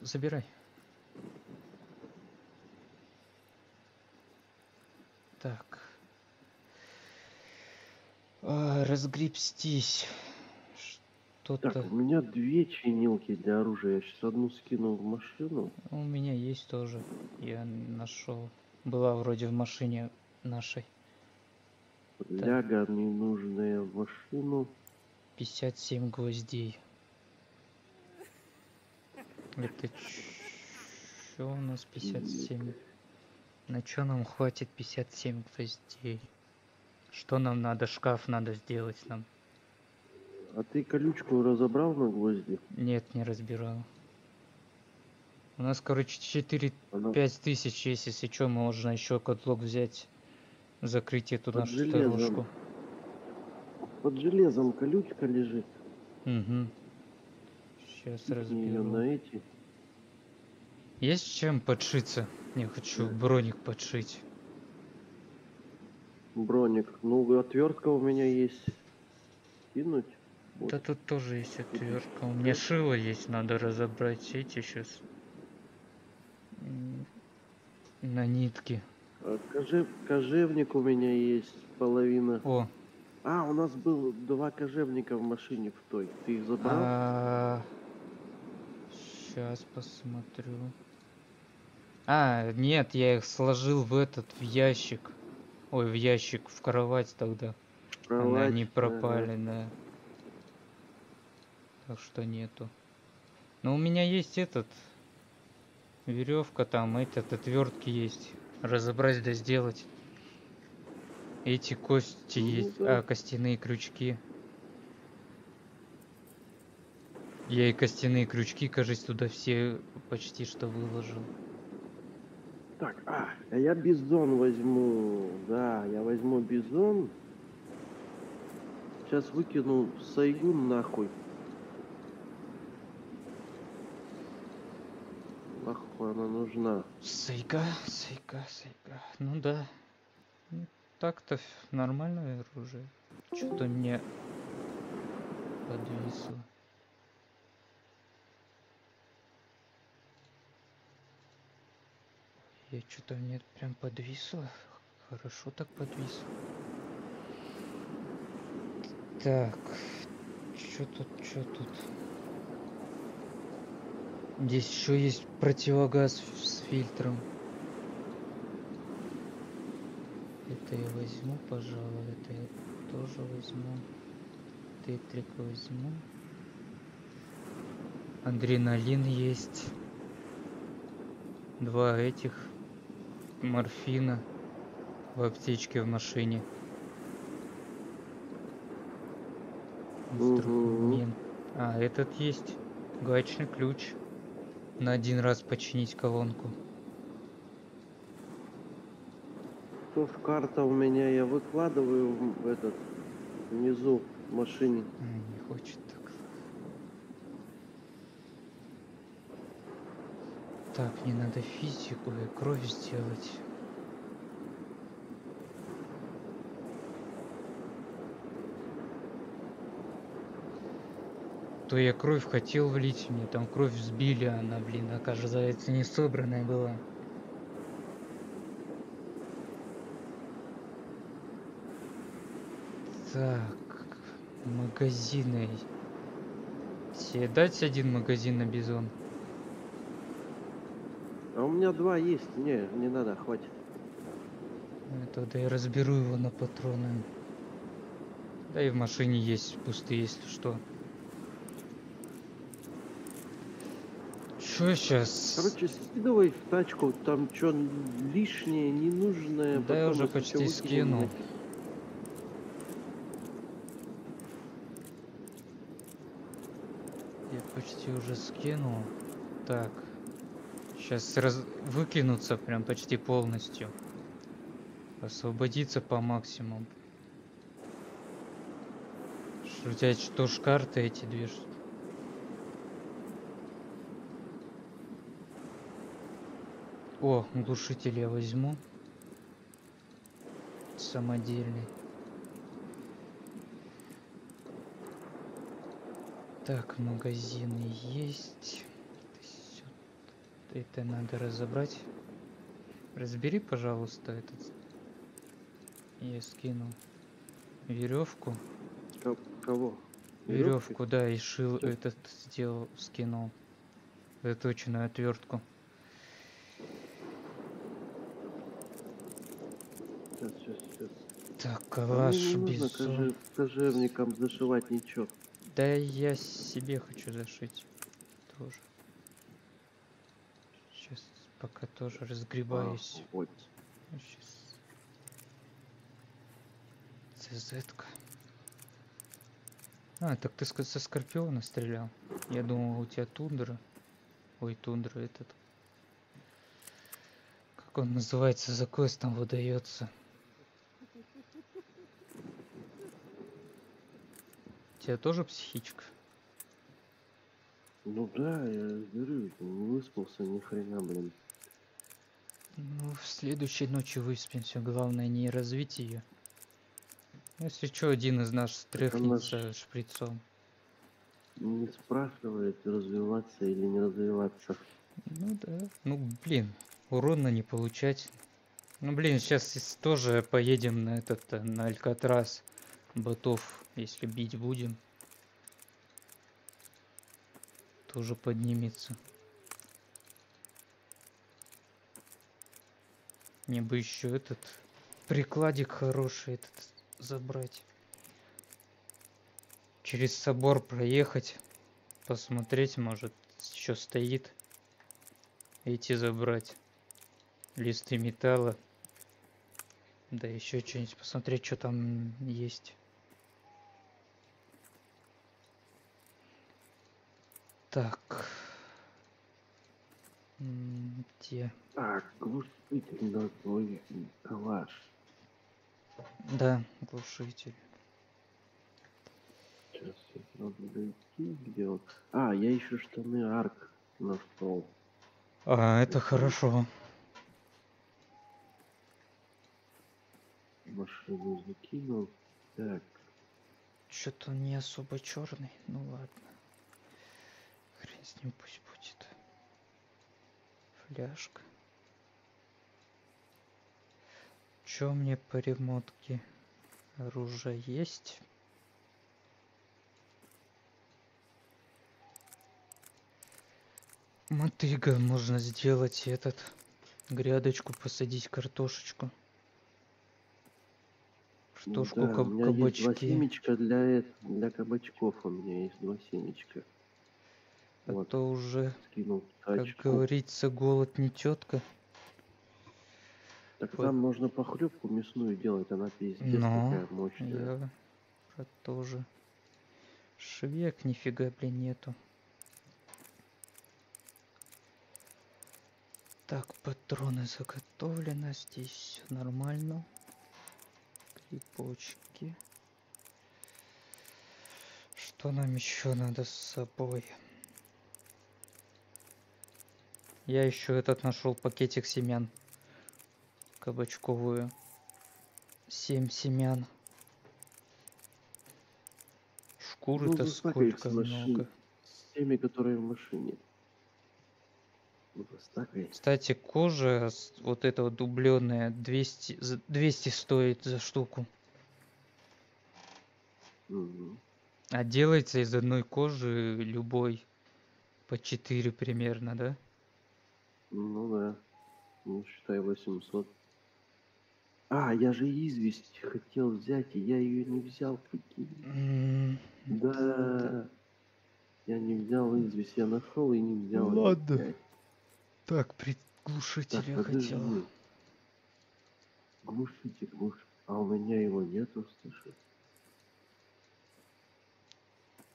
Забирай. Так. А, разгребстись. Что-то... Так, у меня две чинилки для оружия. Я сейчас одну скинул в машину. У меня есть тоже. Я нашел. Была вроде в машине нашей. Ляга ненужная в машину. 57 гвоздей. Это что у нас 57? На что нам хватит 57 гвоздей? Что нам надо? Шкаф надо сделать нам. А ты колючку разобрал на гвозди? Нет, не разбирал. У нас, короче, 4-5 Она тысяч есть, если что, можно еще котлок взять. Закрыть эту Под нашу железом. сторожку. под железом колючка лежит. Угу. Сейчас Ее разберу. на эти. Есть чем подшиться? Я хочу Да. броник подшить. Броник. Ну, отвертка у меня есть. Кинуть. Вот. Да тут тоже есть отвертка. У меня шило есть, надо разобрать эти сейчас. На нитке. А коже- Кожевник у меня есть половина. О, А, у нас был два кожевника в машине в той. Ты их забрал? Сейчас посмотрю. А, нет, я их сложил в этот, в ящик. Ой, в ящик, в кровать тогда. Кровать, Они пропали, да. Так что нету. Но у меня есть этот. Веревка там, этот, отвертки есть. Разобрать да сделать. Эти кости Ну есть. А, костяные крючки. Я и костяные крючки, кажется, туда все почти что выложил. Так, а, а я бизон возьму. Да, я возьму бизон. Сейчас выкину сайгун нахуй. Нахуй она нужна. Сайга, сайга, сайга. Ну да. Ну, Так-то нормальное оружие. Что-то мне подвисло. Я что-то мне прям подвисло. Хорошо так подвисло. Так. Что тут, что тут? Здесь еще есть противогаз с фильтром. Это я возьму, пожалуй. Это я тоже возьму. Тетрик возьму. Адреналин есть. Два этих. Морфина. В аптечке в машине. Инструмент. А, этот есть. Гаечный ключ. На один раз починить колонку. Тоже карта у меня, я выкладываю в этот внизу в машине. Не хочет так. Так, мне надо физику и кровь сделать. То я кровь хотел влить, мне там кровь сбили, она, блин, оказывается, не собранная была. Так, магазины. Тебе дать один магазин на бизон? А у меня два есть. Не, не надо, хватит. Ну, Тогда я разберу его на патроны. Да и в машине есть пустые, если что. Чё сейчас? Короче, скидывай в тачку, там что лишнее, ненужное. Да я уже почти скинул. Я почти уже скинул. Так. Сейчас раз... выкинуться прям почти полностью. Освободиться по максимуму. Взять что ж карты эти две? О, глушитель я возьму. Самодельный. Так, магазины есть. Это надо разобрать. Разбери, пожалуйста, этот. Я скинул веревку. Ко- Кого? Веревку, да, и шил этот сделал, скинул. Заточенную отвертку. Сейчас, сейчас, сейчас. Так, А калаш, не нужно бизон. коже- кожевником зашивать ничего. Да я себе хочу зашить тоже. Сейчас пока тоже разгребаюсь. А, вот. Сейчас. cz -ка. А, так ты со Скорпиона стрелял. Я думал, у тебя тундра. Ой, тундра этот. Как он называется, за квестом выдается. Тебя тоже психичка? Ну да, я говорю, не выспался ни хрена, блин. Ну, в следующей ночи выспимся. Главное не развить ее. Если что, один из нас стряхнется шприцом. Не спрашивает, развиваться или не развиваться. Ну да. Ну, блин, урона не получать. Ну, блин, сейчас тоже поедем на этот, э, на Алькатрас. Ботов, если бить будем. Тоже поднимется. Мне бы еще этот прикладик хороший этот забрать. Через собор проехать. Посмотреть, может, еще стоит. Эти забрать. Листы металла. Да еще что-нибудь посмотреть, что там есть. Так. Где? Так, глушитель на твой калаш. Да, глушитель. Сейчас я надо дойти, где он. А, я еще штаны арк нашел. А, это хорошо. Машину закинул. Так, Что-то он не особо черный. Ну ладно. С ним пусть будет. Фляжка. Чё мне по ремонтке? Оружие есть. Мотыга можно сделать этот. Грядочку посадить картошечку. Штушку да, каб- у меня есть два кабачки. семечка для, для кабачков. У меня есть два семечка. А Вот. то уже, Скинул как говорится, голод не тетка. Так вот. там можно похлебку мясную делать, она пиздец Но такая мощная. Я про то же. Швек нифига, блин, нету. Так, патроны заготовлены. Здесь все нормально. Крипочки. Что нам еще надо с собой? Я еще этот нашел пакетик семян. Кабачковую. Семь семян. Шкуры-то засакай сколько много. С теми, которые в машине. Ну. Кстати, кожа вот эта вот дубленная 200, за- 200 стоит за штуку. А делается из одной кожи любой по 4 примерно, да? Ну да. Ну, считай 800. А, я же известь хотел взять, и я ее не взял. М, Да. Я не взял известь, я нашел и не взял. её Ладно. Так, приглушитель Так, я хотел. Глушитель, глуш. А у меня его нету, слушай.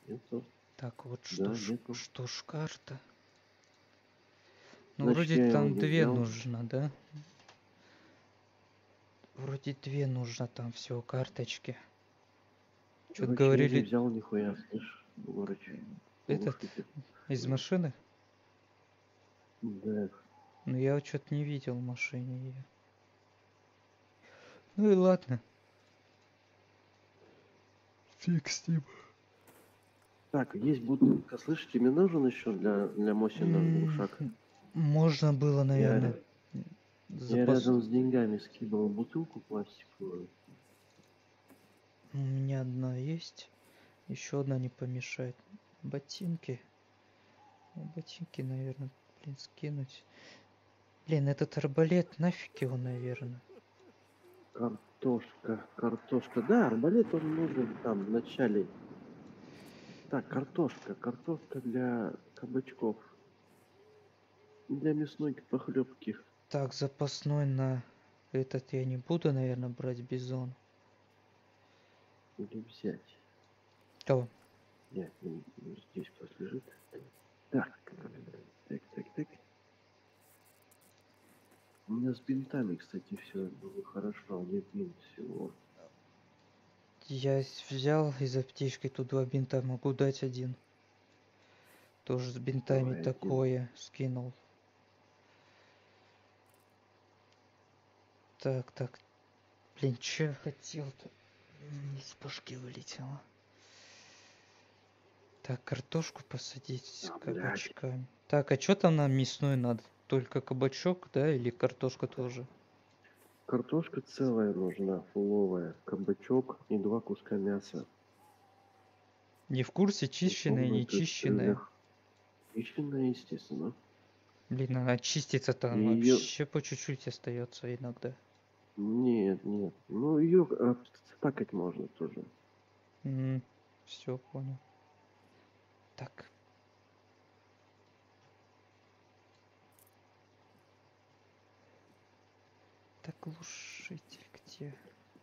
Нету. Так, вот Да, что, ж, нету. что ж карта? Ну, Значит, вроде там две взял. нужно, да? Вроде две нужно там всего карточки. Что-то я не говорили взял нихуя, слышь, короче. Этот? из машины? Да. Ну я что-то не видел в машине ее. Ну и ладно. Фиг с ним. Так, есть бутылка. Слышите, мне нужен еще для, для Мосина М, глушак. Можно было, Я, наверное. я запас- рядом с деньгами скидывал бутылку пластиковую. У меня одна есть. Еще одна не помешает. Ботинки. Ботинки, наверное, блин, скинуть. Блин, этот арбалет, нафиг его, наверное. Картошка, картошка. Да, арбалет он нужен там в начале. Так, картошка, картошка для кабачков. Для мясной похлебки. Так, запасной на этот я не буду, наверное, брать бизон. Или взять. Кого? Нет, не- не здесь кто лежит. Так, так, так, так. У меня с бинтами, кстати, все было хорошо, один бинт всего. Я взял из аптечки тут два бинта, могу дать один. Тоже с бинтами Давай один. такое скинул. Так, так. Блин, что я хотел-то? Из башки вылетело. Так, картошку посадить с А, блядь. кабачками. Так, а что там нам мясной надо? Только кабачок, да, или картошка тоже? Картошка целая нужна, фуловая, кабачок и два куска мяса. Не в курсе, чищенная, не чищенная. Чищенная, естественно. Блин, она чистится там Её- вообще по чуть-чуть остается иногда. Нет, нет. Ну, ее стакать можно тоже. все понял. Так. Так, глушитель где?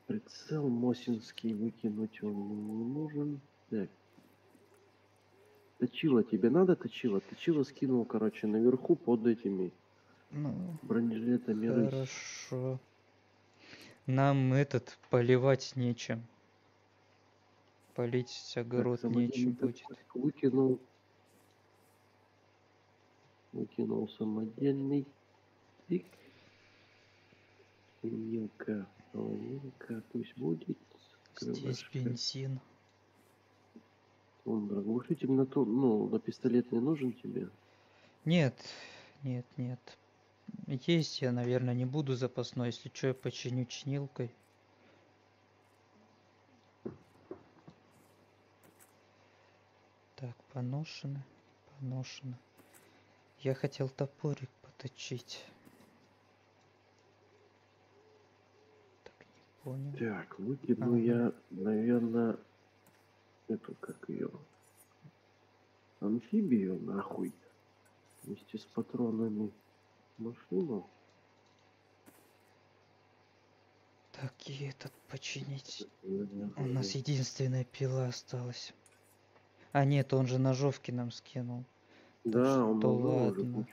Прицел Мосинский выкинуть он не нужен. Так. Точила тебе надо точила? Точила скинул, короче, наверху под этими Ну, бронежилетами хорошо. Нам этот поливать нечем. Полить Так, огород самодельный нечем будет. Выкинул. Выкинул самодельный. Тик. Половинка, половинка, пусть будет. Здесь Крылышко. бензин. Он глушитель на то, ну, на пистолет не нужен тебе? Нет, нет, нет. Есть я, наверное, не буду запасной, если что, я починю чинилкой. Так, поношено, поношено. Я хотел топорик поточить. Так, не понял. Так, выкину Ага. я, наверное, эту, как ее, амфибию, нахуй, вместе с патронами машину. Так, и этот починить. У нас единственная пила осталась. А нет, он же ножовки нам скинул. Да, он ладно.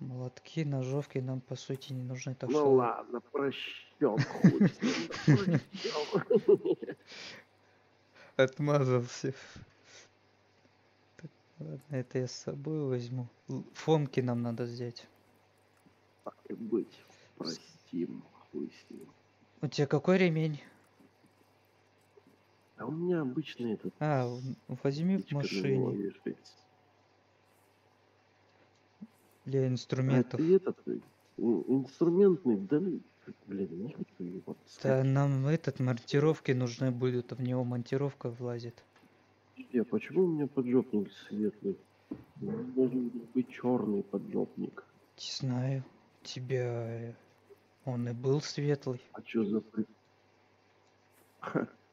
Молотки, ножовки нам по сути не нужны, так Ну что ладно, прощем. *laughs* отмазался. Ладно, это я с собой возьму. Фомки нам надо взять. Так и быть, простим, хуй с ним. У тебя какой ремень? А у меня обычный этот. А, возьми в машине для А инструментов. ты этот, э, ин- инструментный, да, блин, не хочу его Да, нам этот монтировки нужны будут, а в него монтировка влазит. Подожди, а почему у меня поджопник светлый? Должен быть черный поджопник. Не знаю, тебя э, он и был светлый. А что за при-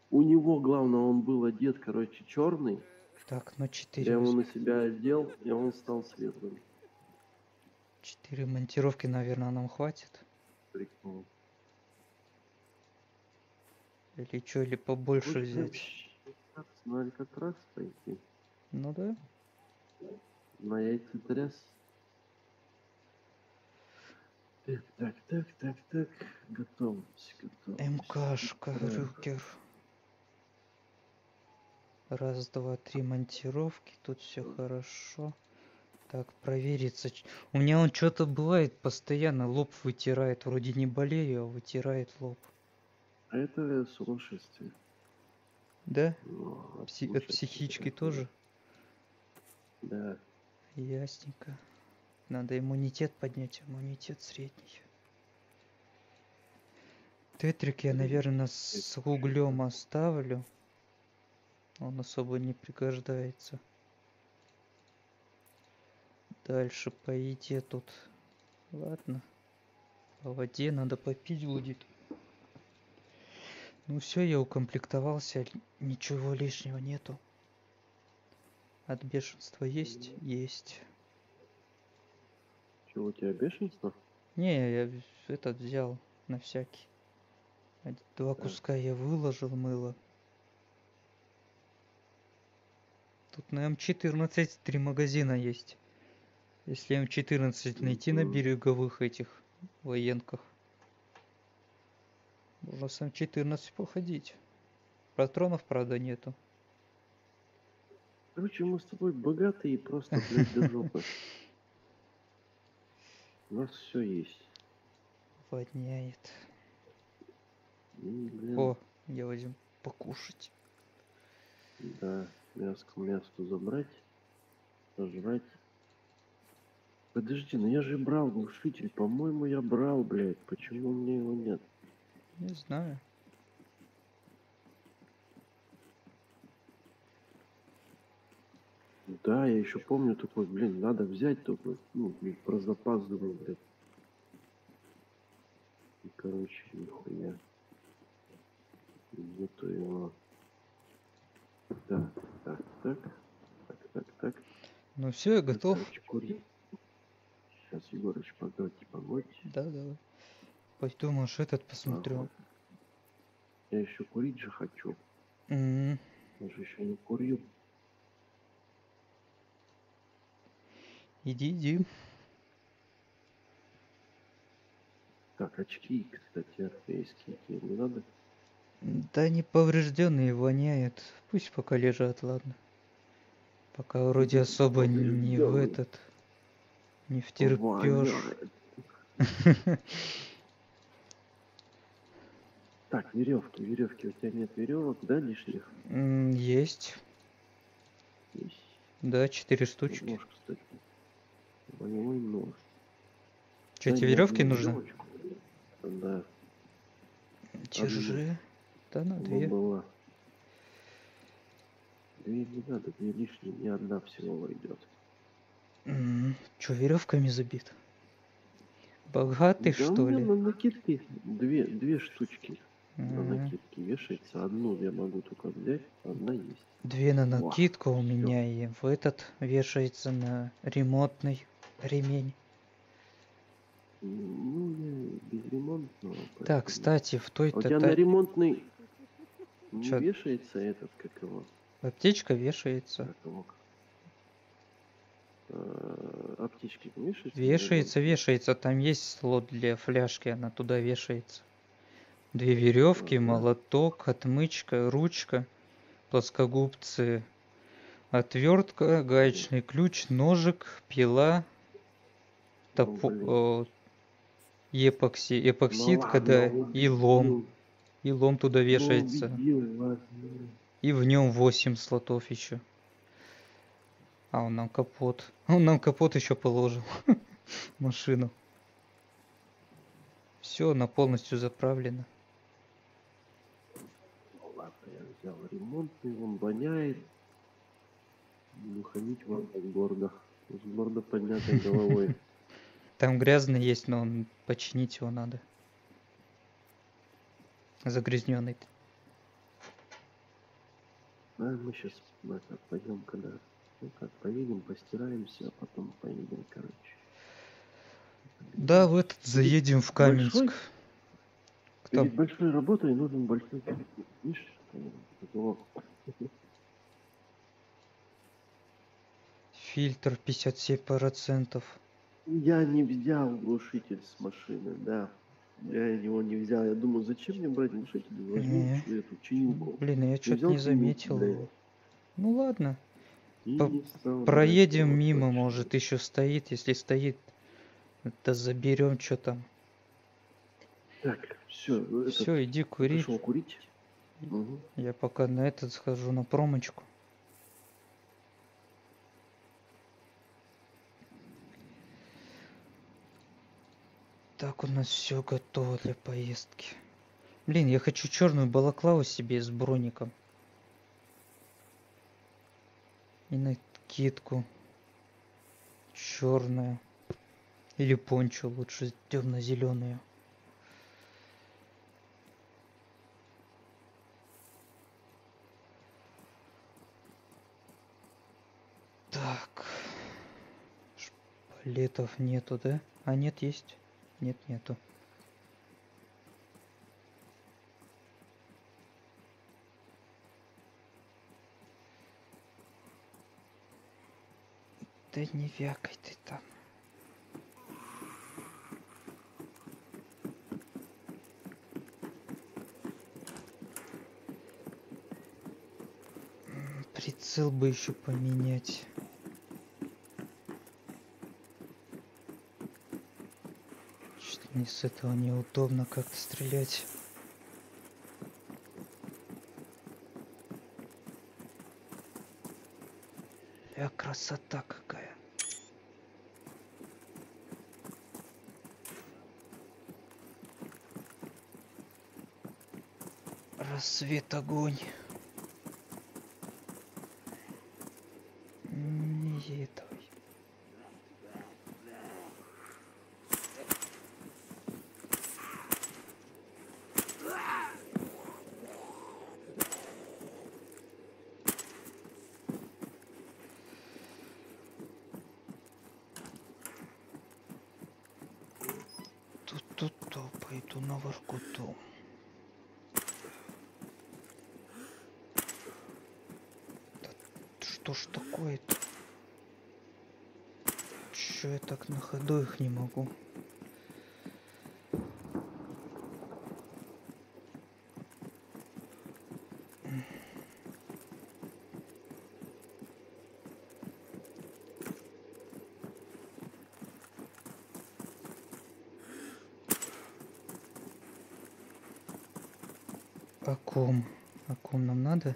У него, главное, он был одет, короче, черный. Так, ну Я 4, его на себя одел, и он стал светлым. 4 монтировки, наверное, нам хватит. Прикол. Или что, или побольше взять. На Алькатрас пойти. Ну да. На яйцетряс. Так, так, так, так, так. Готовность, готовность. МКшка, Так. Рюкер. Раз, два, три монтировки. Тут все хорошо. Так, провериться. У меня он что-то бывает постоянно. Лоб вытирает. Вроде не болею, а вытирает лоб. А это сумасшествие. Да? Ну, Пси- от сумасшествия психички такое. тоже? Да. Ясненько. Надо иммунитет поднять. Иммунитет средний. Тетрик я, наверное, с углем оставлю. Он особо не пригождается. Дальше по еде тут. Ладно. По воде надо попить будет. Ну все, я укомплектовался. Ничего лишнего нету. От бешенства есть? Есть. Чего у тебя бешенство? Не, я этот взял на всякий. Два Так. куска я выложил мыло. Тут на М14 три магазина есть. Если М14 найти на береговых этих военках, можно с М14 походить. Патронов, правда, нету. Короче, мы с тобой богатые и просто, блядь, до жопы. У нас все есть. И, блин, О, я возьму покушать. Да, мяско мяску забрать, сожрать. Подожди, ну я же брал глушитель, по-моему, я брал, блядь. Почему у меня его нет? Не знаю. Да, я еще помню такой, блин, надо взять только, ну, блин, про запас думаю, блядь. И, короче, нихуя. Нету его. Так, так, так, так, так, так. Ну все, я готов. Короче. Сейчас, Егорыч, погодьте, погодьте. Да, давай. Пойду, может, этот посмотрю. Ага. Я еще курить же хочу. М, Я же еще не курил. Иди, иди. Так, очки, кстати, армейские тебе не надо? Да не поврежденные воняют. Пусть пока лежат, ладно. Пока вроде не особо не в этот. Не втерпешь. *laughs* Так, веревки, веревки. У тебя нет веревок, да, лишних? Есть. Есть. Да, четыре штучки. Нож, кстати. Боевой нож. Че, Дай тебе веревки нужны? Да, Держи. Да на две. была. Две не надо, две лишние, не одна всего войдет. Че, веревками забит? Богатый, да у что меня ли? на накидке две, две штучки на М, накидке вешается. Одну я могу только взять, одна есть. Две на накидку у всё. меня и в этот вешается на ремонтный ремень. Ну, я безремонтного. Так, поэтому- кстати, в А у той-то тебя на та- ремонтный не Чё? вешается этот, как его, аптечка вешается. как его, э, аптечки вешается? на Вешается, вешается. Там есть слот для фляжки, она туда вешается. Две веревки, молоток, отмычка, ручка, плоскогубцы, отвертка, гаечный ключ, ножик, пила, топо- о, эпокси, Ну эпоксидка, да, ладно, и лом, убедил, и лом туда ну, вешается. И в нем 8 слотов еще. А он нам капот. *laughs* Он нам капот еще положил. *laughs* Машину. Все, она полностью заправлена. Ну взял ремонтный, он воняет. Буду ходить вам с гордо. С гордо поднятой головой. *laughs* Там грязный есть, но он починить его надо. Загрязненный. А мы сейчас это, пойдем, когда ну как, поедем, постираемся, а потом поедем, короче. Да, в этот заедем в Каменск. Большой? Кто? Перед большой работой нужен большой перекур. Видишь? Фильтр 57%. Я не взял глушитель с машины, да. Я его не взял. Я думаю, зачем мне брать глушитель? Возьму Не. эту чинилку. Блин, я что-то не заметил да. его. Ну ладно. По- брать Проедем мимо, точно. может, еще стоит. Если стоит, да заберем, что там. Так, все, Все, иди кури. Пришел курить. Мгм. Я пока на этот схожу на промочку. Так, у нас все готово для поездки. Блин, я хочу черную балаклаву себе с броником. И накидку. Черную. Или пончо лучше темно-зеленую. Так. Шпалетов нету, да? А нет, есть. Нет, нету. Да не вякай ты там. Прицел бы еще поменять. Что мне с этого неудобно как-то стрелять. А красота какая. Рассвет огонь. М, Не давай. Тут-тут-то пойду на Воркуту. Да что ж такое-то? Чё я ходу их не могу? О ком? О ком нам надо?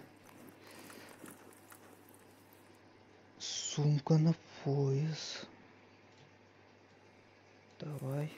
Сумка на пояс. Давай.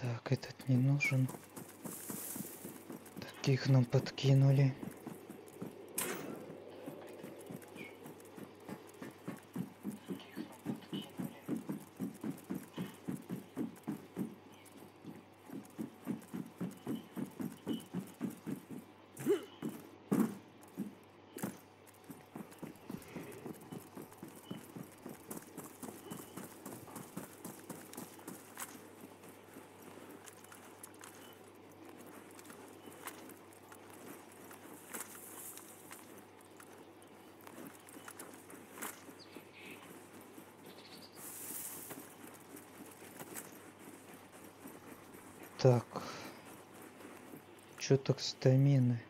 Так, этот не нужен. Таких нам подкинули. Так. Чё так стамины?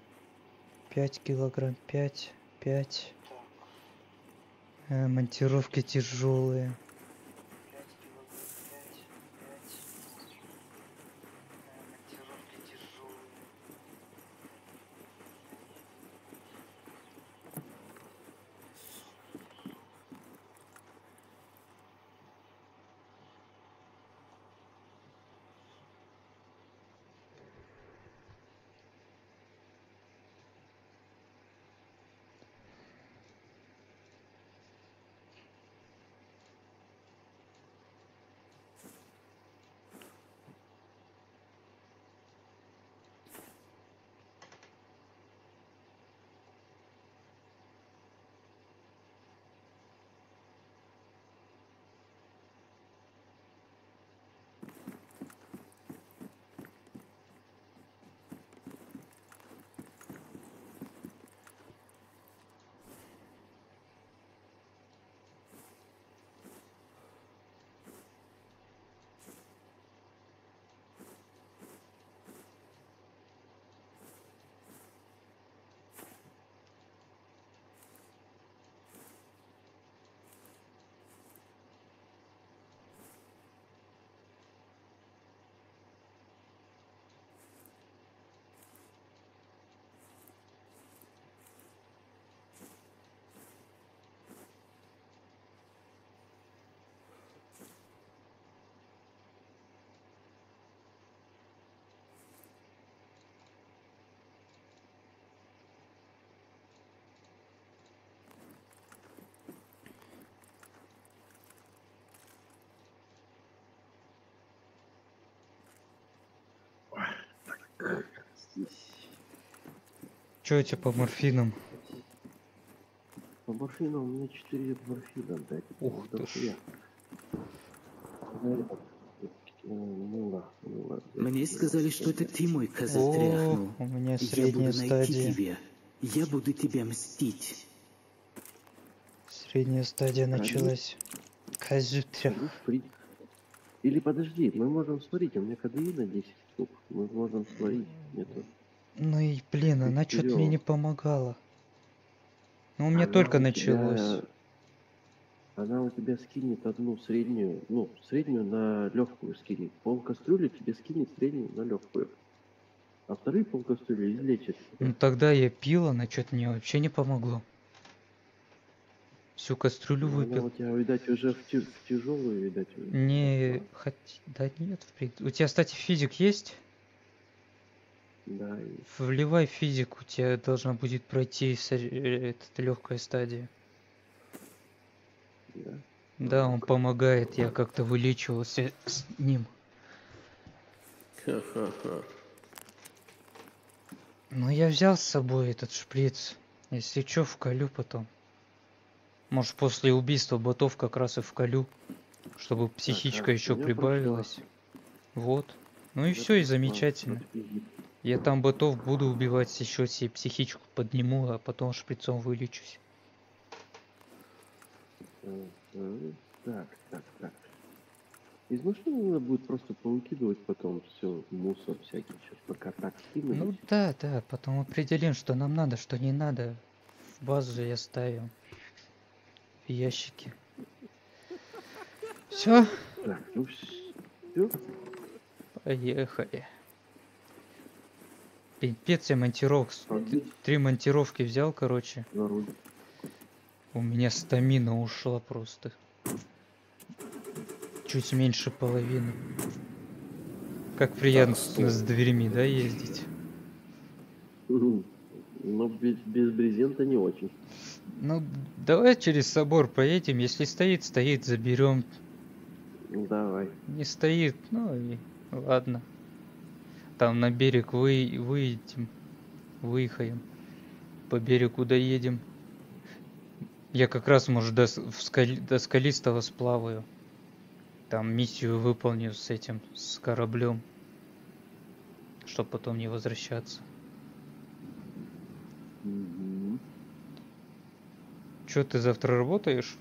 5 килограмм, 5, 5. Э, монтировки тяжелые. Чё у тебя по морфинам? По морфину у меня 4 морфина, дать. Ух ты ж. Ну да, ну ладно. Мне сказали, что это ты мой коза О, тряхнул. у меня Я средняя найти стадия. тебя. Я буду тебя мстить. Средняя стадия Козю? началась. Козютря. Ну, фри- Или подожди, мы можем сварить, у меня кадеина 10 штук. Мы можем сварить. Нету. Ну и блин, она что-то мне не помогала. Ну у меня Она только у началось. тебя- Она у тебя скинет одну среднюю, ну, среднюю на легкую скинет. Пол кастрюли тебе скинет среднюю на легкую. А вторые пол кастрюли излечит. Ну тогда я пил, она что-то мне вообще не помогло. Всю кастрюлю Ну, выпил. у тебя, видать, уже в, тяжелую, видать. уже Не, хоть... Да нет, в принципе. У тебя, кстати, физик есть? Да, Вливай физик, у тебя должна будет пройти эта легкая стадия. да. Да, он помогает, я как-то вылечивался с ним. Ха-ха-ха. Ну я взял с собой этот шприц. Если чё, вколю потом. Может после убийства ботов как раз и вколю. Чтобы психичка еще прибавилась. Вот. Ну и Это все, и замечательно. Я там ботов буду убивать, еще себе психичку подниму, а потом шприцом вылечусь. Так, так, так. Из машины надо будет просто повыкидывать потом все, мусор всякий. Сейчас пока так скину. Ну да, да, потом определим, что нам надо, что не надо. В базу я ставим. Ящики. *laughs* Все, Так, ну все. поехали. Пипец, я монтировок. Три монтировки взял, короче. Руль. У меня стамина ушла просто. Чуть меньше половины. Как приятно стоп. с дверьми, да, ездить? Но без, без брезента не очень. Ну, давай через собор поедем. Если стоит, стоит, заберем. Ну, Давай. Не стоит, ну и ладно. Там на берег вы, выедем. Выехаем. По берегу доедем. Я как раз, может, до, скали- до скалистого сплаваю. Там миссию выполню с этим, с кораблем. Чтоб потом не возвращаться. Мгм. Че, ты завтра работаешь?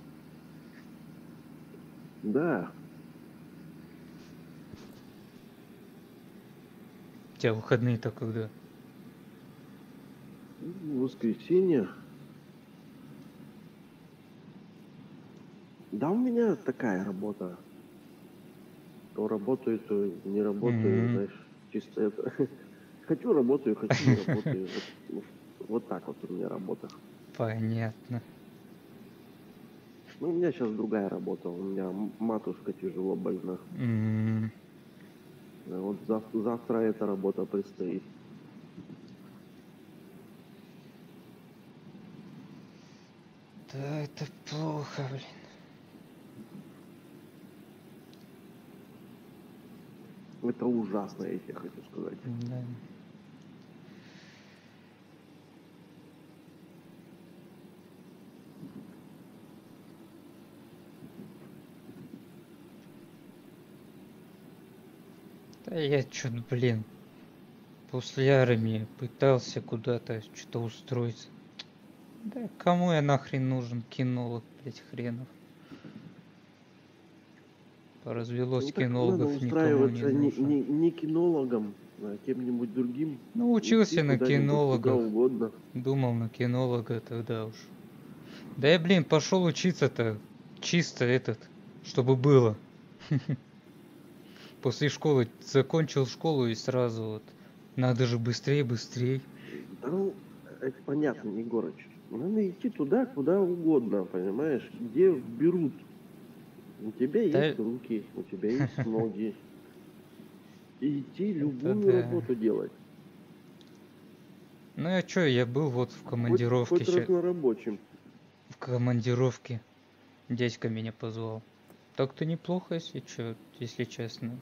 Да. У тебя выходные-то когда? Воскресенье. Да, у меня такая работа. То работаю, то не работаю, Мгм. знаешь, чисто это. *laughs* Хочу работаю, хочу не *laughs* работаю. Вот, вот так вот у меня работа. Понятно. Ну, у меня сейчас другая работа. У меня матушка тяжело больна. А Вот завтра, завтра эта работа предстоит. Да, это плохо, блин. Это ужасно, я тебе хочу сказать. Да. Да я чё, блин, после армии пытался куда-то что-то устроиться. Да кому я нахрен нужен, кинолог, блять, хренов. Поразвелось Ну, кинологов, никому не устраиваться не, нужно. не- не кинологом, а кем-нибудь другим. Ну, учился на кинолога. Думал на кинолога тогда уж. Да я, блин, пошел учиться-то чисто этот, чтобы было. *laughs* После школы закончил школу и сразу вот. Надо же быстрее, быстрее. Да ну, это понятно, Егорыч. Надо идти туда, куда угодно, понимаешь? Где берут. У тебя Да- есть руки, у тебя есть *laughs* ноги. И идти любую да. работу делать. Ну я чё, я был вот в Хоть, командировке. хоть ща- разнорабочим. В командировке. Дядька меня позвал. Так-то неплохо, если чё, если честно.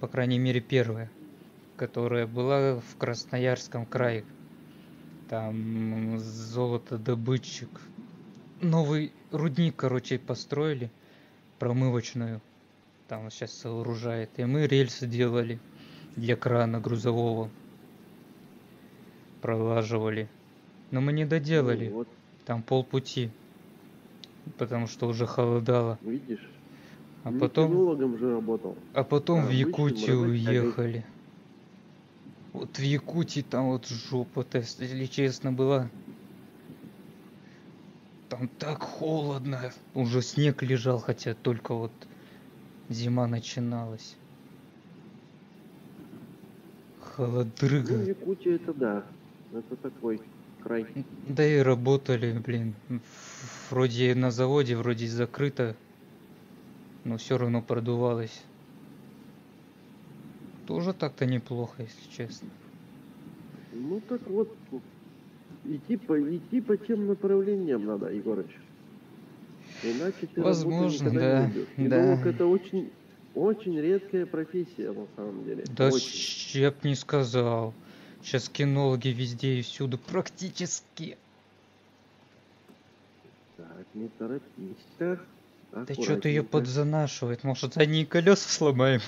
По крайней мере, первая. Которая была в Красноярском крае. Там золотодобытчик. Новый рудник, короче, построили. Промывочную. Там сейчас сооружает. И мы рельсы делали для крана грузового. Пролаживали. Но мы не доделали. Ну, вот, Там полпути. Потому что уже холодало. видишь, А потом, же работал. а потом а в Якутию уехали. Вот в Якутии там вот жопа-то, если честно, была. Там так холодно. Уже снег лежал, хотя только вот зима начиналась. Ну, Холодрыга. Якутия это да. Это такой край. Да и работали, блин. Вроде на заводе, вроде закрыто. Но все равно продувалось. Тоже так-то неплохо, если честно. Ну так вот, идти по, идти по тем направлениям надо, Егорыч. Иначе ты Возможно, да, не да. Кинолог это очень, очень редкая профессия на самом деле. Да очень. я б не сказал. Сейчас кинологи везде и всюду практически. Так, не торопись. Так, Да что ты ее подзанашивает? Может, задние колеса сломаем?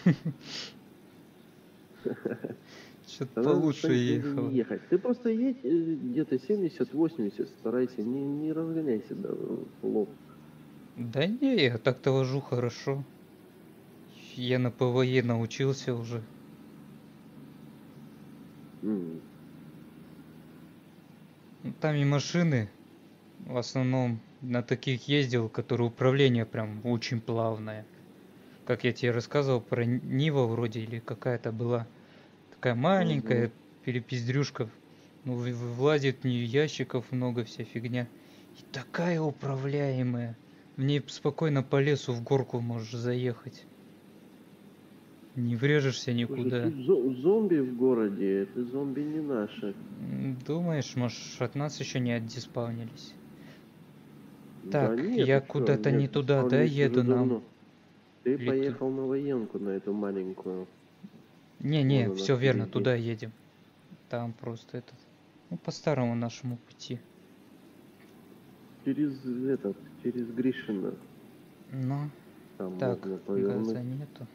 *laughs* Что-то получше ехало. ехать. Ты просто едь э, где-то 70-80, старайся, не, не разгоняйся да, лоб. Да не, я так-то вожу хорошо. Я на ПВЕ научился уже. Ну, Там и машины, в основном, на таких ездил, которые управление прям очень плавное. Как я тебе рассказывал про Нива вроде, или какая-то была. Такая маленькая перепиздрюшка. Ну, влазит в нее ящиков много, вся фигня. И такая управляемая. В ней спокойно по лесу в горку можешь заехать. Не врежешься Слушай, никуда. тут зо- зомби в городе, это зомби не наши. Думаешь, может, от нас еще не отдиспавнились? Да Так, нет, я чё, куда-то не туда, да, еду нам? Ты Или поехал на военку, на эту маленькую. Не-не, все верно, впереди. туда едем. Там просто этот. Ну, по старому нашему пути. Через этот, через Гришина. Ну, Там так, газа нету.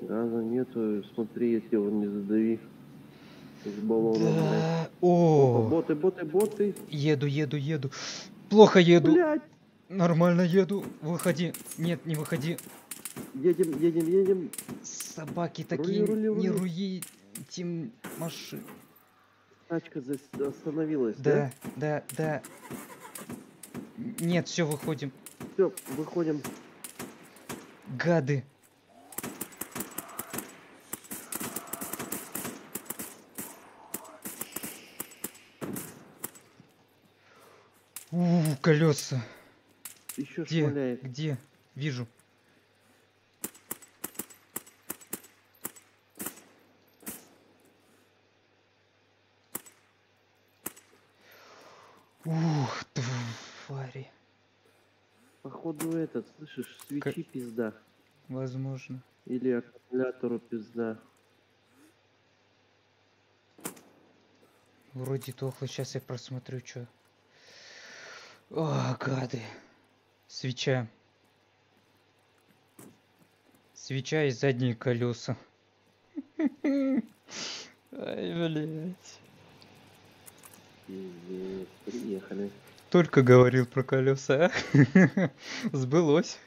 Газа нету, смотри, если его не задави. Из баллона. Да, Опа, о, боты, боты, боты. еду, еду, еду. Плохо еду. Блядь, Нормально еду. Выходи. Нет, не выходи. едем, едем, едем. Собаки Рули, такие, рули, не рули. руи тем машин. Тачка остановилась, Да, да, да. Нет, все, выходим. Все, выходим. Гады. Колеса. Еще Где? шмаляет. Где? Вижу. Ух, твари. Походу этот, слышишь, свечи пизда. Возможно. Или аккумулятору пизда. Вроде тухло. Сейчас я просмотрю, что. О, гады. Свеча. Свеча и задние колеса. *laughs* Ай, блядь. Пиздец, приехали. Только говорил про колеса. а? *laughs* Сбылось.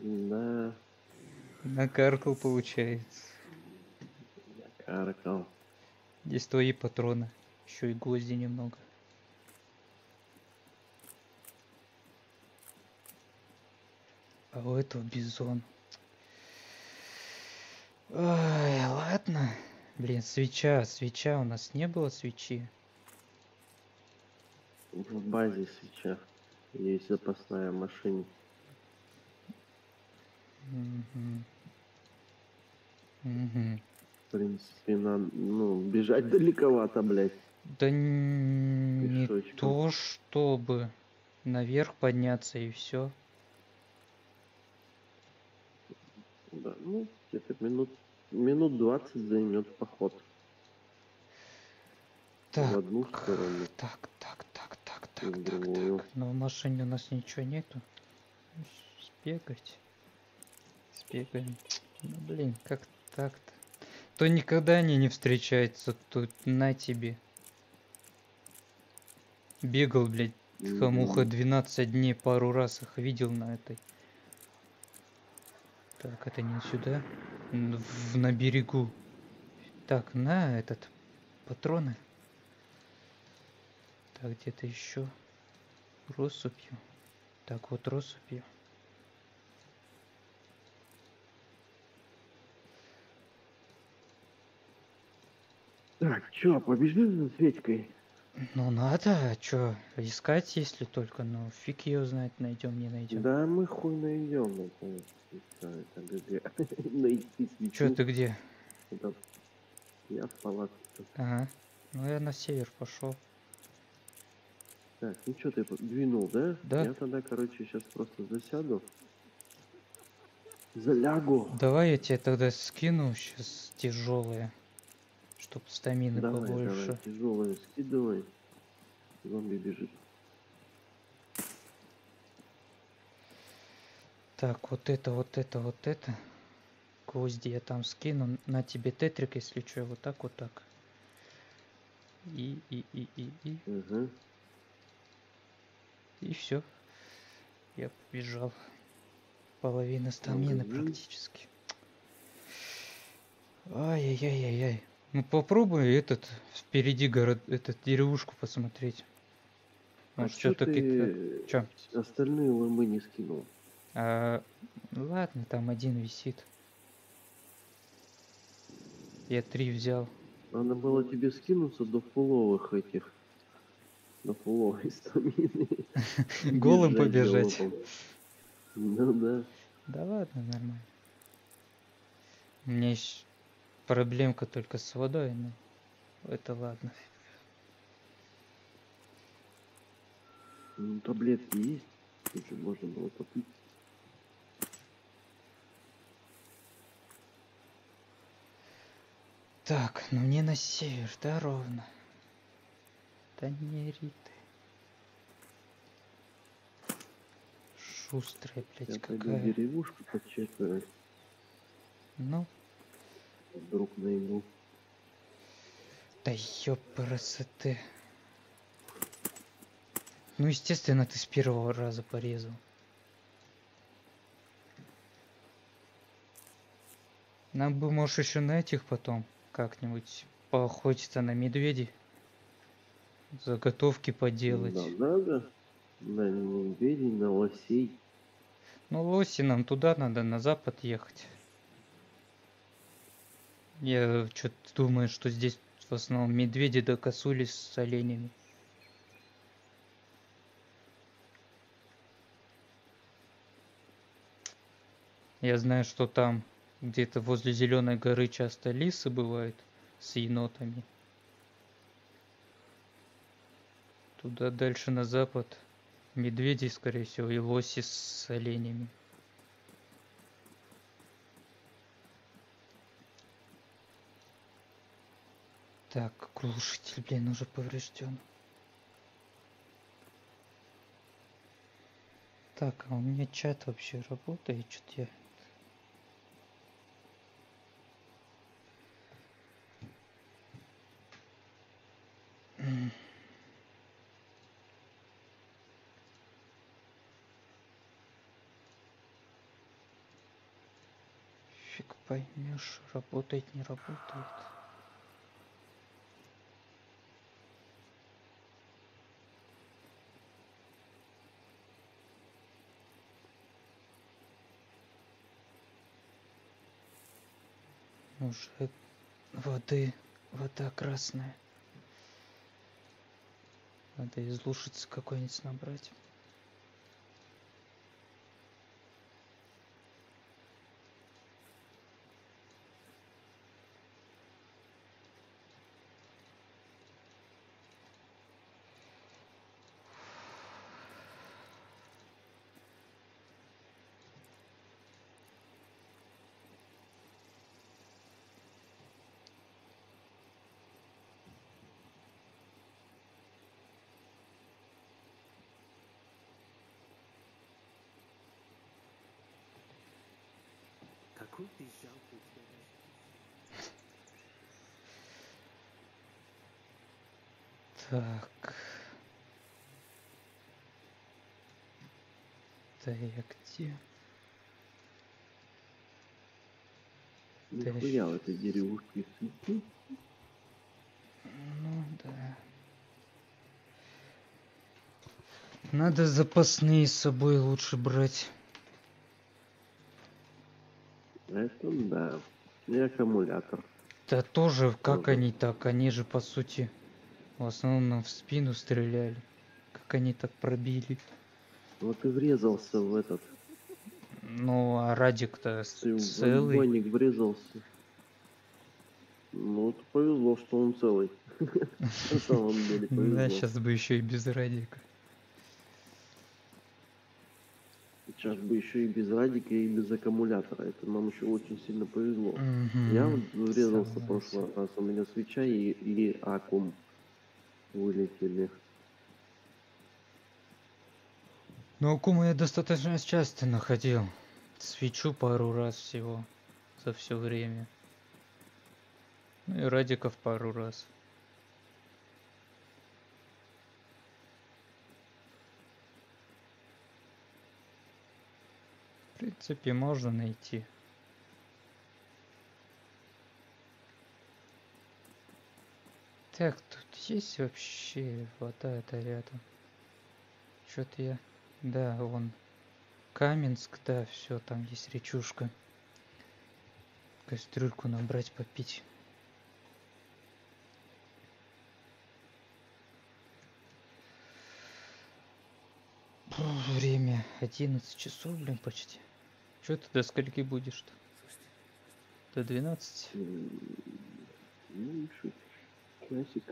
Да, Накаркал, получается. каркал. Здесь твои патроны. Еще и гвозди немного. А у этого бизон. Ой, ладно. Блин, свеча, свеча. У нас не было свечи. В базе свеча. Есть запасная машина. Мгм. Мгм. В принципе, нам, ну, бежать далековато, блядь. Да не Пешочком. то чтобы наверх подняться и все. Да, ну, где-то минут, минут 20 займет поход. в Так, одну сторону так, так, так, так, так, в так, другую. так. Но в машине у нас ничего нету. Ну, Сбегать. Сбегаем. Ну, блин, как так-то? То никогда они не встречаются, тут на тебе. Бегал, блядь, хамуха Мгм. 12 дней, пару раз их видел на этой. Так, это не сюда. В, на берегу. Так, на этот патроны. Так, где-то еще россыпью. Так, вот россыпью. Так, чё, побежали за Светькой? Ну надо, а чё, искать, если только, но фиг ее знает, найдем, не найдем. Да мы хуй найдем? Найти свечу. Чё ты где? Это- Я в палатке. Ага. Ну я на север пошел. Так, ну что ты двинул, да? Да. Я тогда, короче, сейчас просто засяду. Залягу. Давай я тебе тогда скину сейчас тяжелые, чтоб стамины Давай, побольше. давай, тяжелое скидывай. Зомби бежит. Так, вот это, вот это, вот это. Гвозди я там скину. На тебе тетрик, если что, вот так, вот так. И, и, и, и, и. Ага. И все. Я побежал. Половина стамины практически. Ай-яй-яй-яй-яй. Ну попробуй этот впереди город, этот деревушку посмотреть. А Может, чё что-то ты Чё? остальные ломы не скинул? А, ну ладно, там один висит. Я три взял. Надо было тебе скинуться до фуловых этих. До фуловой стамины. *laughs* Голым Бежать побежать. Ну да. Да ладно, нормально. У меня есть проблемка только с водой, но это ладно. Ну, таблетки есть. Тут же можно было попить. Так, ну мне на север, да, ровно. Да не риты. Шустрая, Я блядь, пойду какая. деревушку почекаю. Ну, Вдруг найду. да ёпрст. Ну, естественно, ты с первого раза порезал. Нам бы, может, еще на этих потом как-нибудь поохотиться на медведей. Заготовки поделать. Да, надо. На медведей, на лосей. Ну, лоси нам туда надо, на запад ехать. Я что-то думаю, что здесь в основном медведи да косули с оленями. Я знаю, что там где-то возле Зеленой горы часто лисы бывают с енотами. Туда дальше на запад медведи, скорее всего, и лоси с оленями. Так, глушитель, блин, уже поврежден. Так, а у меня чат вообще работает? Что-то я... Фиг поймешь, работает, не работает. Уже воды, вода красная. Надо из лужицы какой-нибудь набрать. Так. Да я где? Нихуя в этой деревушке цветы. Ну да. Надо запасные с собой лучше брать. Это да. И аккумулятор. Да тоже, как Ага. они так? Они же, по сути, в основном нам в спину стреляли. Как они так пробили? Вот и врезался в этот. Ну, а Радик-то целый. отбойник врезался. Ну, вот повезло, что он целый. На самом деле *laughs* Да, повезло. сейчас бы еще и без Радика. Сейчас бы еще и без радика, и без аккумулятора. Это нам еще очень сильно повезло. Я вот врезался в прошлый раз. У меня свеча и, и аккум вылетели. Ну, Акуму я достаточно часто находил. Свечу пару раз всего за все время. Ну и Радиков пару раз. В принципе, можно найти. Так, тут есть вообще это рядом? Что-то я... Да, вон. Каменск, да, все, там есть речушка. Кастрюльку набрать попить. Время 11 часов, блин, почти. Че ты до скольки будешь-то? До 12? М, Ну, часик.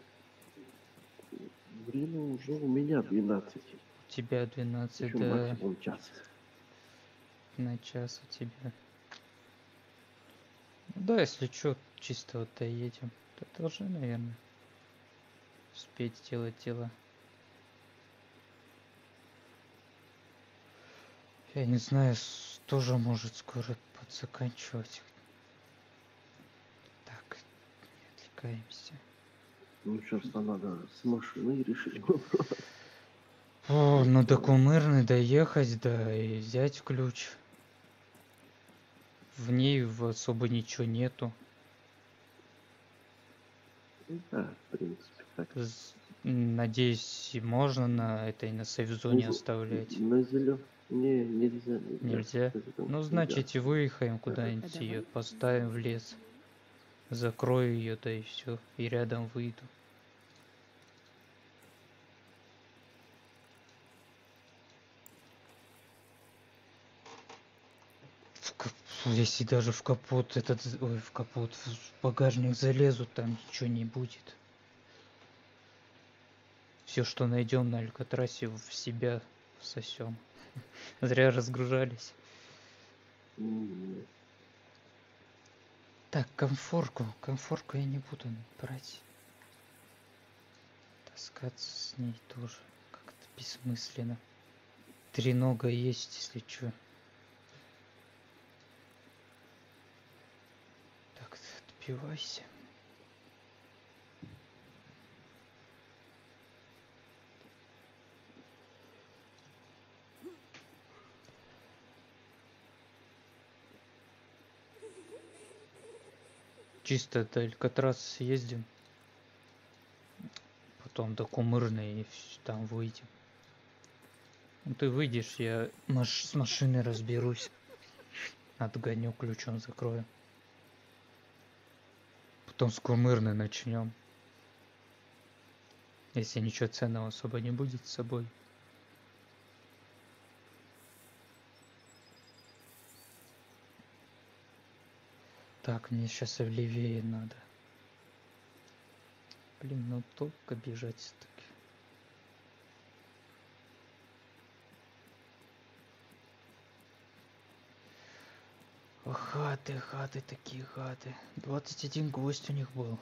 Время уже у меня 12. У тебя 12, Еще да, максимум час. на час у тебя. Ну да, если чё, чисто вот доедем, то должны, наверное, успеть сделать дела. Я не знаю, тоже может скоро подзаканчивать. Так, не отвлекаемся. Ну, нам надо с машиной решить *laughs* вопрос. О, ну до Кумырны доехать, да, и взять ключ. В ней в- особо ничего нету. Ну Да, в принципе, так. Надеюсь, можно на этой на сейф-зоне Ну, оставлять. На зелё... Не, нельзя. Нельзя? Это Ну, нельзя. значит, и выехаем куда-нибудь ее, поставим в лес. Закрою ее, да и все. И рядом выйду. В кап- Если даже в капот этот, ой, в капот, в багажник залезу, там ничего не будет. Все, что найдем на Алькатрасе, в себя всосем. *laughs* Зря разгружались. Так, комфорку. Комфорку я не буду брать. Таскаться с ней тоже как-то бессмысленно. Три нога есть, если чё. Так, ты отпивайся. Чисто до Алькатрас съездим. Потом до Кумырной и там выйдем. Ну ты выйдешь, я маш- с машиной разберусь. Отгоню, ключом закрою. Потом с Кумырной начнем. Если ничего ценного особо не будет с собой. Так, мне сейчас левее надо. Блин, ну только бежать Хаты, хаты, такие хаты. 21 гость у них был.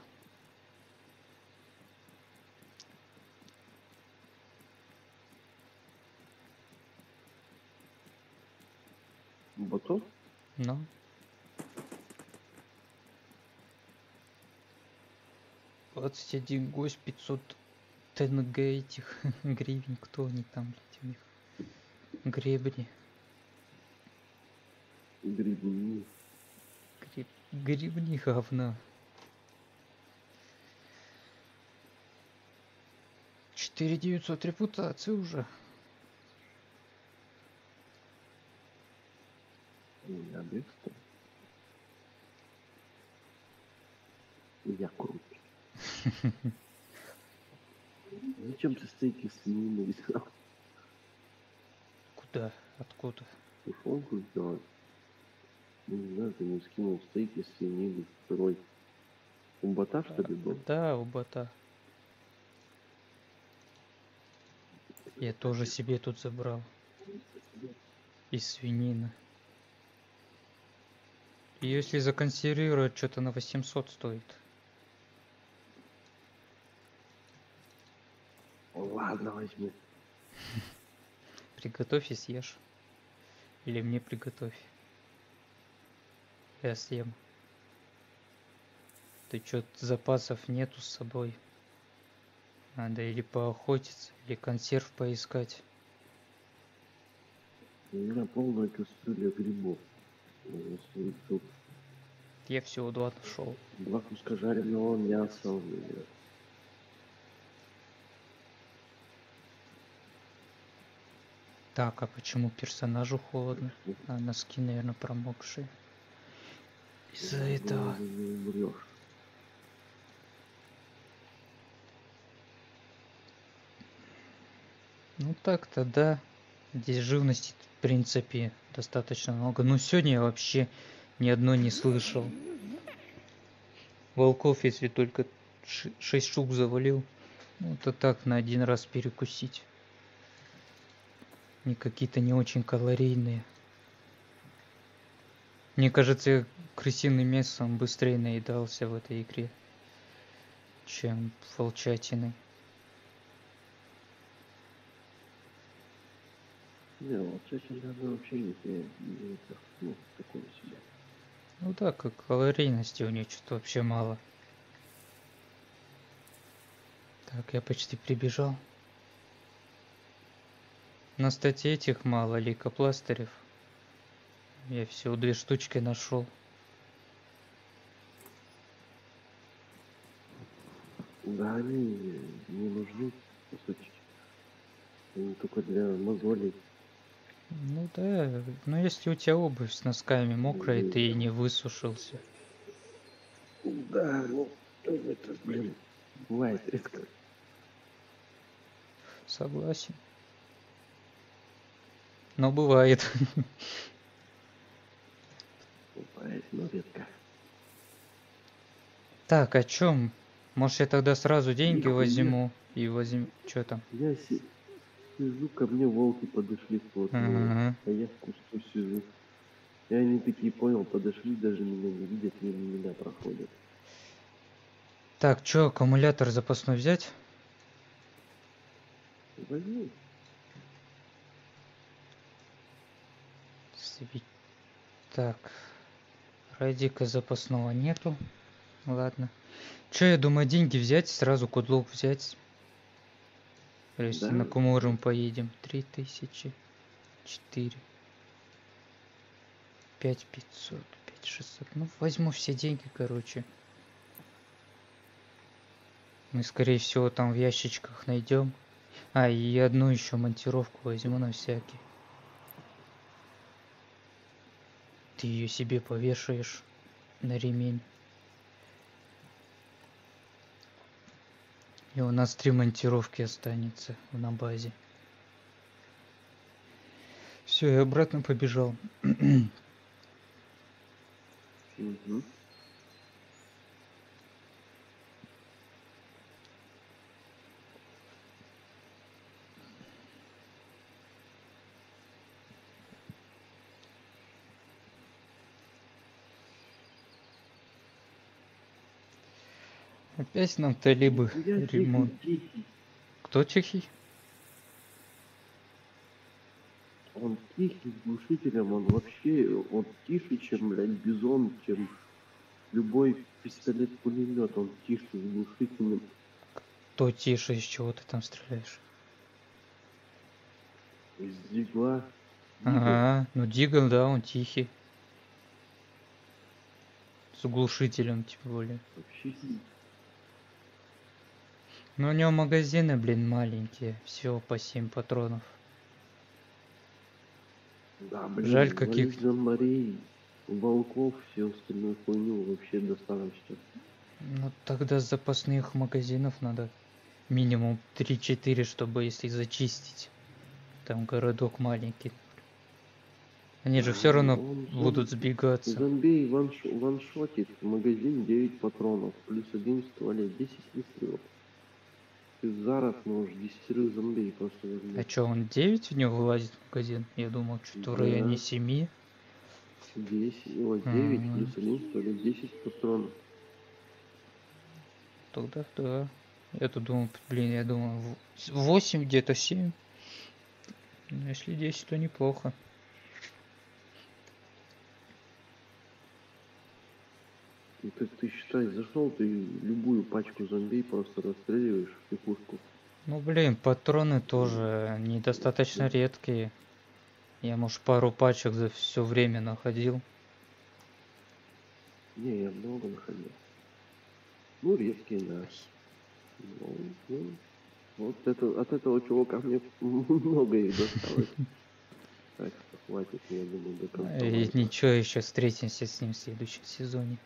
Боту? Ну. Двадцать один гость, 500 ТНГ этих *laughs* гривен. Кто они там, блядь, у них? Гребни. Грибни. Греб... Гребни говна. 4900 репутации уже. Я быстро. Я крут. Зачем ты стейки взял? Куда? Откуда? Тушенку сделать? Не знаю, ты не скинул стейки свинины сырой. У бота, что ли, был? Да, у бота. Я тоже себе тут забрал. Из свинины. И если законсервировать, что-то на 800 стоит. Ладно, возьми. Приготовь и съешь. Или мне приготовь. Я съем. Ты чё, запасов нету с собой? Надо или поохотиться, или консерв поискать. У меня полная кастрюля грибов. Я всего два нашел. Два куска жареного мяса у меня. Так, а почему персонажу холодно? А, носки, наверное, промокшие. Из-за этого. Ну так-то да. Здесь живности, в принципе, достаточно много. Но сегодня я вообще ни одной не слышал. Волков, если только 6 штук завалил, ну это так, на один раз перекусить. Не какие-то не очень калорийные. Мне кажется, крысиным мясом быстрее наедался в этой игре, чем волчатиной. Не, вот честно говоря, вообще не, это, ну, такое себе. Ну да, как калорийности у нее что-то вообще мало. Так, я почти прибежал. На статье этих мало лейкопластырев. Я всего две штучки нашел. Да, они не нужны, по сути. Они только для мозолей. Ну да, но если у тебя обувь с носками мокрая, и ты и не высушился. Да, ну, это, блин, бывает редко. Согласен. Но бывает. *laughs* Бывает, но редко. Так, о чем? Может я тогда сразу деньги возьму и возьму... Что там? Я си- сижу, ко мне волки подошли вплотную, Ага. а я в кусту сижу. И они такие, понял, подошли, даже меня не видят, мимо меня проходят. Так, чё, аккумулятор запасной взять? Возьми. Сви- Так. Радика запасного нету. Ладно. Че, я думаю, деньги взять, сразу кудлук взять. Если Да. на Кумурум поедем. Три тысячи. Четыре. Пять пятьсот. Пять шестьсот. Ну, возьму все деньги, короче. Мы, скорее всего, там в ящичках найдем. А, и одну еще монтировку возьму на всякий. Ты ее себе повешаешь на ремень. И у нас три монтировки останется на базе. Все, я обратно побежал. *clears throat* Мгм. Опять нам талибы тихий, ремонт. тихий. Кто тихий? Он тихий с глушителем, он вообще, он тише, чем, блядь, бизон, чем любой пистолет-пулемет, он тише, с глушительным. То тише, из чего ты там стреляешь? Из дигла. Дигл. Ага, ну Дигл, да, он тихий. С углушителем, типа более. Вообще хи- Но у него магазины, блин, маленькие. Всего по 7 патронов. Да, блин, Жаль, каких- зомбарей, волков, все остальную хуйню вообще достаточно. Ну тогда запасных магазинов надо минимум 3-4, чтобы если зачистить. Там городок маленький. Они же все равно Он- будут он- сбегаться. Зомбей ванш- ваншотит, магазин 9 патронов, плюс один стволе, 10 выстрелов. Ты зараз можешь 10 зомбей просто А возьмешь. чё, он 9 в него вылазит магазин? Я думал, что-то в районе Да. 7. 10, вот 9 Мгм. плюс один в стволе, 10 патронов. Тогда да. Я тут думал, блин, я думал, 8 где-то 7. Ну, если 10, то неплохо. И как ты считай, зашел ты любую пачку зомбей просто расстреливаешь в пикушку. Ну, блин, патроны тоже недостаточно редкие. Я, может, пару пачек за все время находил. Не, я много находил. Ну, редкие, да. Ну, ну, вот это, от этого чувака мне *laughs* много их досталось. Так хватит, я думаю, до конца. И лайфа. ничего, еще встретимся с ним в следующем сезоне.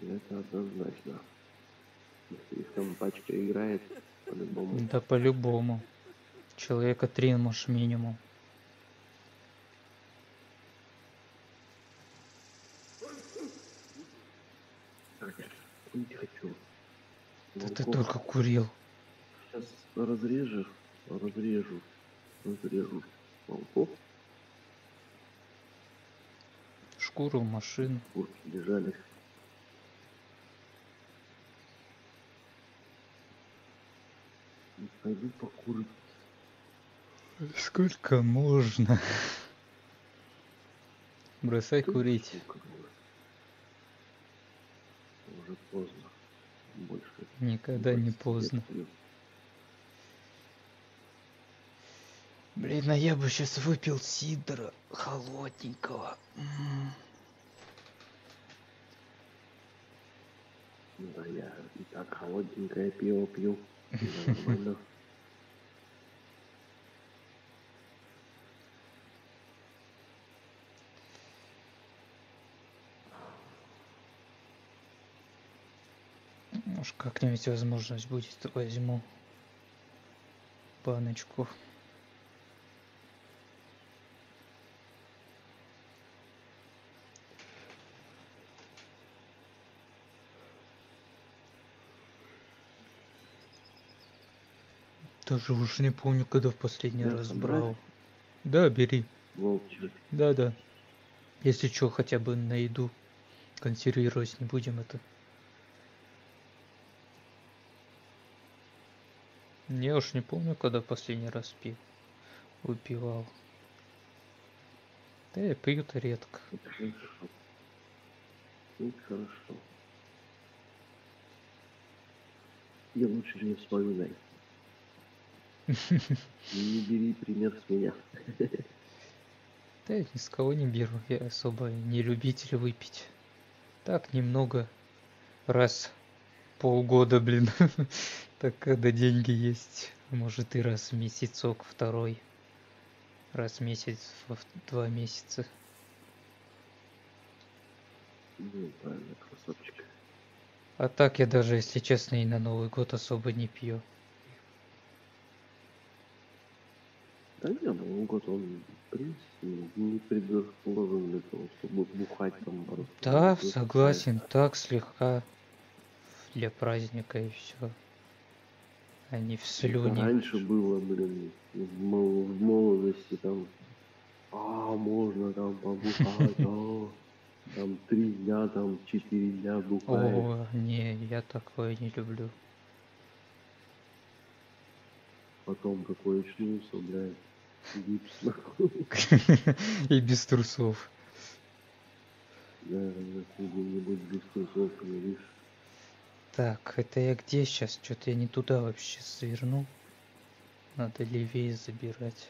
Это однозначно. Если их там пачка играет, по-любому. Да по-любому. Человека три, может, минимум. Так, курить хочу. Да ты только курил. Сейчас разрежешь, разрежу, разрежу волков, Шкуру, машину. курки лежали. И Пойду покурить. Сколько можно? Бросай Тут курить. сука. Уже поздно. Больше. Никогда не 20 лет поздно. Блин, а я бы сейчас выпил сидра холодненького. Да, я и так холодненькое пиво пью. Нормально. *laughs* Может, как-нибудь возможность будет, возьму баночку. Даже уж не помню, когда в последний Да, раз собрать? брал. Да, бери. Волчий. Да-да. Если что, хотя бы на еду консервировать не будем это. Я уж не помню, когда последний раз пил. Выпивал. Да я пью-то редко. Это хорошо. Это хорошо. Я лучше не вспоминай. *laughs* Не бери пример с меня. Да я ни с кого не беру. Я особо не любитель выпить. Так немного. Раз полгода, блин. *laughs* Так когда деньги есть. Может и раз в месяцок второй. Раз в месяц, в- два месяца. Ну, правильно, красавчик. А так я даже, если честно, и на Новый год особо не пью. Да не, Новый год, он, в принципе, не предрасположен для того, чтобы бухать там. Да, согласен, так слегка для праздника и все. Не в Это слюне. Раньше было, блин, в, мол- в молодости там, а, можно там побухать, а, *laughs* там три дня, там четыре дня бухаешь. О, не, я такое не люблю. Потом какой очнулся, блядь, гипс *laughs* нахуй. И без трусов. Да, где-нибудь без тусовки, видишь? Так, это я где сейчас? Что-то я не туда вообще свернул. Надо левее забирать.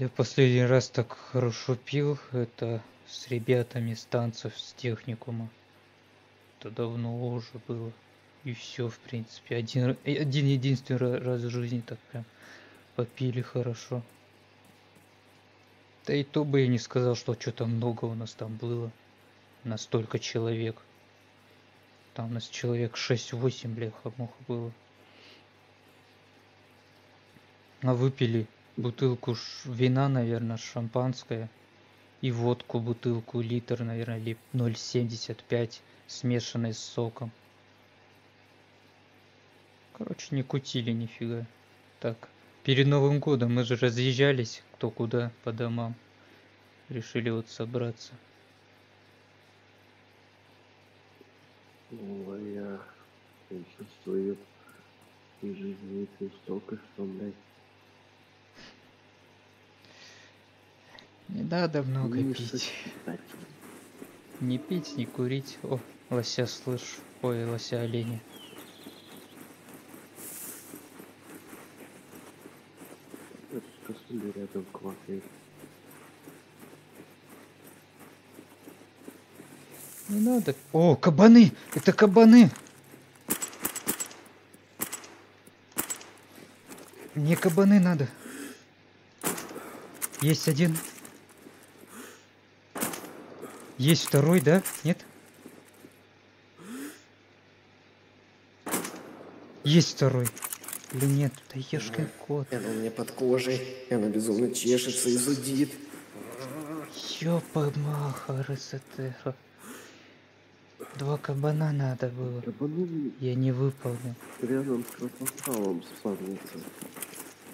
Я последний раз так хорошо пил, это с ребятами с танцев с техникума. Это давно уже было. И все, в принципе. Один, один единственный ра- раз в жизни так прям попили хорошо. Да и то бы я не сказал, что что-то много у нас там было. На столько человек. Там у нас человек 6-8, бляха, муха было. А выпили бутылку вина, наверное, шампанское. И водку бутылку, литр, наверное, или 0,75, смешанной с соком. Короче, не кутили нифига. Так, перед Новым годом мы же разъезжались, кто куда, по домам. Решили вот собраться. Ну, а чувствую и жизни ты столько, что, блядь, Не надо много не пить. сосчитать. Не пить, не курить. О, лося слышу. Ой, лося оленя. Это косули рядом квакает. Не надо. О, кабаны! Это кабаны! Мне кабаны надо. Есть один. Есть второй, да? Нет? Есть второй. Или нет? Да ешкин кот. Оно у меня под кожей, и оно безумно чешется и зудит. Ёпа маха, РСТ. Два кабана надо было. Кабаны Я не выполнил. рядом с красноставом спавнится.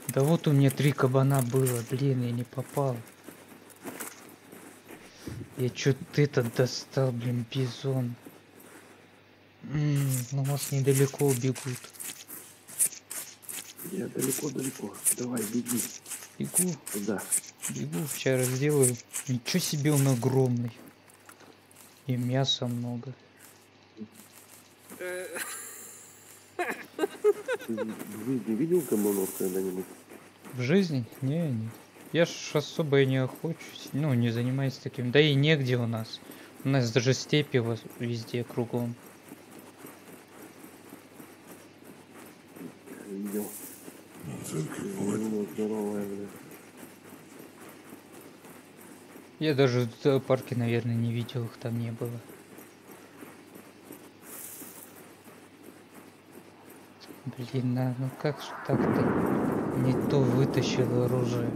Да вот у меня три кабана было, блин, я не попал. Я чё-то этот достал, блин, бизон. М, ну, может, недалеко убегут. Я далеко-далеко. Давай, беги Бегу, туда. бегу, сейчас сделаю. Ничего себе он огромный. И мяса много. Ты в жизни видел кабанов когда-нибудь? В жизни? Не, не. Я ж особо и не охочусь. Ну, не занимаюсь таким. Да и негде у нас. У нас даже степи везде кругом. Я видел. Ну, здоровая, бля. Я даже в зоопарке, наверное, не видел их, там не было. Блин, а ну как же так-то? Не то вытащил оружие.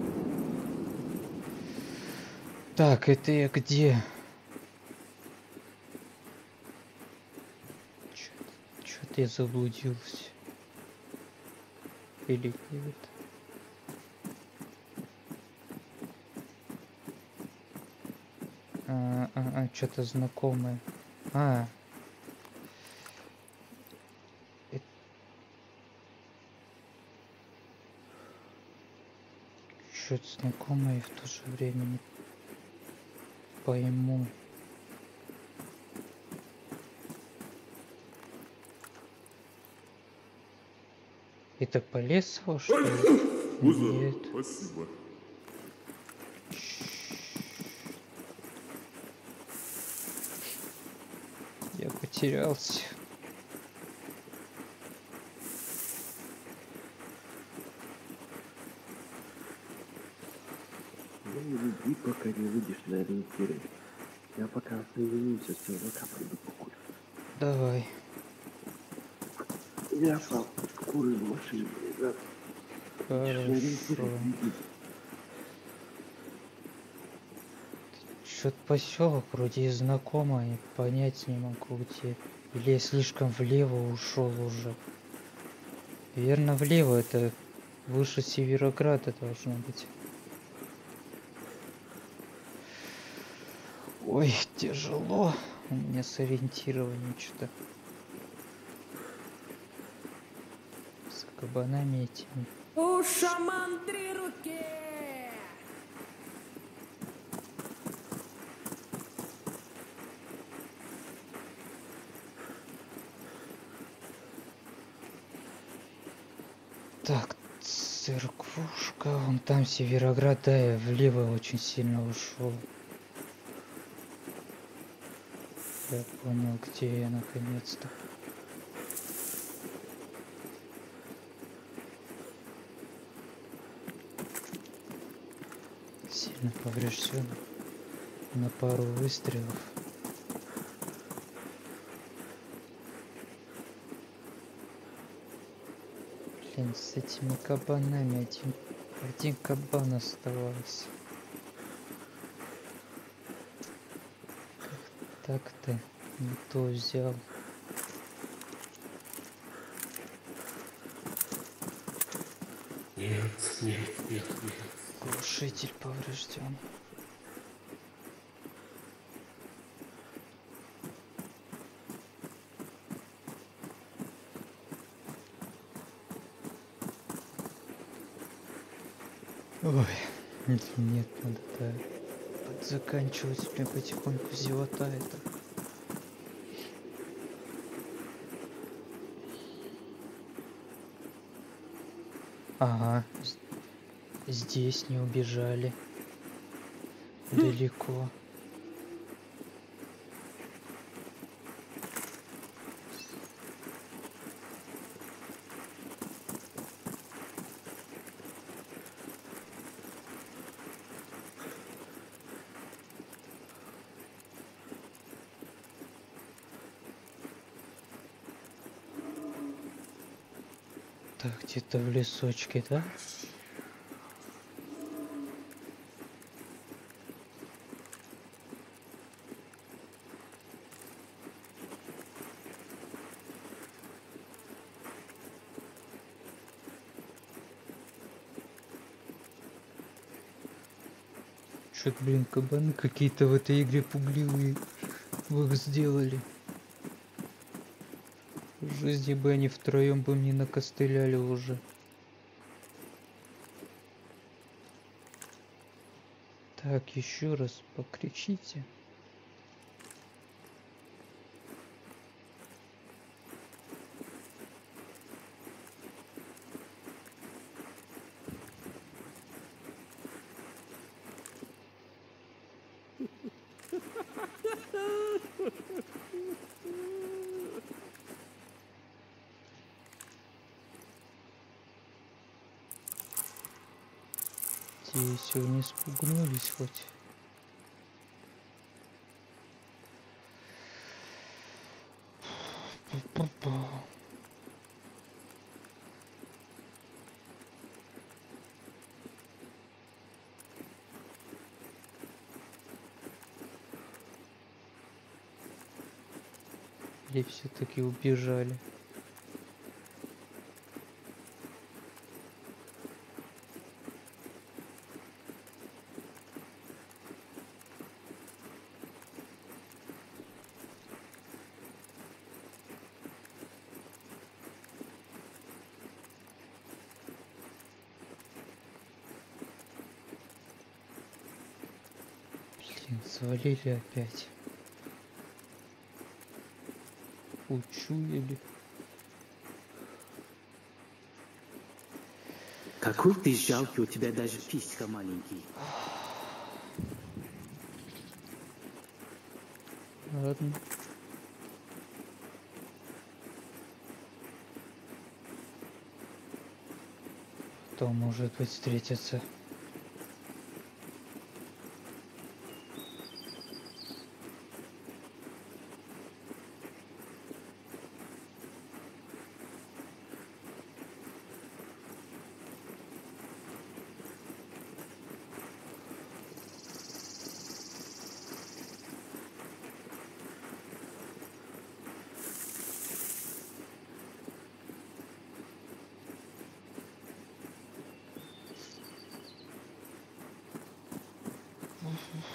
Так, это я где? Чё-то я заблудился. Или нет? А, что-то знакомое. А. Что-то знакомое и в то же время не пойму. Это по лесу, что ли? Нет. Спасибо. Я потерялся. Ну, иди, пока не выйдешь на ориентиры. Я пока соединимся с чувака, пойду покурю. Давай. Я сам курю в машине, ребят. Хорошо. Что-то поселок вроде и знакомый, понять не могу где. Или я слишком влево ушел уже. Верно, влево это выше Северограда должно быть. Ой, тяжело. У меня с ориентированием что-то. С кабанами этими. О, шаман 3! Там Североград, да, я влево очень сильно ушел. Я понял, где я наконец-то. Сильно поврежден на пару выстрелов. Блин, с этими кабанами один, один кабан оставался. Как так-то не то взял. Нет, нет, нет, нет. Глушитель поврежден. Ой, нет, нет, надо да, заканчивать мне потихоньку зевота это. Ага, здесь не убежали. Далеко. Так, где-то в лесочке, да? Что-то, блин, кабаны какие-то в этой игре пугливые. Вы их сделали. В жизни бы они втроем бы мне накостыляли уже. Так, еще раз покричите. Надеюсь, вы не спугнулись хоть. Пу-пу-пу. Или все-таки убежали? Блин, свалили опять. Учуяли. Какой ты жалкий, у тебя даже писька маленький. Ладно. Кто может быть встретиться?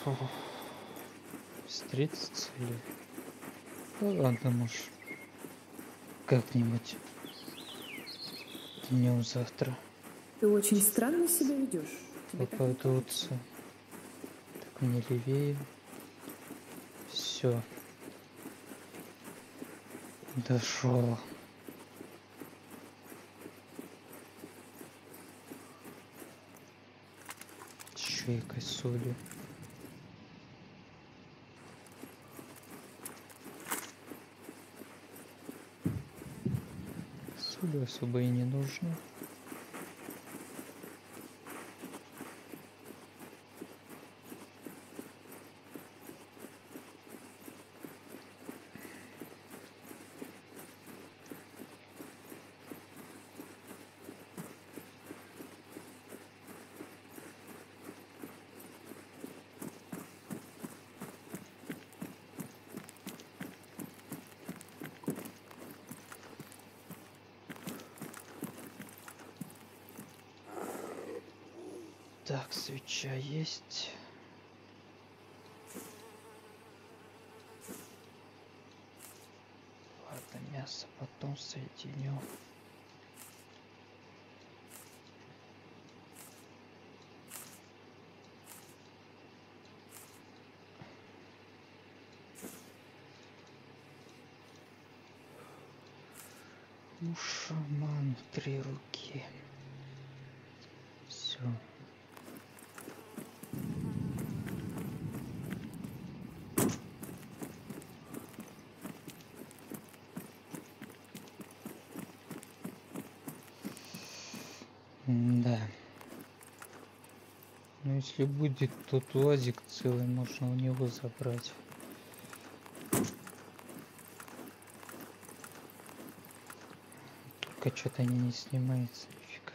Фу. Встретиться ли? Да ладно, может, как-нибудь Днем завтра Ты очень странно себя ведешь. Попадутся. Так мне левее. Все. Дошел. Еще и особо и не нужно. Так, свеча есть. Ладно, мясо потом соединю. У шаман три руки. Все. Да. Ну если будет тот уазик целый, можно у него забрать. Что-то не снимается. нифига.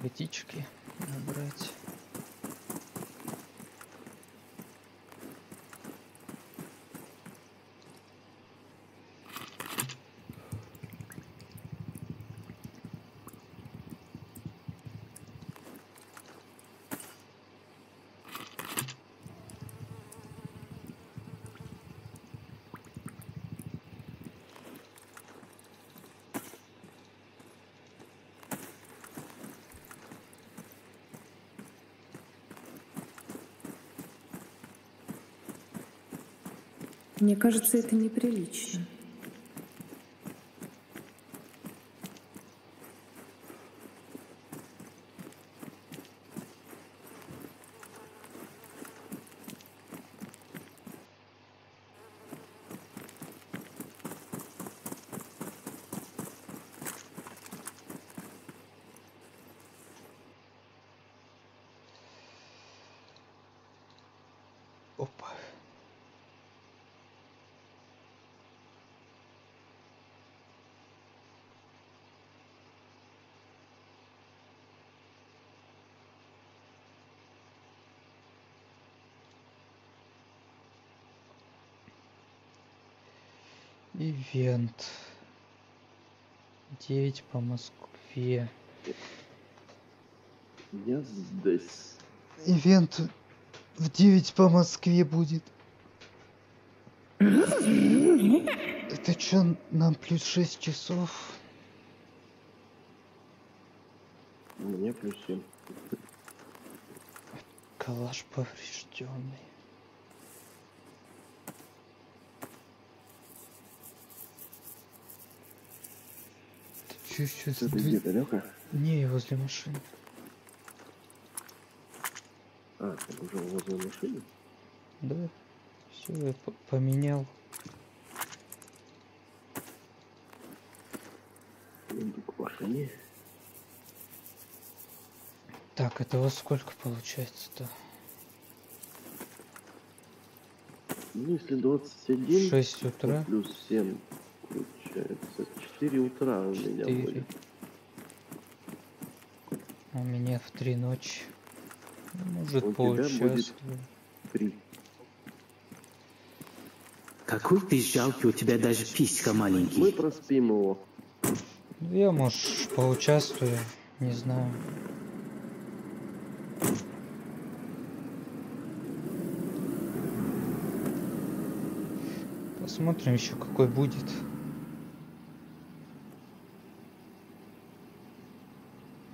Водички набрать. Мне кажется, это неприлично. Опа. Ивент. 9 по Москве. Я здесь. Ивент в 9 по Москве будет. Это чё, нам плюс 6 часов? Мне плюс семь. Калаш поврежденный. Чё сейчас? Ты где далеко? Не, возле машины. А, ты уже возле машины? Да. Все, я по- поменял. Иду к машине. Так, это во сколько получается-то? Ну, если 21, 6 то утра. плюс 7, получается 4 утра у меня 4. будет. У меня в 3 ночи. Ну, Может, У 3. Какой ты жалкий, у тебя даже писька Мы маленький. проспим его. Ну, Я, может, поучаствую, не знаю. Посмотрим еще какой будет.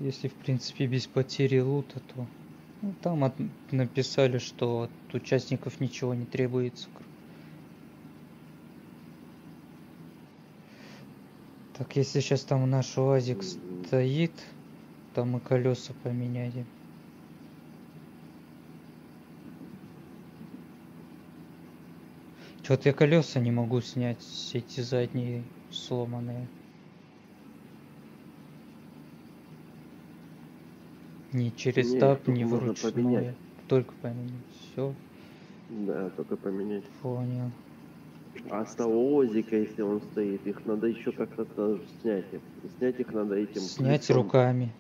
Если, в принципе, без потери лута, то... Ну, там от- написали, что от участников ничего не требуется. Так, если сейчас там наш УАЗик стоит, там мы колеса поменяли. Чё-то я колеса не могу снять, все эти задние сломанные. Ни через Не, тап, можно вручную. поменять. Только поменять. Все, Да, только поменять. понял. А с того озика, если он стоит, их надо еще как-то снять. И снять их надо этим Снять ключом. руками.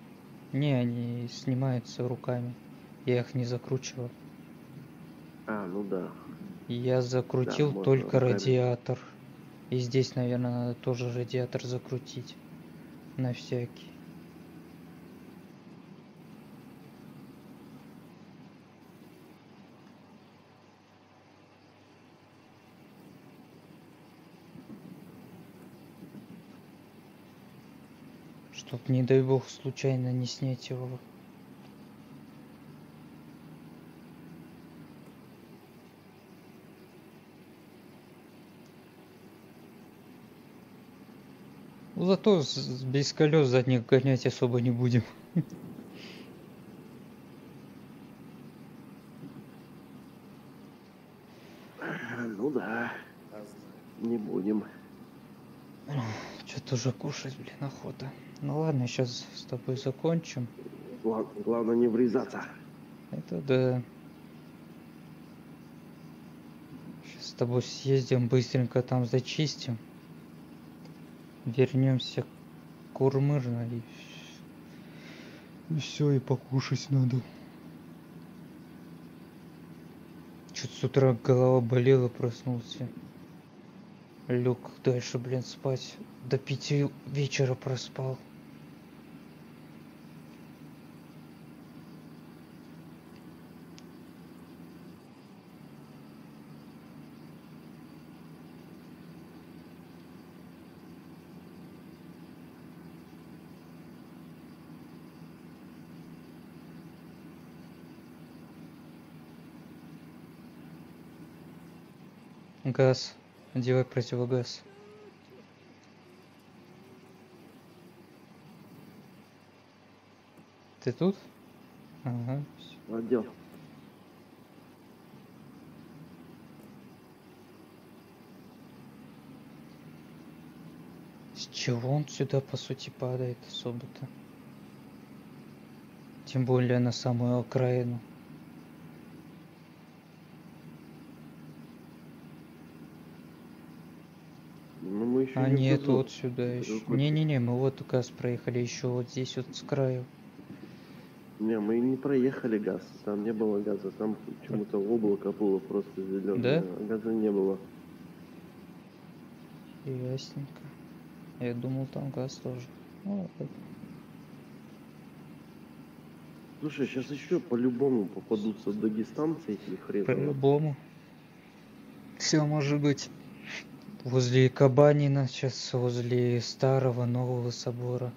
Не, они снимаются руками. Я их не закручивал. А, ну да. Я закрутил можно только руками. радиатор. И здесь, наверное, надо тоже радиатор закрутить. На всякий. Чтоб, не дай бог, случайно не снять его. Ну, Зато без колес задних гонять особо не будем. Ну да. Не будем. Что-то уже кушать, блин, охота. Ну ладно, сейчас с тобой закончим. Гла- Главное не врезаться. Это да. Сейчас с тобой съездим, быстренько там зачистим. Вернемся к Курмырно и... И все, и покушать надо. Чуть с утра голова болела, проснулся. Лег дальше, блин, спать. До пяти вечера проспал. Газ. Одевай противогаз. Ты тут? Ага. Отдел. С чего он сюда, по сути, падает особо-то? Тем более на самую окраину. Ну, мы еще А не нет, вот сюда еще. Не-не-не, мы вот газ проехали еще вот здесь вот с краю. Не, мы не проехали газ. Там не было газа. Там почему-то облако было просто зеленое. Да? А газа не было. Ясненько. Я думал, там газ тоже. Ну, ладно. Слушай, сейчас еще по-любому попадутся дагестанцы эти хреновые. По-любому. Все может быть. Возле Кабанина, сейчас возле старого нового собора.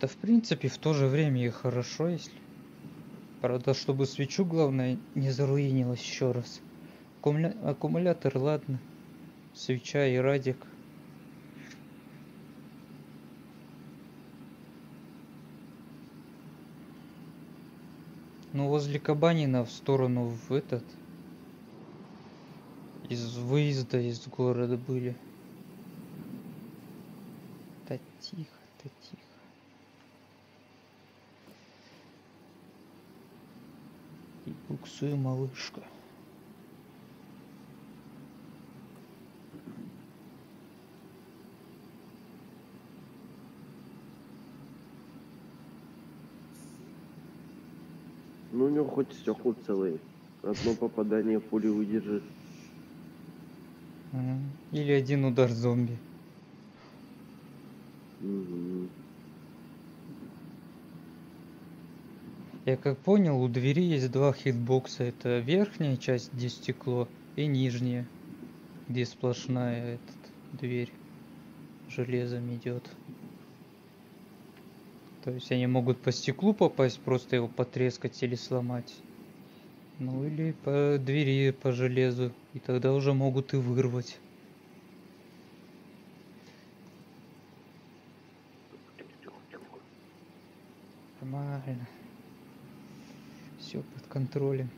Да в принципе в то же время и хорошо, если. Правда, чтобы свечу, главное, не заруинилась еще раз. Аккумуля- Аккумулятор, ладно. Свеча и радик. Ну, возле Кабанина в сторону в этот... Из выезда из города были. Да тихо, да тихо. И буксуй, малышка. Ну, у него хоть стекла целые. Одно попадание пули выдержит. Или один удар зомби. Мгм. Я как понял, у двери есть два хитбокса. Это верхняя часть, где стекло, и нижняя, где сплошная этот, дверь железом идет. То есть они могут по стеклу попасть, просто его потрескать или сломать. Ну или по двери, по железу. И тогда уже могут и вырвать. Нормально. Все под контролем.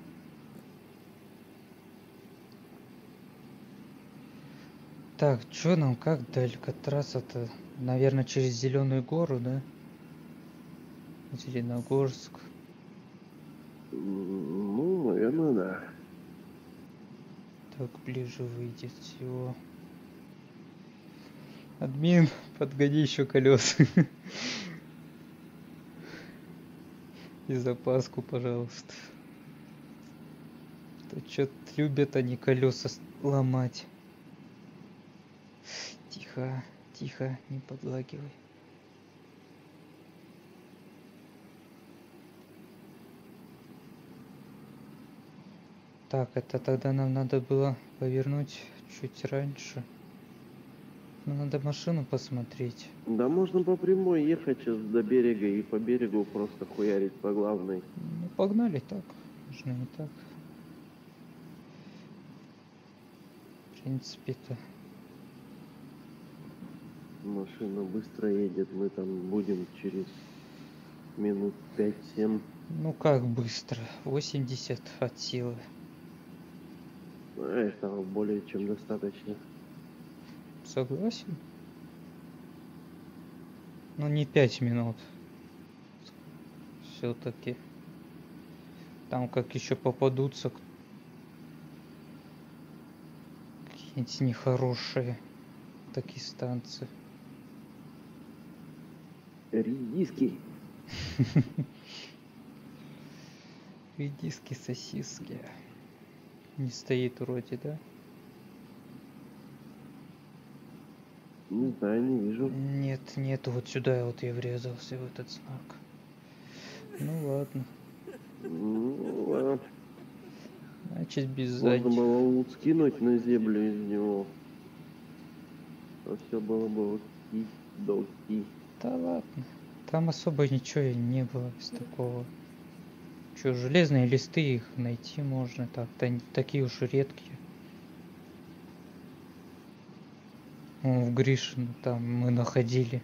Так, что нам, как далеко трасса-то? Наверное, через Зеленую гору, да? Зеленогорск. Ну, наверное, да. Так ближе выйдет всего. Админ, подгони еще колеса. И запаску, пожалуйста. То что любят они колеса ломать. Тихо, тихо, не подлагивай. Так, это тогда нам надо было повернуть чуть раньше. Ну, надо машину посмотреть. Да можно по прямой ехать сейчас до берега и по берегу просто хуярить по главной. Ну, погнали так. Можно и так. В принципе-то. Машина быстро едет, мы там будем через минут 5-7. Ну как быстро? 80 от силы. Этого более чем достаточно. Согласен. Ну не 5 минут. Все-таки. Там как еще попадутся какие-нибудь нехорошие такие станции. Редиски. *laughs* Редиски, сосиски. Не стоит вроде, да? Не знаю, не вижу. Нет, нет, вот сюда вот я врезался в этот знак. Ну ладно, Ну, ладно. значит без Можно задних. было лут скинуть на землю из него. А все было бы окей, да окей. Да ладно, там особо ничего и не было из такого. Че, железные листы их найти можно, так-то такие уж редкие. О, в Гришин там мы находили.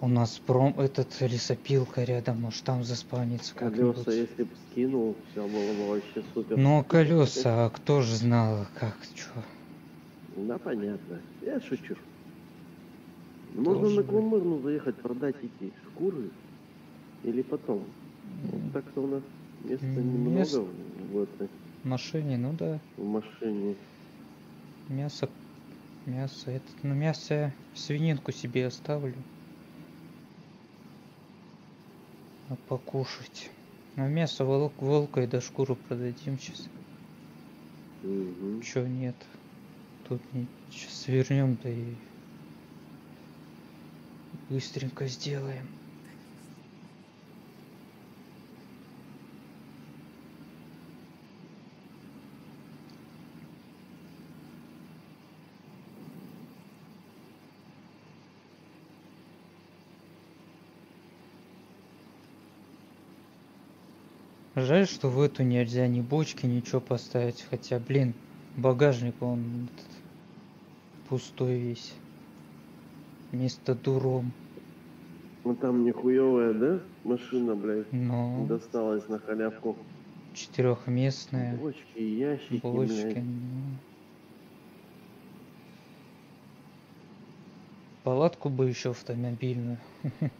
У нас пром этот лесопилка рядом, может там заспавнится Колеса, если бы скинул, все было бы вообще супер. Ну, колеса, а кто же знал, как, что? Да, понятно. Я шучу. Можно на да. Клумырну заехать, продать эти шкуры. Или потом. Вот так-то у нас места М, мест- немного в этой В машине, ну да. в машине. Мясо, мясо, этот, ну мясо я свининку себе оставлю. А покушать. А мясо волк, волка и до шкуру продадим сейчас. Мгм. Чё нет? Тут сейчас свернем, да и быстренько сделаем. Жаль, что в эту нельзя ни бочки, ничего поставить. Хотя, блин, багажник он пустой весь. Вместо дуром. Ну там нихуевая, да? Машина, блядь. Но Досталась на халявку. четырехместная. Бочки, ящики, Бочки. блядь. ну. Палатку бы еще автомобильную. *laughs*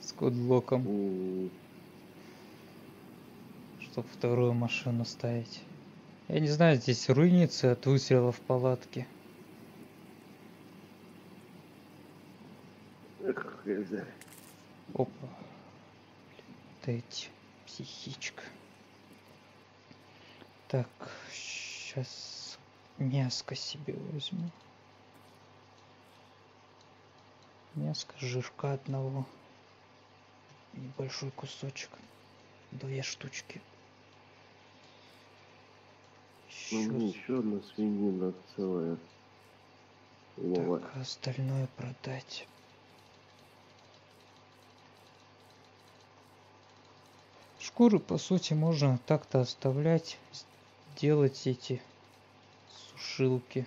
С кодлоком, чтобы вторую машину ставить. Я не знаю, здесь руинится от выстрелов палатки. Эх, хз. Опа. работаете, психичка. Так, сейчас мяско себе возьму. Мяско, жирка одного. Небольшой кусочек. Две штучки. Ну, Еще одна свинина целая. Лова. так, остальное продать. Шкуры, по сути, можно так-то оставлять, делать эти сушилки.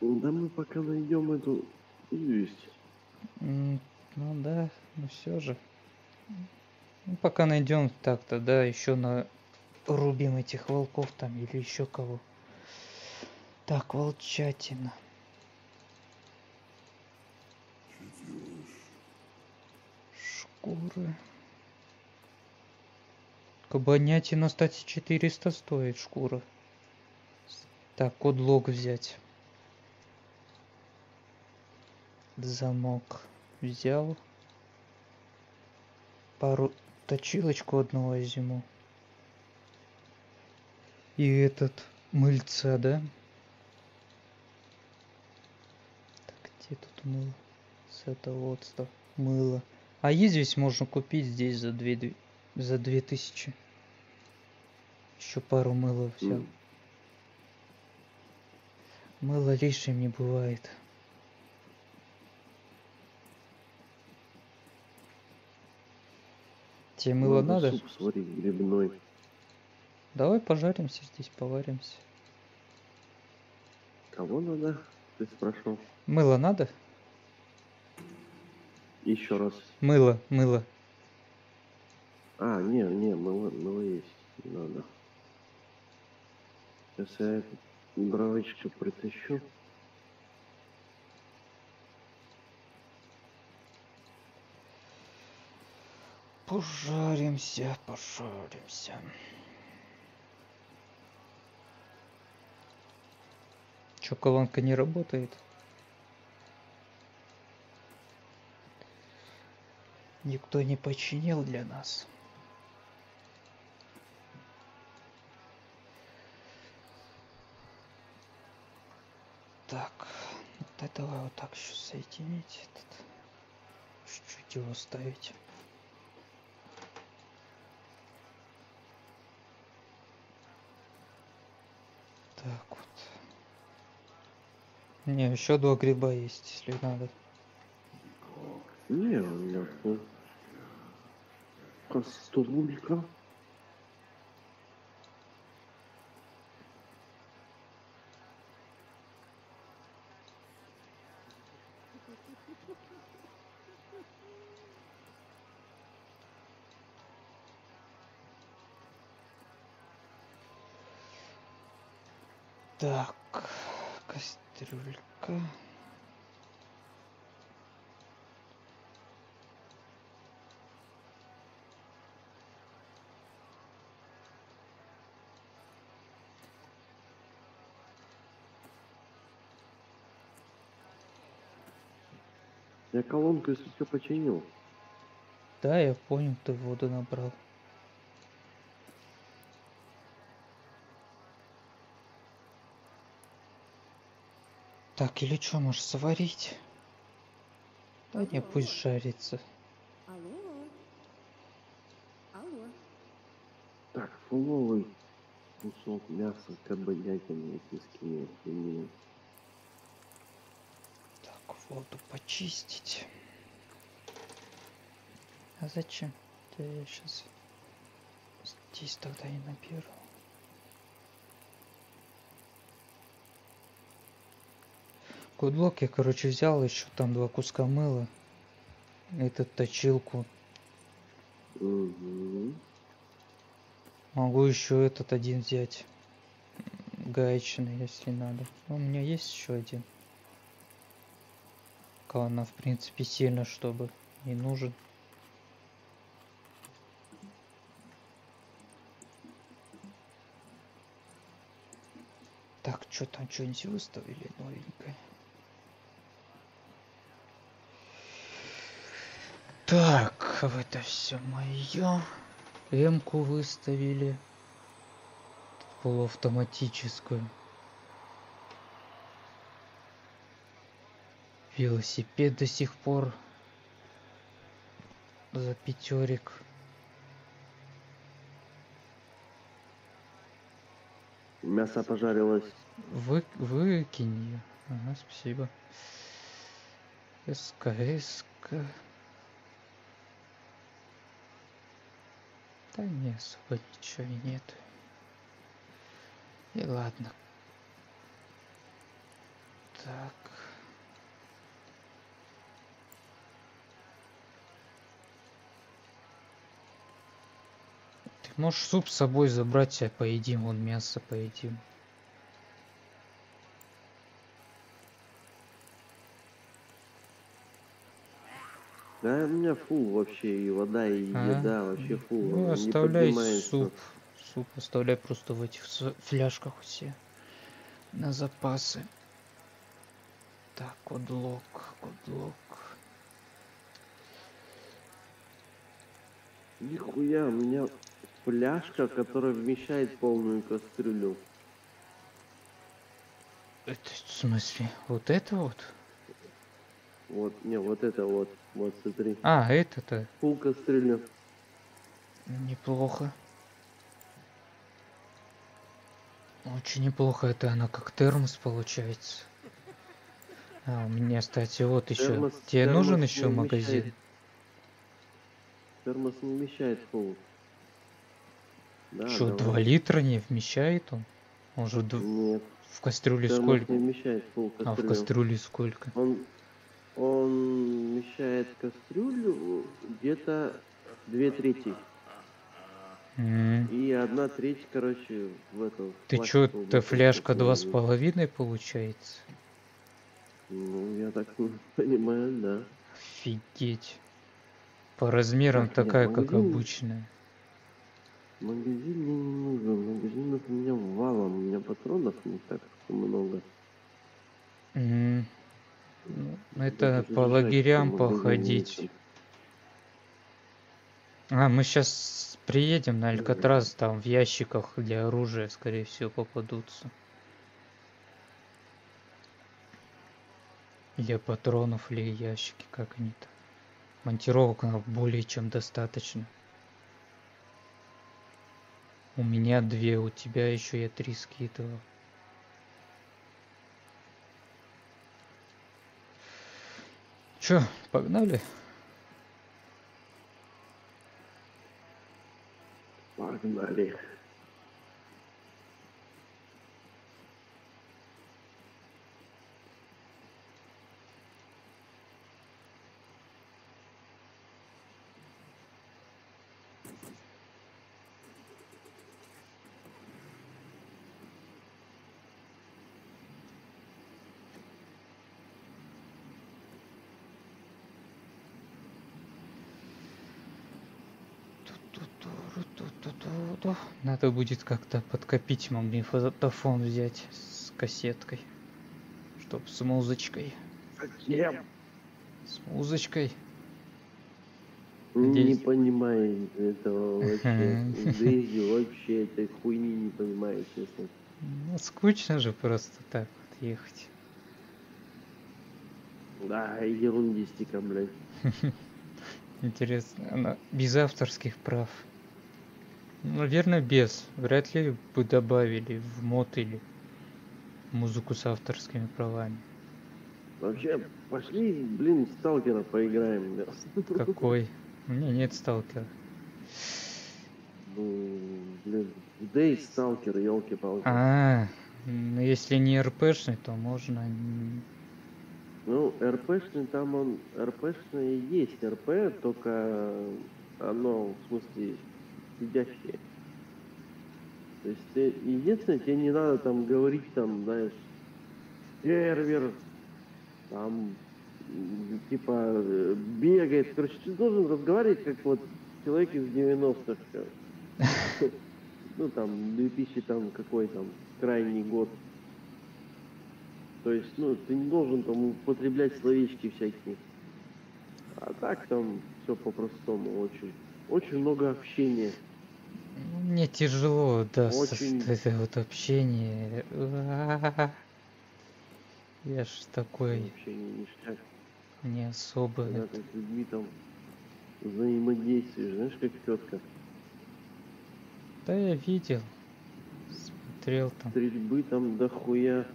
Да мы пока найдем эту известь. М, Ну да, но все же. Ну, пока найдем так-то, да, еще на рубим этих волков там или еще кого. Так, волчатина. Шкуры. Кабанятина, кстати, 400 стоит шкура. Так, кодлог взять. Замок взял. Пару точилочку одну возьму. И этот мыльца, да? Так, где тут мыло? Садоводство. Мыло. А известь можно купить здесь за две, за две тысячи. Еще пару мыла взял. М. Мыло лишним не бывает. Тебе мыло надо? суп сварить грибной. Давай пожаримся здесь, поваримся. Кого надо? Ты спрашивал. Мыло надо? Еще раз. Мыло, мыло. А, не, не, мыло, мыло есть. Не надо. Сейчас я эту дровичку притащу. Пожаримся, пожаримся. Чё, колонка не работает? Никто не починил для нас. Так, вот этого вот так еще соединить. Чуть-чуть его ставить. Так вот. Не, еще два гриба есть, если надо. Не, у меня пол. Кастрюлька. Так, кастрюлька. Я колонку, если что, починил. Да, я понял, ты воду набрал. Так, или что, можешь сварить? Да не, пусть жарится. Алло? Алло? Так, фуловый кусок мяса кабанятины киски свинины. Воду почистить. А зачем? Да я сейчас здесь тогда и наберу. Кудлок я, короче, взял еще там два куска мыла. Этот точилку. Угу. Могу еще этот один взять. Гаечный, если надо. У меня есть еще один. Она, в принципе, сильно, чтобы не нужен. Так, что там что-нибудь выставили новенькое? Так. Это все мое. Эмку выставили. Полуавтоматическую. Велосипед до сих пор за пятерик. Мясо пожарилось. Вы, выкинь ее. Ага, спасибо. СКС. Да не особо ничего и нет. И ладно. Так. Можешь суп с собой забрать, а поедим, вон мясо поедим. Да, у меня фул вообще, и вода, и А? еда вообще фул. Ну, оставляй суп. Суп оставляй просто в этих фляжках все. На запасы. Так, кодлок, кодлок. Нихуя, у меня фляжка, которая вмещает полную кастрюлю. Это в смысле? Вот это вот? Вот, не, вот это вот, вот смотри. А, это-то Фул кастрюля. неплохо. Очень неплохо. Это она как термос получается. А, у меня, кстати, вот еще. Термос- Тебе термос нужен еще магазин? вмещает. Термос не вмещает фул. Да, Что, давай. 2 литра не вмещает он? Он же д- Нет, в кастрюле термос сколько? не вмещает фул А в кастрюле сколько? Он, он вмещает кастрюлю где-то две трети. М. И одна треть, короче, в эту Ты чё, то фляжка два с половиной получается? Ну, я так *laughs* понимаю, да. Офигеть. По размерам Так, такая, как обычная. Магазин мне не нужен. Магазинов у меня валом. У меня патронов не так много. Ну, это по лагерям походить. А, мы сейчас приедем на Алькатрас, там в ящиках для оружия, скорее всего, попадутся. Или патронов, или ящики, как они там. Монтировок нам более чем достаточно. У меня две, у тебя еще я три скидывал. Чё, погнали? Погнали. Надо будет как-то подкопить магнитофон взять с кассеткой. Чтоб с музычкой. Зачем? С музычкой. Не Надеюсь. понимаю этого вообще. *laughs* Дейзи вообще этой хуйни не понимаю, честно. Ну, скучно же просто так вот ехать. Да, ерундистика, блядь. *laughs* Интересно, она без авторских прав. Наверное, без. Вряд ли бы добавили в мод или музыку с авторскими правами. Вообще, пошли, блин, сталкера поиграем. да. Какой? У меня нет сталкера. Ну, блин, Дейз сталкер, елки-палки. А, ну если не РПшный, то можно. Ну, РПшный там он, РПшный есть РП, только оно, в смысле, сидящее. То есть, ты- единственное, тебе не надо там говорить, там, знаешь, сервер, там, типа, э, бегает. Короче, ты должен разговаривать, как вот человек из 90-х. как. *laughs* Ну, там, 2000, там, какой там, крайний год. То есть, ну, ты не должен там употреблять словечки всякие. А так там все по-простому очень. Очень много общения. Ну, Мне тяжело, да, со- Очень. это вот общение. Я ж такой Общение не особо. Когда это- с людьми там взаимодействуешь, знаешь, как тетка. Да я видел, смотрел там. Стрельбы там дохуя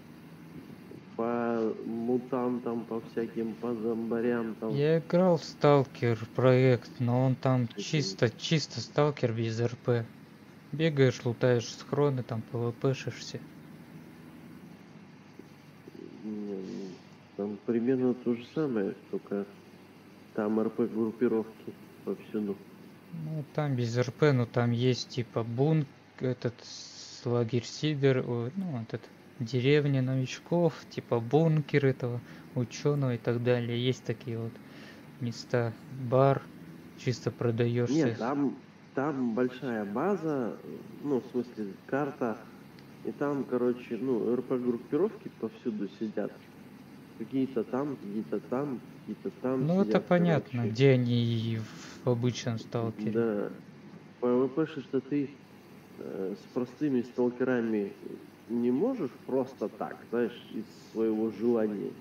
по мутантам, по всяким, по зомбарям там. Я играл в Сталкер проект, но он там чисто, чисто Сталкер без РП. Бегаешь, лутаешь схроны, там ПВПшишься. Там примерно то же самое, только там РП группировки повсюду. Ну, там без РП, но там есть типа бун, этот лагерь ой, ну, этот деревня новичков, типа бункер этого ученого и так далее. Есть такие вот места, бар, чисто продаешься. Нет, там, там большая база, ну, в смысле, карта, и там, короче, ну, РП-группировки повсюду сидят. Какие-то там, какие-то там, какие-то там. Ну, это сидят, понятно, короче. где они и в обычном сталкере. Да. ПВП, что ты э, с простыми сталкерами не можешь просто так, знаешь, из своего желания.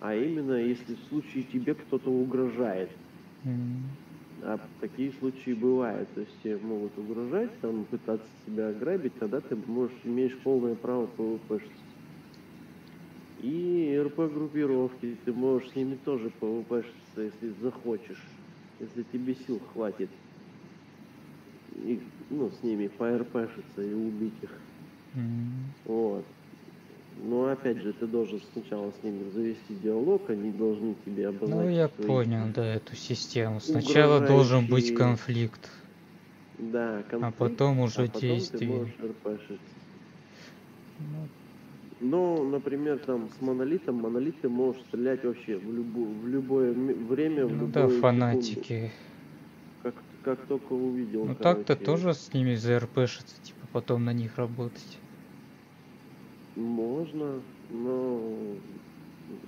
А именно, если в случае тебе кто-то угрожает. А такие случаи бывают. То есть тебе могут угрожать, там пытаться тебя ограбить, тогда ты можешь, имеешь полное право ПВПшиться. И РП-группировки, ты можешь с ними тоже ПВПшиться, если захочешь. Если тебе сил хватит. И, ну, с ними ПРПшиться и убить их. М. Вот. Но опять же, ты должен сначала с ними завести диалог, они должны тебе обозначить Ну, я понял, да, эту систему. Сначала должен быть угрожающие- конфликт. Да, конфликт, потом уже а потом действие. ты можешь РПшиться. Ну, Ну, например, там с монолитом, монолит ты можешь стрелять вообще в, любу, в любое время, в ну любую да, секунду. фанатики. Как, как только увидел. Ну так-то тоже с ними ЗРПшиться, типа потом на них работать. Можно, но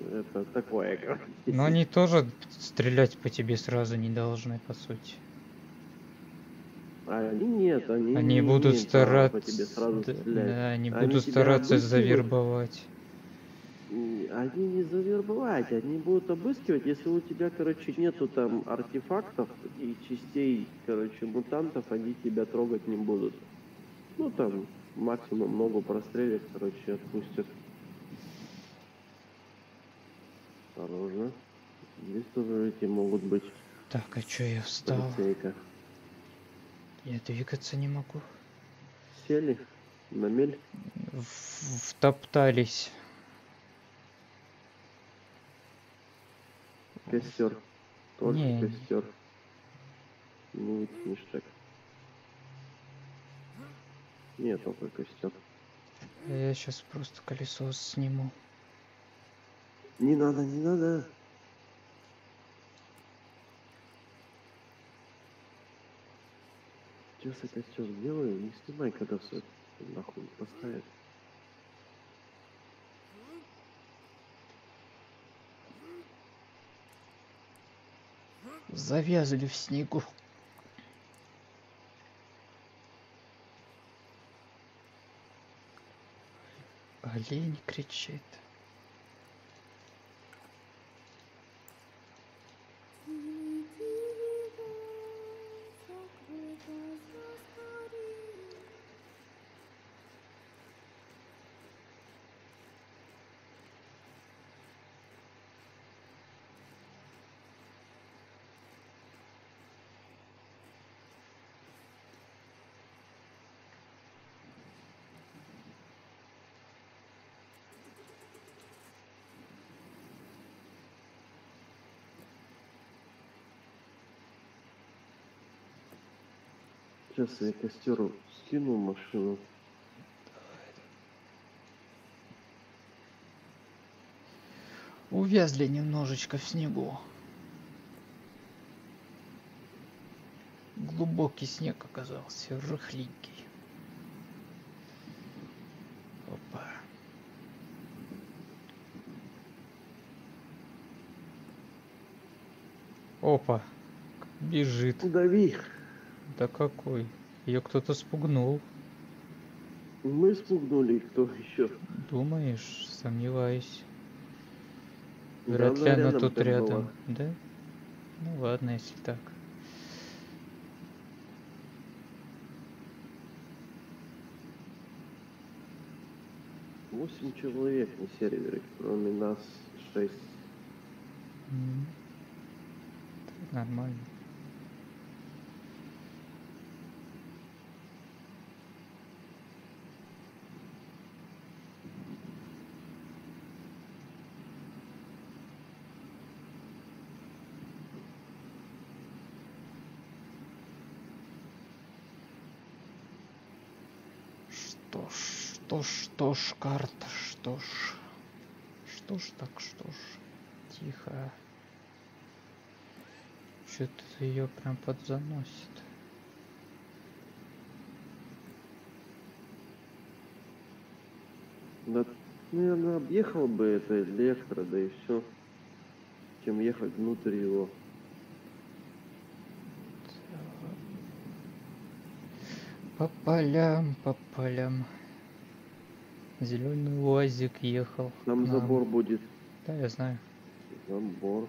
это такое. Но они тоже стрелять по тебе сразу не должны, по сути. Они нет, они, Они не будут по стараться. тебе сразу да, да, они Они будут стараться обыскивают. завербовать. Они не завербовать, они будут обыскивать, если у тебя, короче, нету там артефактов и частей, короче, мутантов, они тебя трогать не будут. Ну там максимум ногу прострелят, короче, отпустят. Осторожно. Здесь тоже эти могут быть Так, а чё я встал? полицейка. Я двигаться не могу. Сели на мель. В- Втоптались. Костер. Только Не. костер. Не так. Нет, только костер. Я сейчас просто колесо сниму. Не надо, не надо. Сейчас я костер сделаю, не снимай, когда все нахуй поставят. Завязли в снегу. Олень кричит. Сейчас я костер скину машину. Увязли немножечко в снегу. Глубокий снег оказался, рыхленький. Опа. Опа. Бежит. Дави. Да какой? Ее кто-то спугнул. Мы спугнули, кто еще? Думаешь? Сомневаюсь. Да, Вряд она ли она рядом тут рядом. была. Да? Ну ладно, если так. Восемь человек на сервере, кроме нас шесть. М. Так Нормально. Что ж, что ж, карта, что ж. Что ж так, что ж. Тихо. Что-то ее прям подзаносит. Да, наверное, объехал бы это электро, да и все. Чем ехать внутрь его. По полям, по полям. Зеленый уазик ехал. Там нам. забор будет. Да, я знаю. Забор.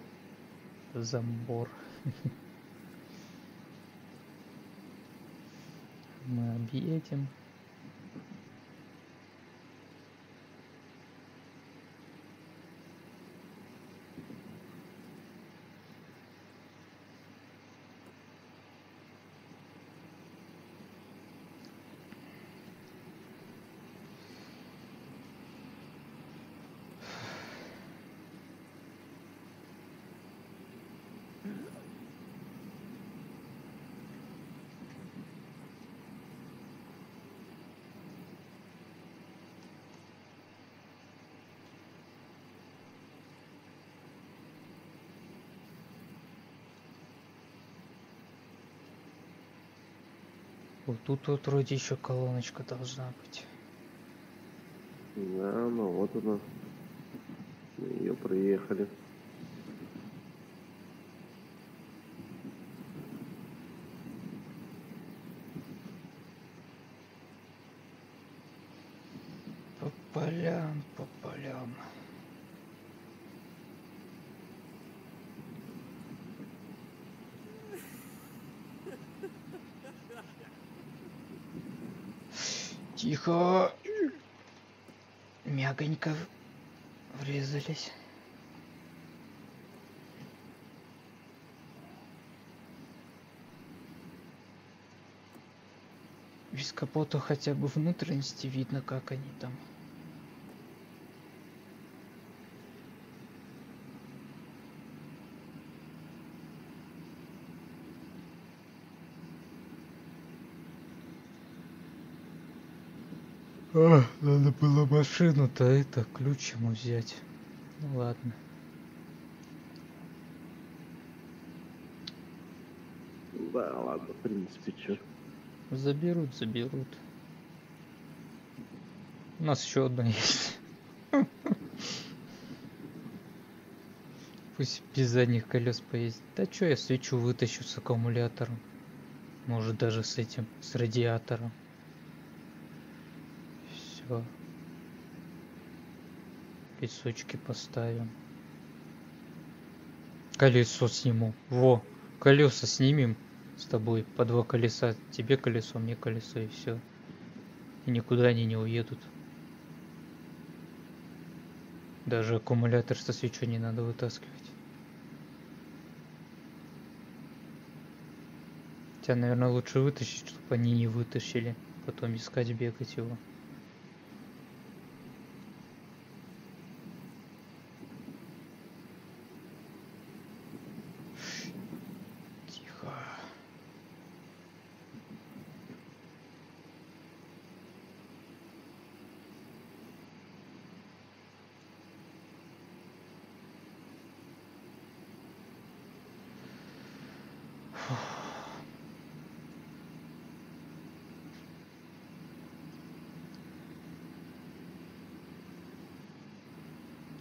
Замбор. *laughs* Мы объедем. Вот тут вот вроде еще колоночка должна быть. Да, ну вот она. Ее проехали. По полям, по полям. Тихо. Мягонько врезались. Без капота хотя бы внутренности видно, как они там. А, надо было машину-то это ключ ему взять. Ну ладно. Да, ладно, в принципе, что. Заберут, заберут. У нас еще одна есть. Пусть без задних колес поездит. Да что я свечу вытащу с аккумулятором. Может даже с этим, с радиатором. Все. Песочки поставим. Колесо сниму. Во, колеса снимем с тобой по два колеса. Тебе колесо, мне колесо и все. И никуда они не уедут. Даже аккумулятор со свечой не надо вытаскивать. Тебя, наверное, лучше вытащить, чтобы они не вытащили. Потом искать, бегать его. Тихо.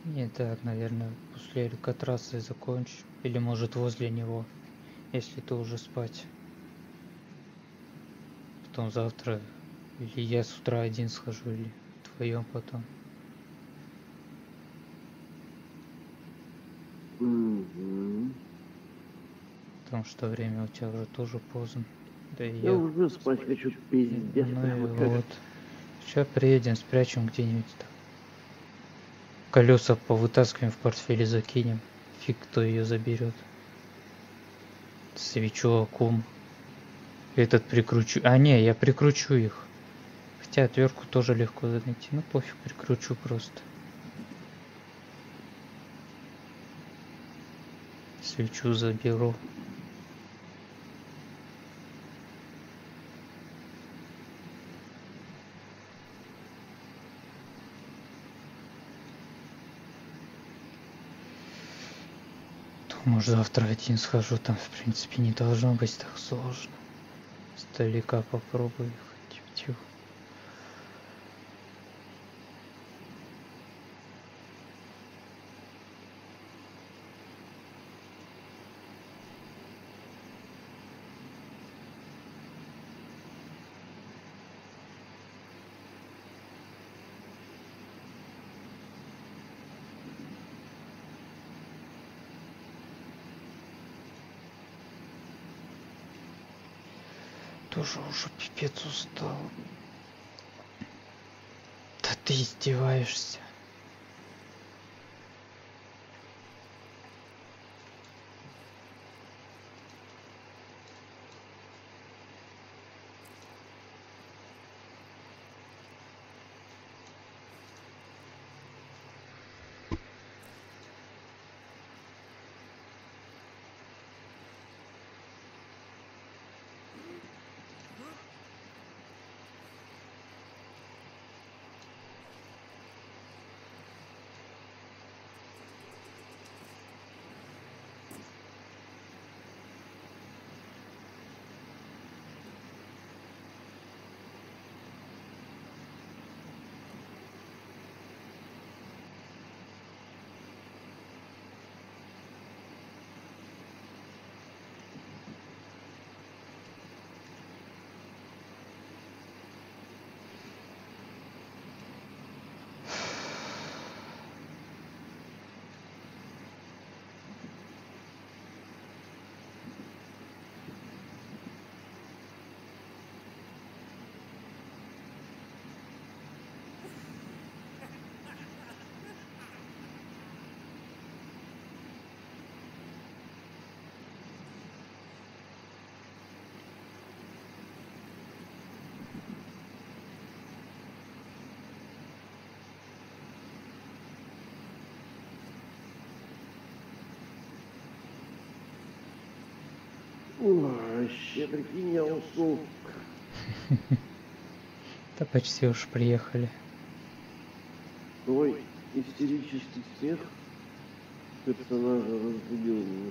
Не так, наверное, после Алькатраса закончу. Или может возле него. если ты уже спать. Потом завтра или я с утра один схожу, или вдвоем потом. Мгм. Потому что время у тебя уже тоже поздно. Да и Я я. уже спать хочу, пиздец. Ну и вот. Сейчас приедем, спрячем где-нибудь там. Колеса повытаскиваем в портфеле, закинем. Фиг кто ее заберет. Свечу акум. Этот прикручу. А не, я прикручу их. Хотя отвертку тоже легко найти. Ну пофиг, прикручу просто. Свечу заберу. То, может завтра один схожу, там в принципе не должно быть так сложно. Сдалека попробую Вообще, прикинь, я уснул. *laughs* Да почти уж приехали. Твой истерический смех персонажа разбудил меня.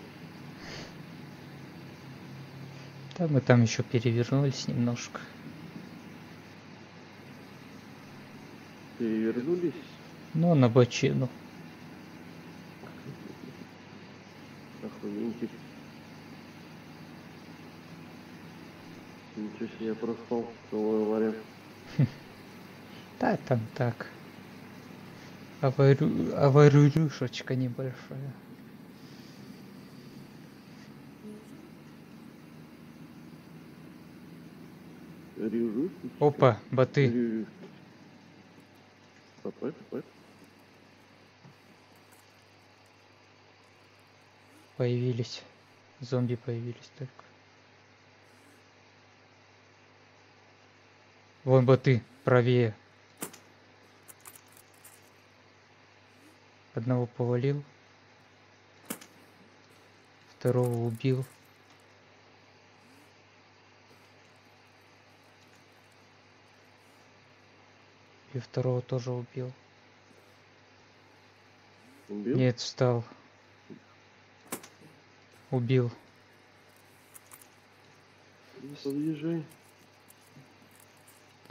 Да мы там еще перевернулись немножко. Перевернулись. Но на бочину. Охуенчик. Ничего себе, я проспал целую варя. Да, там так. Аварю... Аварюшечка небольшая. Опа, боты. Появились. Зомби появились только. Вон боты, правее. Одного повалил. Второго убил. И второго тоже убил. Убил? Нет, встал. Убил. Не подъезжай.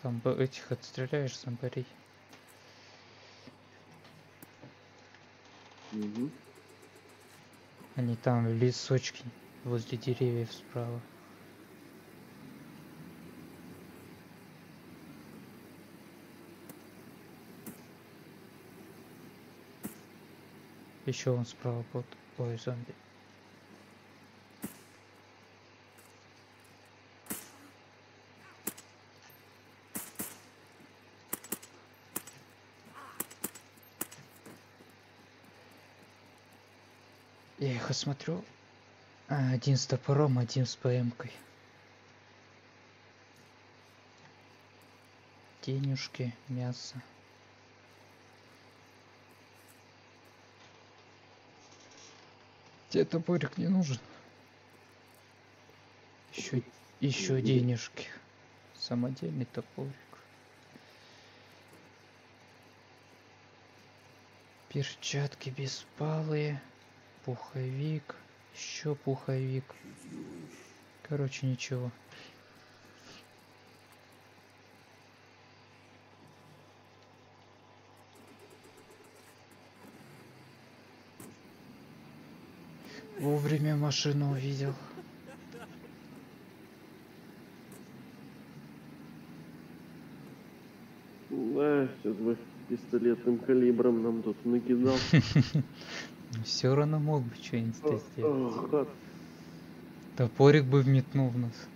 Там этих отстреляешь, зомбарей. Угу. Они там в лесочке возле деревьев справа. Еще он справа под... Ой, зомби. Осмотрю. А, один с топором, один с ПМ-кой. Денежки, мясо. Тебе топорик не нужен? Еще, еще денежки. Самодельный топорик. Перчатки беспалые. Пуховик. Еще пуховик. Короче, ничего. Вовремя машину увидел. Да, сейчас бы пистолетным калибром нам тут накидал. *laughs* Все равно мог бы что-нибудь сделать. о. Топорик бы вметнул в нас.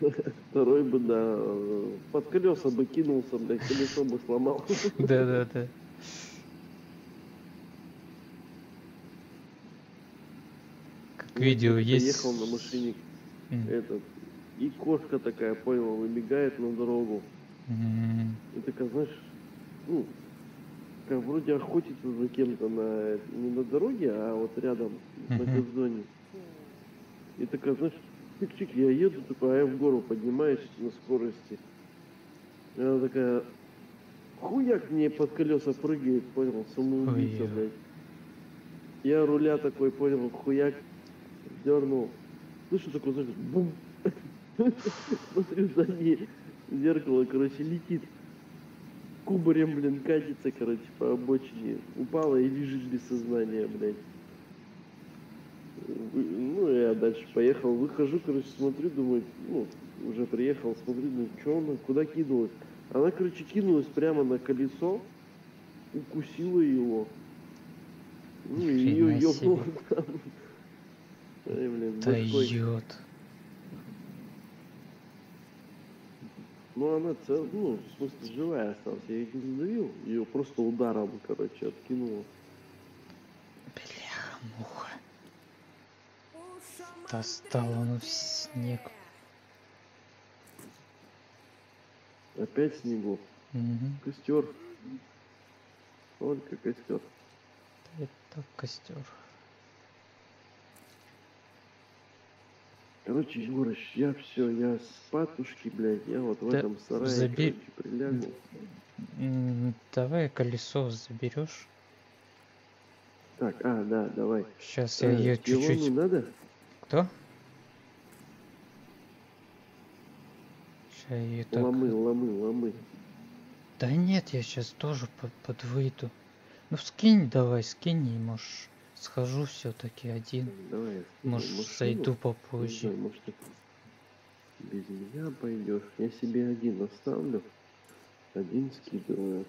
*laughs* Второй бы, да, э, под колеса бы кинулся, блядь, колесо бы сломал. *laughs* Да-да-да. Как видео есть. Ехал на машине этот, и кошка такая, понял, выбегает на дорогу. И такая, знаешь, ну, как вроде охотится за кем-то на, не на дороге, а вот рядом, на газоне. И такая, знаешь, чик-чик, я еду, такой, а я в гору поднимаюсь на скорости. И она такая, хуяк мне под колеса прыгает, понял, самоубийца, Ой. блядь. Я руля такой, понял, хуяк, дернул. Слышу такой, знаешь, бум. *laughs* Смотрю за ней, зеркало, короче, летит. Кубарем, блин, катится, короче, по обочине. Упала и лежит без сознания, блядь. Ну, я дальше поехал, выхожу, короче, смотрю, думаю, ну, уже приехал, смотрю, ну, что она, куда кинулась? Она, короче, кинулась прямо на колесо, укусила его. Ну, и ее ёбнуло там. Ай, блин, Да ёт. Ну, она цел, ну, в смысле, живая осталась. Я ее не задавил, ее просто ударом, короче, откинуло. Бляха, муха. Достал он в снег. Опять снегу. Мгм. Костер. Только костер. Это костер. Короче, Егорыч, я все, я с патушки, блядь, я вот в Да этом сарае, заби- короче, прилягу. Давай колесо заберешь. Так, а, да, давай. Сейчас я Э, ее чуть-чуть. надо? Кто? Сейчас ее так. Ломы, ломы, ломы. Да нет, я сейчас тоже под, подвыйду. Ну скинь давай, скинь, и может схожу все-таки один. Давай, Может машину. зайду Не попозже. знаю, может, ты без меня пойдешь. Я себе один оставлю. Один скидываю.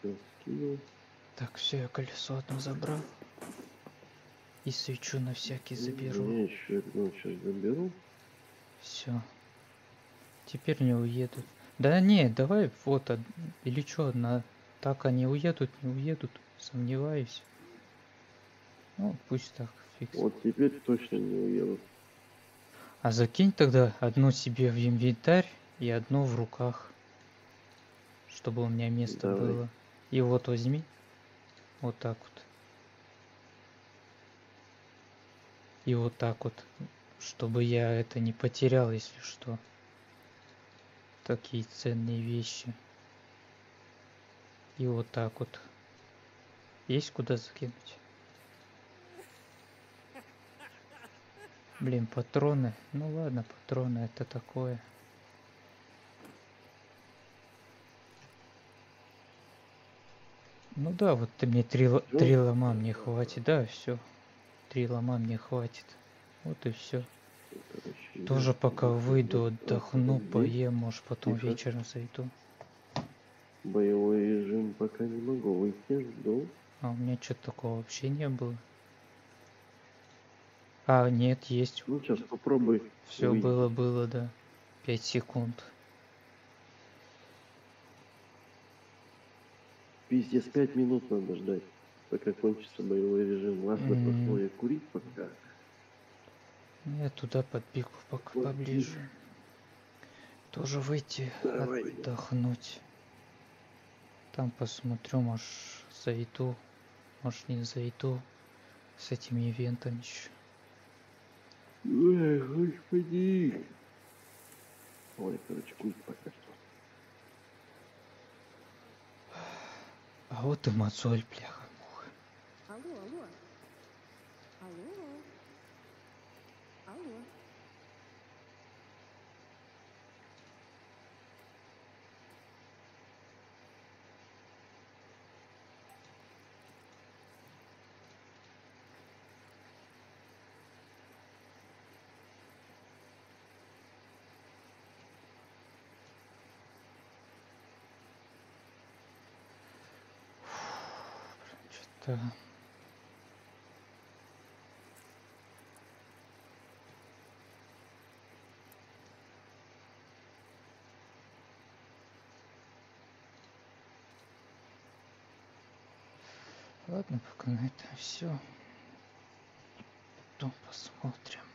Всё, скинул. Так, все, я колесо одно забрал. И свечу на всякий заберу. Я еще одну сейчас заберу. Все. Теперь не уедут. Да не, давай вот, од- или что, на... так они уедут, не уедут, сомневаюсь. Ну, пусть так, фиг. с- Вот теперь точно не уеду. А закинь тогда одно себе в инвентарь и одно в руках. Чтобы у меня место Давай. было. И вот возьми. Вот так вот. И вот так вот. Чтобы я это не потерял, если что. Такие ценные вещи. И вот так вот. Есть куда закинуть? Блин, патроны. Ну ладно, патроны это такое. Ну да, вот ты мне три, Всё? три лома мне хватит, да, все. Три лома мне хватит. Вот и все. Тоже пока выйду, отдохну, поем, может потом вечером зайду. Боевой режим пока не могу выйти, жду. А у меня что-то такого вообще не было. А, нет, есть. Ну, сейчас попробуй. Все выйти. было, было, да. Пять секунд. Пиздец, пять минут надо ждать, пока кончится боевой режим. Ладно, Мгм. пошел я курить пока. Я туда подбегу пока Вот, поближе. Тоже выйти, Давай. отдохнуть. Там посмотрю, может зайду, может не зайду с этими ивентами еще. Ой, господи. Ой, короче, курить пока что. А вот и мозоль, бляха. муха. Алло, алло. Алло. Алло. Что-то... Ладно, пока на этом все. Потом посмотрим.